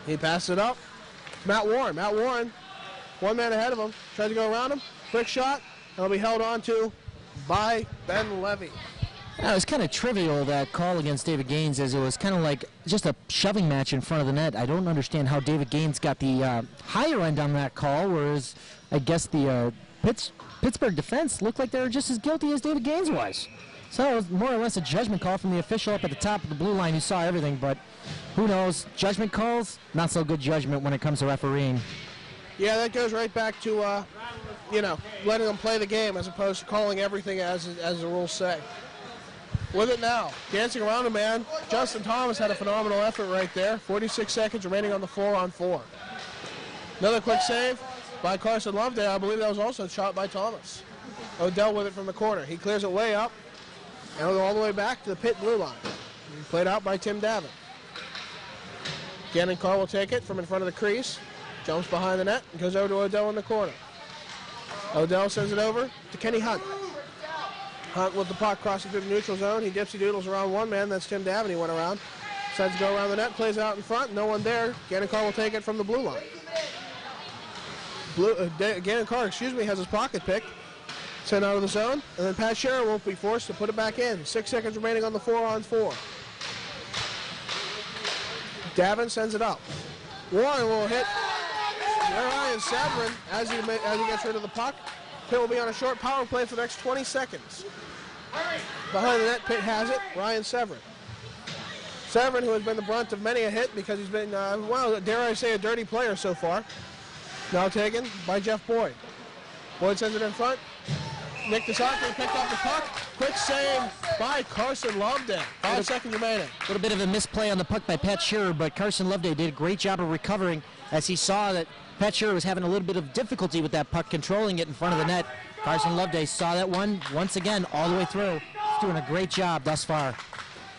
He passes it up. Matt Warren. Matt Warren, one man ahead of him, tries to go around him. Quick shot. And it'll be held on to by Ben Levy. It was kind of trivial that call against David Gaines, as it was kind of like just a shoving match in front of the net. I don't understand how David Gaines got the uh, higher end on that call, whereas I guess the uh, Pittsburgh defense looked like they were just as guilty as David Gaines was. So it was more or less a judgment call from the official up at the top of the blue line who saw everything, but who knows? Judgment calls, not so good judgment when it comes to refereeing. Yeah, that goes right back to, uh, you know, letting them play the game as opposed to calling everything as, as the rules say. With it now, dancing around a man. Justin Thomas had a phenomenal effort right there. 46 seconds remaining on the four on four. Another quick save by Carson Loveday. I believe that was also shot by Thomas. Odell with it from the corner. He clears it way up and all the way back to the Pitt blue line. Played out by Tim Davin. Gannon Carr will take it from in front of the crease. Jumps behind the net and goes over to Odell in the corner. Odell sends it over to Kenny Hunt. Hunt with the puck crossing through the neutral zone. He dipsy doodles around one man. That's Tim Davin. He went around. Decides to go around the net. Plays it out in front. No one there. Gannon Carr will take it from the blue line. Blue, uh, Gannon Carr, excuse me, has his pocket picked. Sent out of the zone. And then Pat Scherer won't be forced to put it back in. Six seconds remaining on the four on four. Davin sends it up. Warren will hit Ryan Severin as he, as he gets rid of the puck. Pitt will be on a short power play for the next 20 seconds. Behind the net, Pitt has it. Ryan Severin. Severin, who has been the brunt of many a hit because he's been, uh, well, dare I say, a dirty player so far. Now taken by Jeff Boyd. Boyd sends it in front. Nick DeSanto picked up the puck. Quick save by Carson Loveday. Five seconds remaining. A little bit of a misplay on the puck by Pat Shearer, but Carson Loveday did a great job of recovering as he saw that Pat Shearer was having a little bit of difficulty with that puck, controlling it in front of the net. Carson Loveday saw that one once again all the way through. He's doing a great job thus far.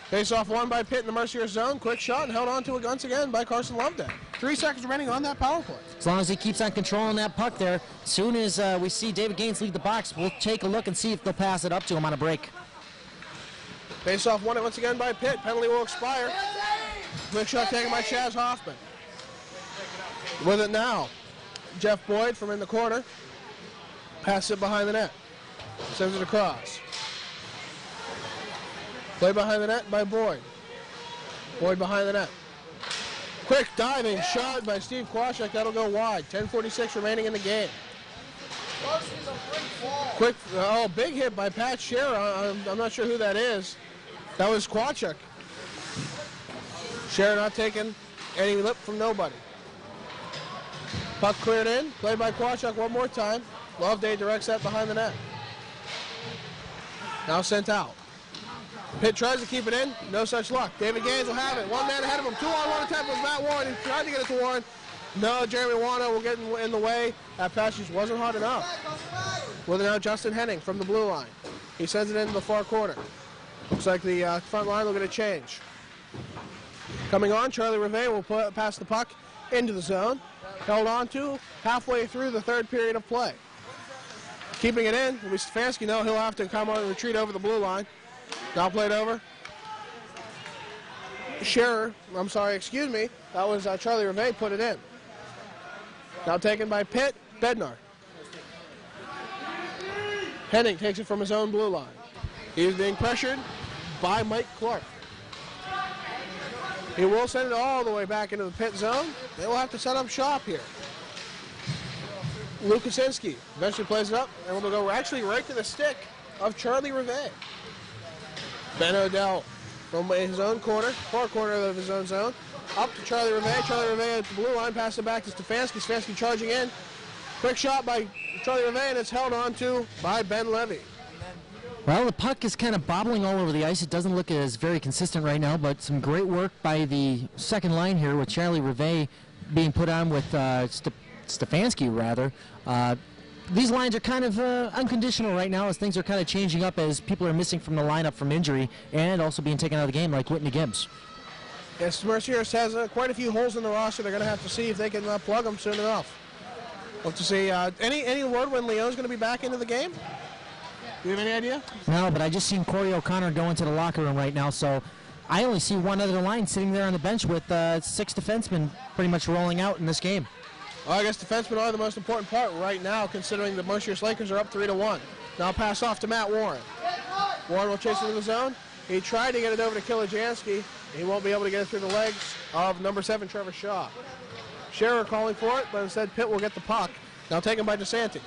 Face off one by Pitt in the Mercyhurst zone. Quick shot and held on to it once again by Carson Loveday. Three seconds remaining on that power play. As long as he keeps on controlling that puck there, as soon as uh, we see David Gaines leave the box, we'll take a look and see if they'll pass it up to him on a break. Face off one once again by Pitt. Penalty will expire. Quick shot taken by Chaz Hoffman. With it now. Jeff Boyd from in the corner. Pass it behind the net. Sends it across. Play behind the net by Boyd. Boyd behind the net. Quick diving shot by Steve Kwashek. That'll go wide. 10.46 remaining in the game. Quick, oh, big hit by Pat Scherer. I'm, I'm not sure who that is. That was Kwachuk. Scherer not taking any lip from nobody. Puck cleared in. Played by Kwachuk one more time. Loveday directs that behind the net. Now sent out. Pitt tries to keep it in. No such luck. David Gaines will have it. One man ahead of him. Two on one attempt was Matt Warren. He tried to get it to Warren. No, Jeremy Wano will get in, the way. That pass just wasn't hard enough. With now Justin Henning from the blue line. He sends it into the far corner. Looks like the uh, front line will get a change. Coming on, Charlie Rivet will put, pass the puck into the zone. Held on to halfway through the third period of play. Keeping it in, will be Stefanski. No, he'll have to come on and retreat over the blue line. Now played over. Scherer, I'm sorry, excuse me, that was uh, Charlie Reve put it in. Now taken by Pitt, Bednar. Henning takes it from his own blue line. He's being pressured by Mike Clark. He will send it all the way back into the Pitt zone. They will have to set up shop here. Lukasinski eventually plays it up, and we'll go actually right to the stick of Charlie Reve. Ben Odell from his own corner, far corner of his own zone, up to Charlie Reve. Charlie Reve at the blue line, pass it back to Stefanski. Stefanski charging in. Quick shot by Charlie Reve, and it's held on to by Ben Levy. Well, the puck is kind of bobbling all over the ice. It doesn't look as very consistent right now, but some great work by the second line here with Charlie Reve being put on with uh, St- Stefanski, rather. Uh, these lines are kind of uh, unconditional right now as things are kind of changing up as people are missing from the lineup from injury and also being taken out of the game like Whitney Gibbs. Yes, Mercyhurst has uh, quite a few holes in the roster. They're going to have to see if they can uh, plug them soon enough. Hope to see. Uh, any any word when Leon's going to be back into the game? Do you have any idea? No, but I just seen Corey O'Connor go into the locker room right now, so I only see one other line sitting there on the bench with uh, six defensemen pretty much rolling out in this game. Well, I guess defensemen are the most important part right now, considering the Mercyhurst Lakers are up three to one. Now pass off to Matt Warren. Warren will chase into the zone. He tried to get it over to Kilijansky. He won't be able to get it through the legs of number seven Trevor Shaw. Scherer calling for it, but instead Pitt will get the puck. Now taken by DeSanti.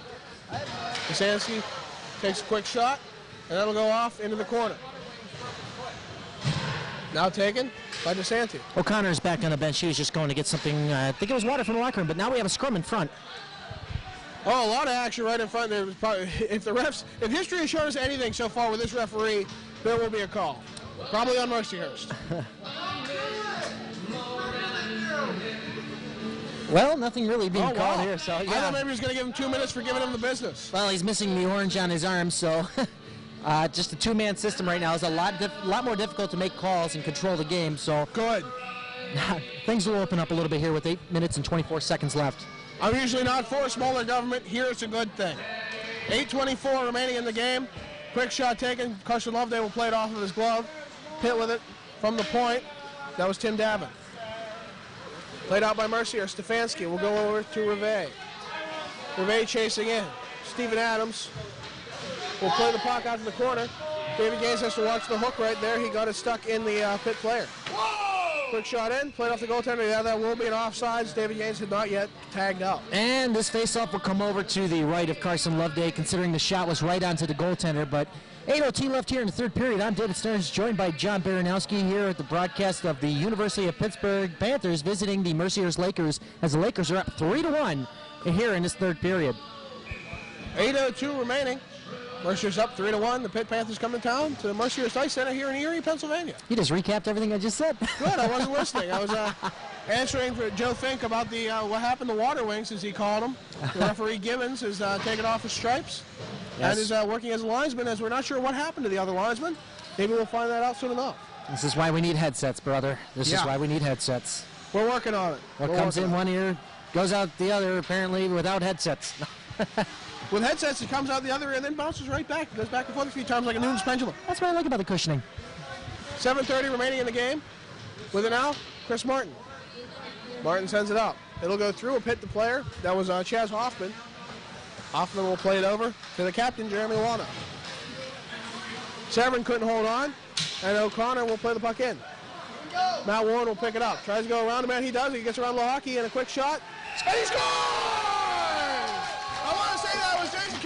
DeSanti takes a quick shot, and that'll go off into the corner. Now taken by DeSanti. O'Connor is back on the bench. He was just going to get something. Uh, I think it was water from the locker room, but now we have a scrum in front. Oh, a lot of action right in front. There was probably, (laughs) if the refs, if history has shown us anything so far with this referee, there will be a call. Probably on Mercyhurst. (laughs) Well, nothing really being Oh, called wow. here, so I yeah. thought maybe he was going to give him two minutes for giving him the business. Well, he's missing the orange on his arm, so (laughs) uh, just a two-man system right now is a lot, lot more difficult to make calls and control the game. So Good. (laughs) things will open up a little bit here with eight minutes and 24 seconds left. I'm usually not for smaller government. Here it's a good thing. 8.24 remaining in the game. Quick shot taken. Carson Loveday will play it off of his glove. Pitt with it from the point. That was Tim Davin. Played out by Mercyhurst. Stefanski will go over to Reve. Reve chasing in. Stephen Adams will play the puck out to the corner. David Gaines has to watch the hook right there. He got it stuck in the uh, Pitt player. Quick shot in, played off the goaltender. Yeah, that will be an offsides. David Gaines had not yet tagged out. And this faceoff will come over to the right of Carson Loveday, considering the shot was right onto the goaltender. But 8.02 left here in the third period. I'm David Stearns, joined by John Baranowski here at the broadcast of the University of Pittsburgh Panthers visiting the Mercyhurst Lakers as the Lakers are up 3 to 1 here in this third period. 8.02 remaining. Mercyhurst up 3 to 1. The Pitt Panthers come to town to the Mercyhurst Ice Center here in Erie, Pennsylvania. You just recapped everything I just said. Good, I wasn't (laughs) listening. I was uh, answering for Joe Fink about the uh, what happened to Water Wings, as he called them. The referee Gibbons is uh, taking off his stripes Yes. and is uh, working as a linesman, as we're not sure what happened to the other linesman. Maybe we'll find that out soon enough. This is why we need headsets, brother. This is why we need headsets. We're working on it. What We're comes in on one ear goes out the other, apparently, without headsets. (laughs) it. With headsets, it comes out the other ear and then bounces right back. It goes back and forth a few times like a Newton's pendulum. That's what I like about the cushioning. 7.30 remaining in the game. With it now, Chris Martin. Martin sends it up. It'll go through a Pitt the player. That was uh, Chaz Hoffman. Hoffman will play it over to the captain, Jeremy Wano. Severin couldn't hold on, and O'Connor will play the puck in. Matt Warren will pick it up. Tries to go around him, and he does. He gets around Lehocky and a quick shot. And he scores!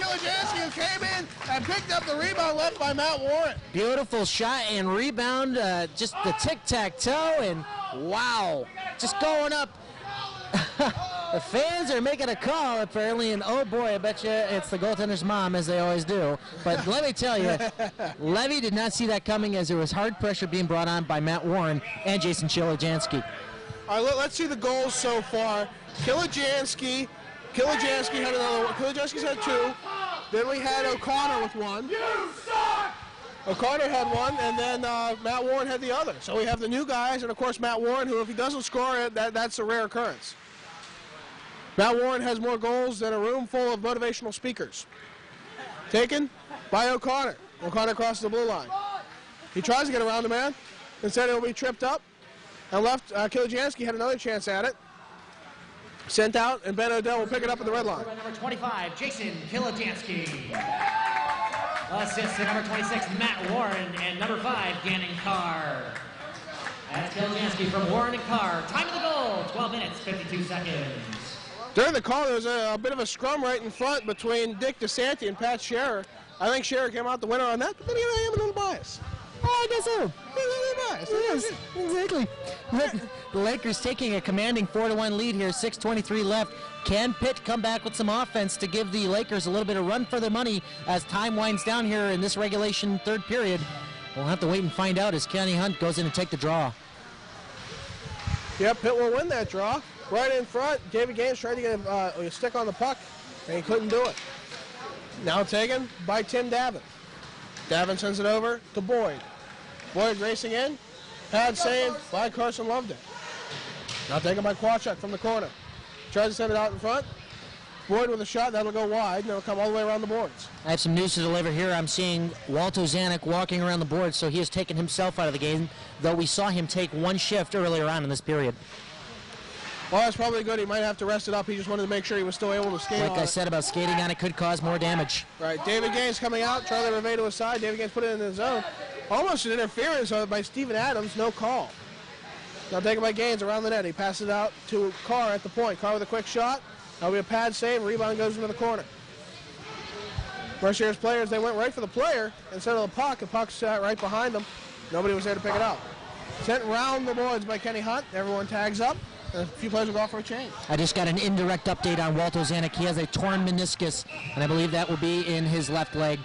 Was who came in and picked up the rebound left by Matt Warren. Beautiful shot and rebound, uh, just the tic-tac-toe, and wow, just going up. (laughs) the fans are making a call apparently, and oh boy, I bet you it's the goaltender's mom, as they always do. But let me tell you, (laughs) Levy did not see that coming as there was hard pressure being brought on by Matt Warren and Jason Kilijansky. All right, let, us see the goals so far. Kilijansky, Kilijansky had another one. Kilijansky's had two. Then we had O'Connor with one. O'Connor had one, and then uh, Matt Warren had the other. So we have the new guys, and of course Matt Warren, who if he doesn't score it, that, that's a rare occurrence. Matt Warren has more goals than a room full of motivational speakers. Taken by O'Connor. O'Connor crosses the blue line. He tries to get around the man. Instead, he'll be tripped up. and left. Uh, had another chance at it. Sent out, and Ben Odell will pick it up at the red line. Number 25, Jason Kilijansky. Assist to number 26, Matt Warren, and number 5, Gannon Carr. That's Kilijansky from Warren and Carr. Time of the goal, 12 minutes, 52 seconds. During the call, there was a, a bit of a scrum right in front between Dick DeSanti and Pat Scherer. I think Scherer came out the winner on that, but then again, I am a little biased. Oh, a exactly. The, Lakers taking a commanding 4-1 lead here, 6.23 left. Can Pitt come back with some offense to give the Lakers a little bit of run for their money as time winds down here in this regulation third period? We'll have to wait and find out as Kenny Hunt goes in and take the draw. Yep, Pitt will win that draw. Right in front, David Gaines tried to get uh, a stick on the puck, and he couldn't do it. Now taken by Tim Davin. Davin sends it over to Boyd. Boyd racing in. Pad saved by Carson Loveday. Now taken by Kwachuk from the corner. Tries to send it out in front. Boyd with a shot, that'll go wide, and it'll come all the way around the boards. I have some news to deliver here. I'm seeing Walt Ozanek walking around the board, so he has taken himself out of the game, though we saw him take one shift earlier on in this period. Well, that's probably good. He might have to rest it up. He just wanted to make sure he was still able to skate Like I it. said about skating on it could cause more damage. Right, David Gaines coming out. Charlie Reve to his side. David Gaines put it in the zone. Almost an interference by Steven Adams. No call. Now taken by Gaines around the net. He passes it out to Carr at the point. Carr with a quick shot. That'll be a pad save. Rebound goes into the corner. Mercyhurst players, they went right for the player instead of the puck. The puck sat right behind them. Nobody was there to pick it up. Sent round the boards by Kenny Hunt. Everyone tags up. A few players will go off for a change. I just got an indirect update on Walt Ozanek. He has a torn meniscus, and I believe that will be in his left leg.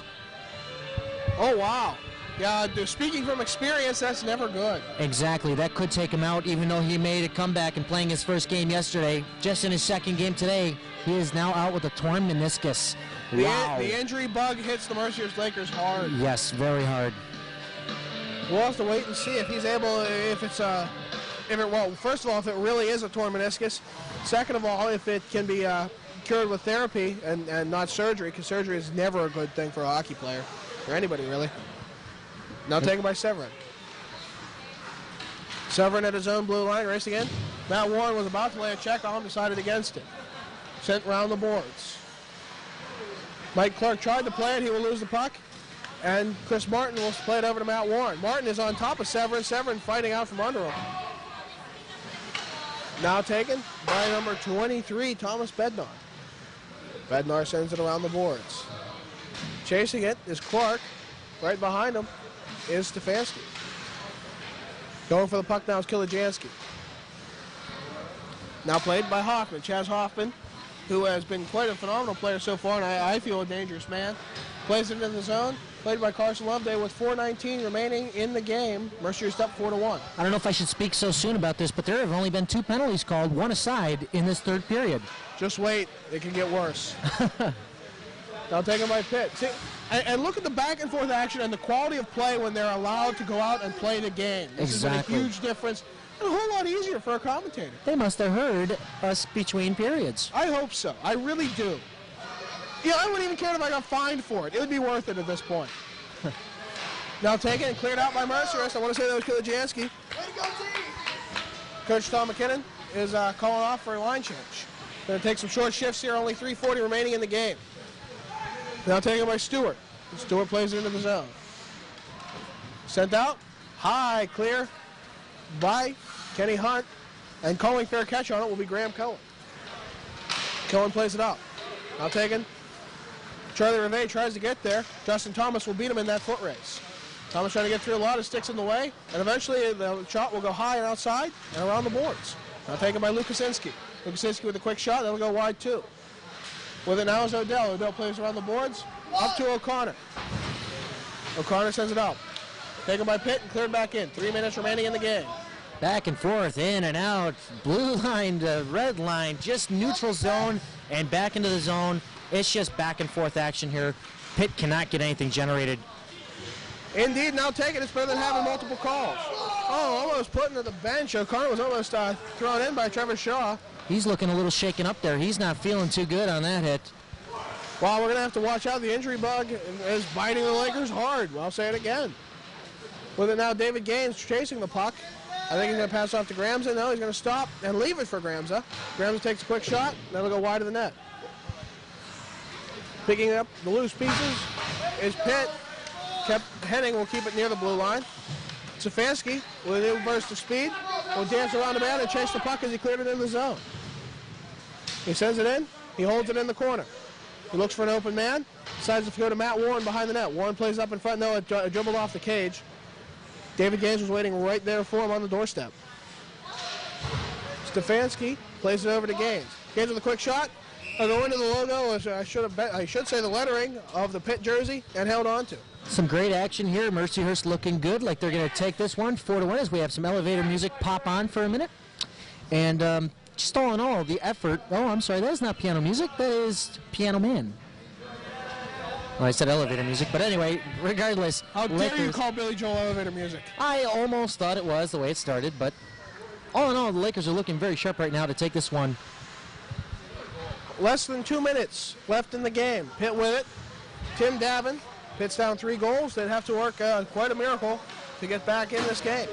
Oh, wow. Yeah, speaking from experience, that's never good. Exactly. That could take him out, even though he made a comeback and playing his first game yesterday. Just in his second game today, he is now out with a torn meniscus. The, Wow. the injury bug hits the Mercyhurst Lakers hard. Yes, very hard. We'll have to wait and see if he's able, if it's uh, if it well, first of all, if it really is a torn meniscus. Second of all, if it can be uh, cured with therapy and, and not surgery, because surgery is never a good thing for a hockey player or anybody really. Now taken by Severin. Severin at his own blue line, racing in. Matt Warren was about to lay a check on him, decided against it. Sent round the boards. Mike Clark tried to play it, he will lose the puck. And Chris Martin will play it over to Matt Warren. Martin is on top of Severin. Severin fighting out from under him. Now taken by number 23, Thomas Bednar. Bednar sends it around the boards. Chasing it is Clark. Right behind him is Stefanski. Going for the puck now is Kilijansky. Now played by Hoffman, Chaz Hoffman, who has been quite a phenomenal player so far, and I, I feel a dangerous man. Plays it in the zone, played by Carson Loveday with 4.19 remaining in the game. Mercyhurst up 4 to 1. I don't know if I should speak so soon about this, but there have only been two penalties called, one aside, in this third period. Just wait, it can get worse. (laughs) now taken by Pitt. See, and, and look at the back and forth action and the quality of play when they're allowed to go out and play the game. This Exactly. is a huge difference and a whole lot easier for a commentator. They must have heard us between periods. I hope so. I really do. Yeah, I wouldn't even care if I got fined for it. It would be worth it at this point. (laughs) now taken and cleared out by Mercyhurst. I want to say that was Kilijansky. Coach Tom McKinnon is uh, calling off for a line change. Going to take some short shifts here. Only 3:40 remaining in the game. Now taken by Stewart. Stewart plays it into the zone. Sent out. High, clear by Kenny Hunt. And calling fair catch on it will be Graham Cohen. Cohen plays it out. Now taken. Charlie Reve tries to get there. Justin Thomas will beat him in that foot race. Thomas trying to get through a lot of sticks in the way, and eventually the shot will go high and outside and around the boards. Now taken by Lukasinski. Lukasinski with a quick shot, that'll go wide too. With it now is Odell. Odell plays around the boards, up to O'Connor. O'Connor sends it out. Taken by Pitt and cleared back in. Three minutes remaining in the game. Back and forth, in and out, blue line to red line, just neutral zone and back into the zone. It's just back and forth action here. Pitt cannot get anything generated. Indeed, now taken. It's better than having multiple calls. Oh, almost put into the bench. O'Connor was almost uh, thrown in by Trevor Shaw. He's looking a little shaken up there. He's not feeling too good on that hit. Well, we're going to have to watch out. The injury bug is biting the Lakers hard. I'll say it again. With it now, David Gaines chasing the puck. I think he's going to pass off to Gramza. No, he's going to stop and leave it for Gramza. Gramza takes a quick shot. That'll go wide of the net. Picking up the loose pieces is Pitt. Kept Henning will keep it near the blue line. Stefanski with a new burst of speed will dance around the man and chase the puck as he cleared it in the zone. He sends it in. He holds it in the corner. He looks for an open man. Decides to go to Matt Warren behind the net. Warren plays up in front. No, it dribbled off the cage. David Gaines was waiting right there for him on the doorstep. Stefanski plays it over to Gaines. Gaines with a quick shot. One to the logo, I should have bet, I should say the lettering of the Pitt jersey, and held on to. Some great action here. Mercyhurst looking good, like they're going to take this one four to one. As we have some elevator music pop on for a minute, and um, just all in all, the effort. Oh, I'm sorry, that is not piano music. That is Piano Man. Well, I said elevator music, but anyway, regardless. How dare you call Billy Joel elevator music? I almost thought it was the way it started, but all in all, the Lakers are looking very sharp right now to take this one. Less than two minutes left in the game. Pitt with it. Tim Davin. Pitt's down three goals. They'd have to work uh, quite a miracle to get back in this game.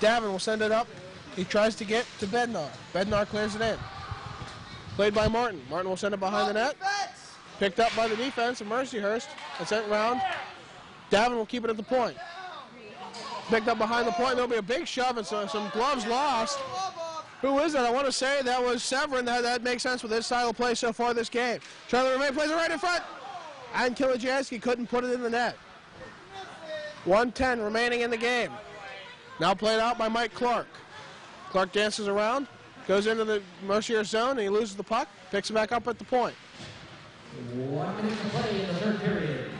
Davin will send it up. He tries to get to Bednar. Bednar clears it in. Played by Martin. Martin will send it behind the net. Picked up by the defense of Mercyhurst and sent round. Davin will keep it at the point. Picked up behind the point. There'll be a big shove and so, some gloves lost. Who is it? I want to say that was Severin. That, that makes sense with his style of play so far this game. Charlie Remain plays it right in front. And Kilijansky couldn't put it in the net. 110 remaining in the game. Now played out by Mike Clark. Clark dances around, goes into the Mercyhurst zone, and he loses the puck, picks it back up at the point. One minute to play in the third period.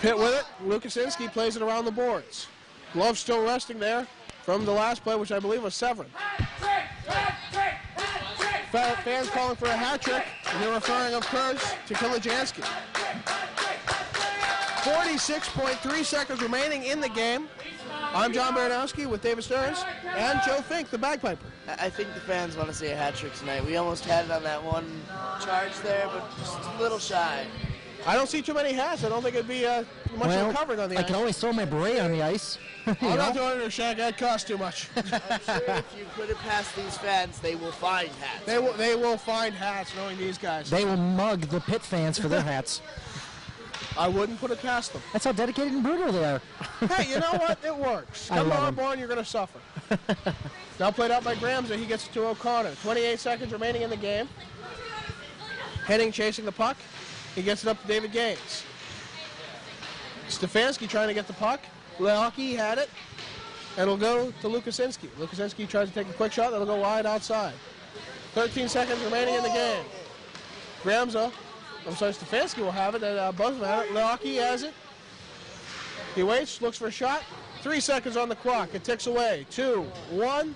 Pitt with it. Lukasinski plays it around the boards. Glove still resting there from the last play, which I believe was Severin. Fa- Fans calling for a hat trick, and they're referring, of course, to Kilijansky. 46.3 seconds remaining in the game. I'm John Baranowski with David Stearns and Joe Fink, the bagpiper. I think the fans want to see a hat trick tonight. We almost had it on that one charge there, but just a little shy. I don't see too many hats. I don't think it'd be uh, much of a covering on the I ice. can always throw my beret on the ice. (laughs) I'm not know? doing it, Shaq. That costs too much. I'm sure if you put it past these fans, they will find hats. they will. They will find hats, knowing these guys. They will mug the Pitt fans for their hats. (laughs) I wouldn't put it past them. That's how dedicated and brutal they are. hey, you know what? (laughs) It works. Come on, on, 'em. born, you're going to suffer. now played out by Gramza. He gets it to O'Connor. 28 seconds remaining in the game. Henning chasing the puck. He gets it up to David Gaines. Stefanski trying to get the puck. Lehocky had it. And it'll go to Lukasinski. Lukasinski tries to take a quick shot. That'll go wide outside. 13 seconds remaining in the game. Gramza, I'm sorry, Stefanski will have it. And, uh, them have it. Lehocky has it. He waits, looks for a shot. Three seconds on the clock. It ticks away. Two, one,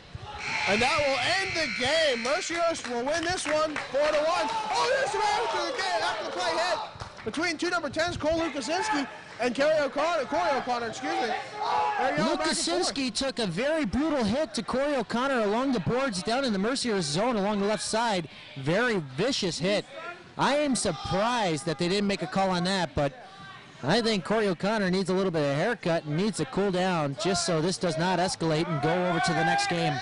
and that will end the game. Mercyhurst will win this one, four to one. Oh, there's some after the game, after the play hit between two number tens, Cole Lukasinski and Kerry O'Connor. Corey O'Connor, excuse me. They're yelling back and forth. Lukasinski took a very brutal hit to Corey O'Connor along the boards down in the Mercyhurst zone along the left side. Very vicious hit. I am surprised that they didn't make a call on that, but I think Corey O'Connor needs a little bit of haircut and needs to cool down just so this does not escalate and go over to the next game.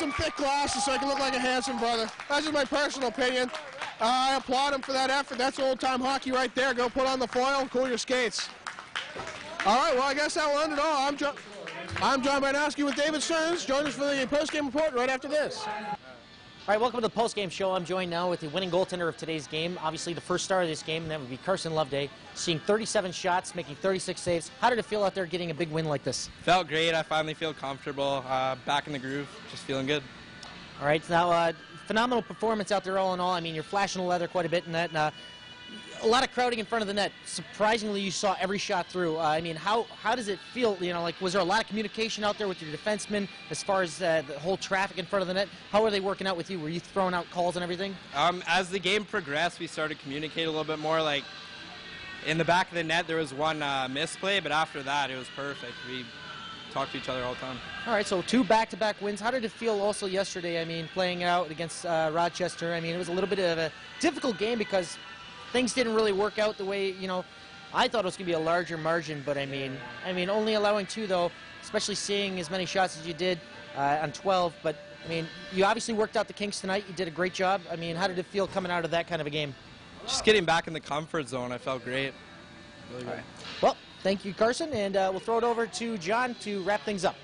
Some thick glasses so I can look like a handsome brother. That's just my personal opinion. Uh, I applaud him for that effort. That's old-time hockey right there. Go put on the foil and cool your skates. All right, well, I guess that will end it all. I'm John, I'm John Baranowski with David Stearns. Join us for the post-game report right after this. All right, welcome to the post-game show. I'm joined now with the winning goaltender of today's game. Obviously, the first star of this game, and that would be Carson Loveday, seeing 37 shots, making 36 saves. How did it feel out there getting a big win like this? Felt great. I finally feel comfortable. Uh, back in the groove. Just feeling good. All right, now uh, phenomenal performance out there, all in all. I mean, you're flashing the leather quite a bit in that. And, uh, a lot of crowding in front of the net. Surprisingly, you saw every shot through. Uh, I mean, how how does it feel? You know, like was there a lot of communication out there with your defensemen as far as uh, the whole traffic in front of the net? How are they working out with you? Were you throwing out calls and everything? Um, as the game progressed, we started to communicate a little bit more. Like in the back of the net, there was one uh, misplay, but after that, it was perfect. We talked to each other all the time. All right, so two back-to-back wins. How did it feel also yesterday? I mean, playing out against uh, Rochester. I mean, it was a little bit of a difficult game because things didn't really work out the way you know I thought it was going to be a larger margin, but I mean, I mean, only allowing two though, especially seeing as many shots as you did uh, on 12. But I mean, you obviously worked out the kinks tonight. You did a great job. I mean, how did it feel coming out of that kind of a game? Just getting back in the comfort zone, I felt great. Really good. Well, thank you, Carson, and uh, we'll throw it over to John to wrap things up.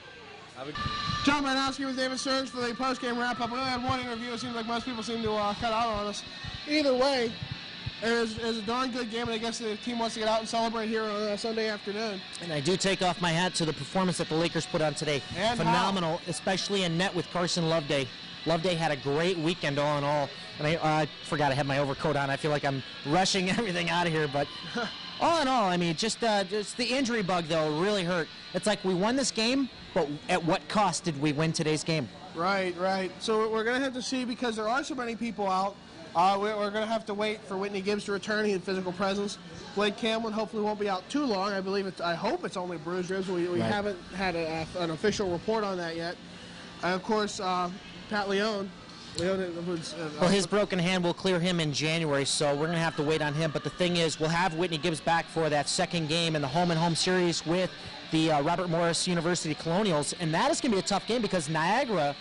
John Manowski with David Stearns for the post-game wrap-up. We only had one interview. It seems like most people seem to uh, cut out on us. Either way, it was, it was a darn good game, and I guess the team wants to get out and celebrate here on uh, Sunday afternoon. And I do take off my hat to the performance that the Lakers put on today. And Phenomenal, especially in net with Carson Loveday. Loveday had a great weekend all in all. And I uh, forgot I had my overcoat on. I feel like I'm rushing (laughs) everything out of here. But (laughs) all in all, I mean, just, uh, just the injury bug, though, really hurt. It's like we won this game, but at what cost did we win today's game? Right, right. So we're going to have to see because there are so many people out. Uh, we're we're going to have to wait for Whitney Gibbs to return. He had physical presence. Blake Camlin hopefully won't be out too long. I believe it's. I hope it's only bruised ribs. We, we Right. haven't had a, an official report on that yet. And of course, uh, Pat Leone. Leone was. Uh, Well, his broken hand will clear him in January, so we're going to have to wait on him. But the thing is, we'll have Whitney Gibbs back for that second game in the home and home series with the uh, Robert Morris University Colonials, and that is going to be a tough game because Niagara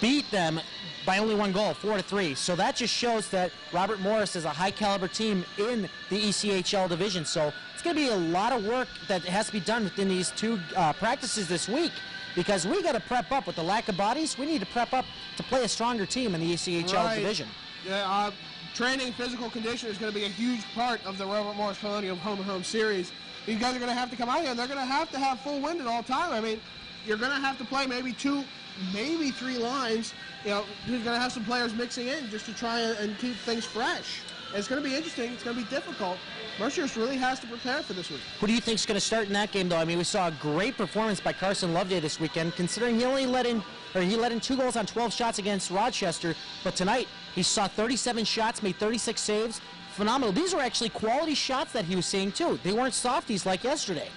beat them by only one goal, four to three. So that just shows that Robert Morris is a high caliber team in the ECHL division. So it's going to be a lot of work that has to be done within these two uh, practices this week. Because we got to prep up with the lack of bodies. We need to prep up to play a stronger team in the ECHL Right. division. Yeah, uh, training physical condition is going to be a huge part of the Robert Morris Colonial home and home series. These guys are going to have to come out here and they're going to have to have full wind at all time. I mean, you're going to have to play maybe two, maybe three lines. You know, you're going to have some players mixing in just to try and, keep things fresh. It's going to be interesting. It's going to be difficult. Mercyhurst really has to prepare for this week. Who do you think is going to start in that game, though? I mean, we saw a great performance by Carson Loveday this weekend, considering he only let in, or he let in two goals on 12 shots against Rochester. But tonight, he saw 37 shots, made 36 saves. Phenomenal. These are actually quality shots that he was seeing too. They weren't softies like yesterday.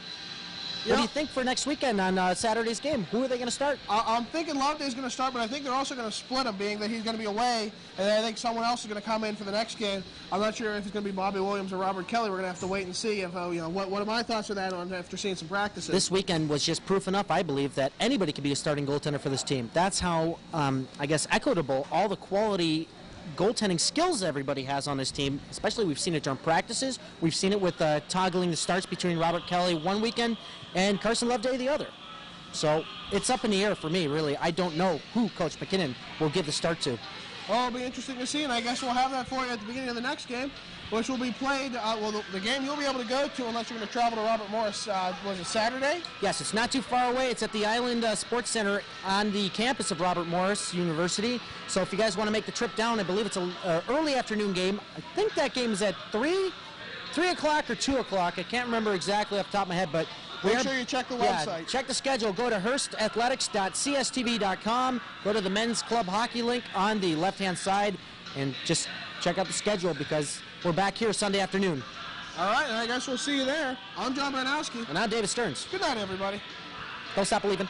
What do you think for next weekend on uh, Saturday's game? Who are they going to start? I- I'm thinking Loveday's going to start, but I think they're also going to split him, being that he's going to be away, and I think someone else is going to come in for the next game. I'm not sure if it's going to be Bobby Williams or Robert Kelly. We're going to have to wait and see. If uh, you know, what, what are my thoughts on that on after seeing some practices? This weekend was just proof enough, I believe, that anybody can be a starting goaltender for this team. That's how, um, I guess, equitable all the quality goaltending skills everybody has on this team. Especially, we've seen it during practices. We've seen it with uh, toggling the starts between Robert Kelly one weekend and Carson Loveday the other. So it's up in the air for me, really. I don't know who Coach McKinnon will give the start to. Oh, it'll be interesting to see, and I guess we'll have that for you at the beginning of the next game, which will be played. Uh, well, the, the game you'll be able to go to unless you're going to travel to Robert Morris. Uh, was it Saturday? Yes, it's not too far away. It's at the Island uh, Sports Center on the campus of Robert Morris University. So if you guys want to make the trip down, I believe it's an early afternoon game. I think that game is at 3, 3 o'clock or 2 o'clock. I can't remember exactly off the top of my head, but Make sure you check the yeah, website. check the schedule. Go to hurstathletics.cstv.com. Go to the men's club hockey link on the left-hand side and just check out the schedule because we're back here Sunday afternoon. All right, I guess we'll see you there. I'm John Baranowski. And I'm David Stearns. Good night, everybody. Don't stop believing.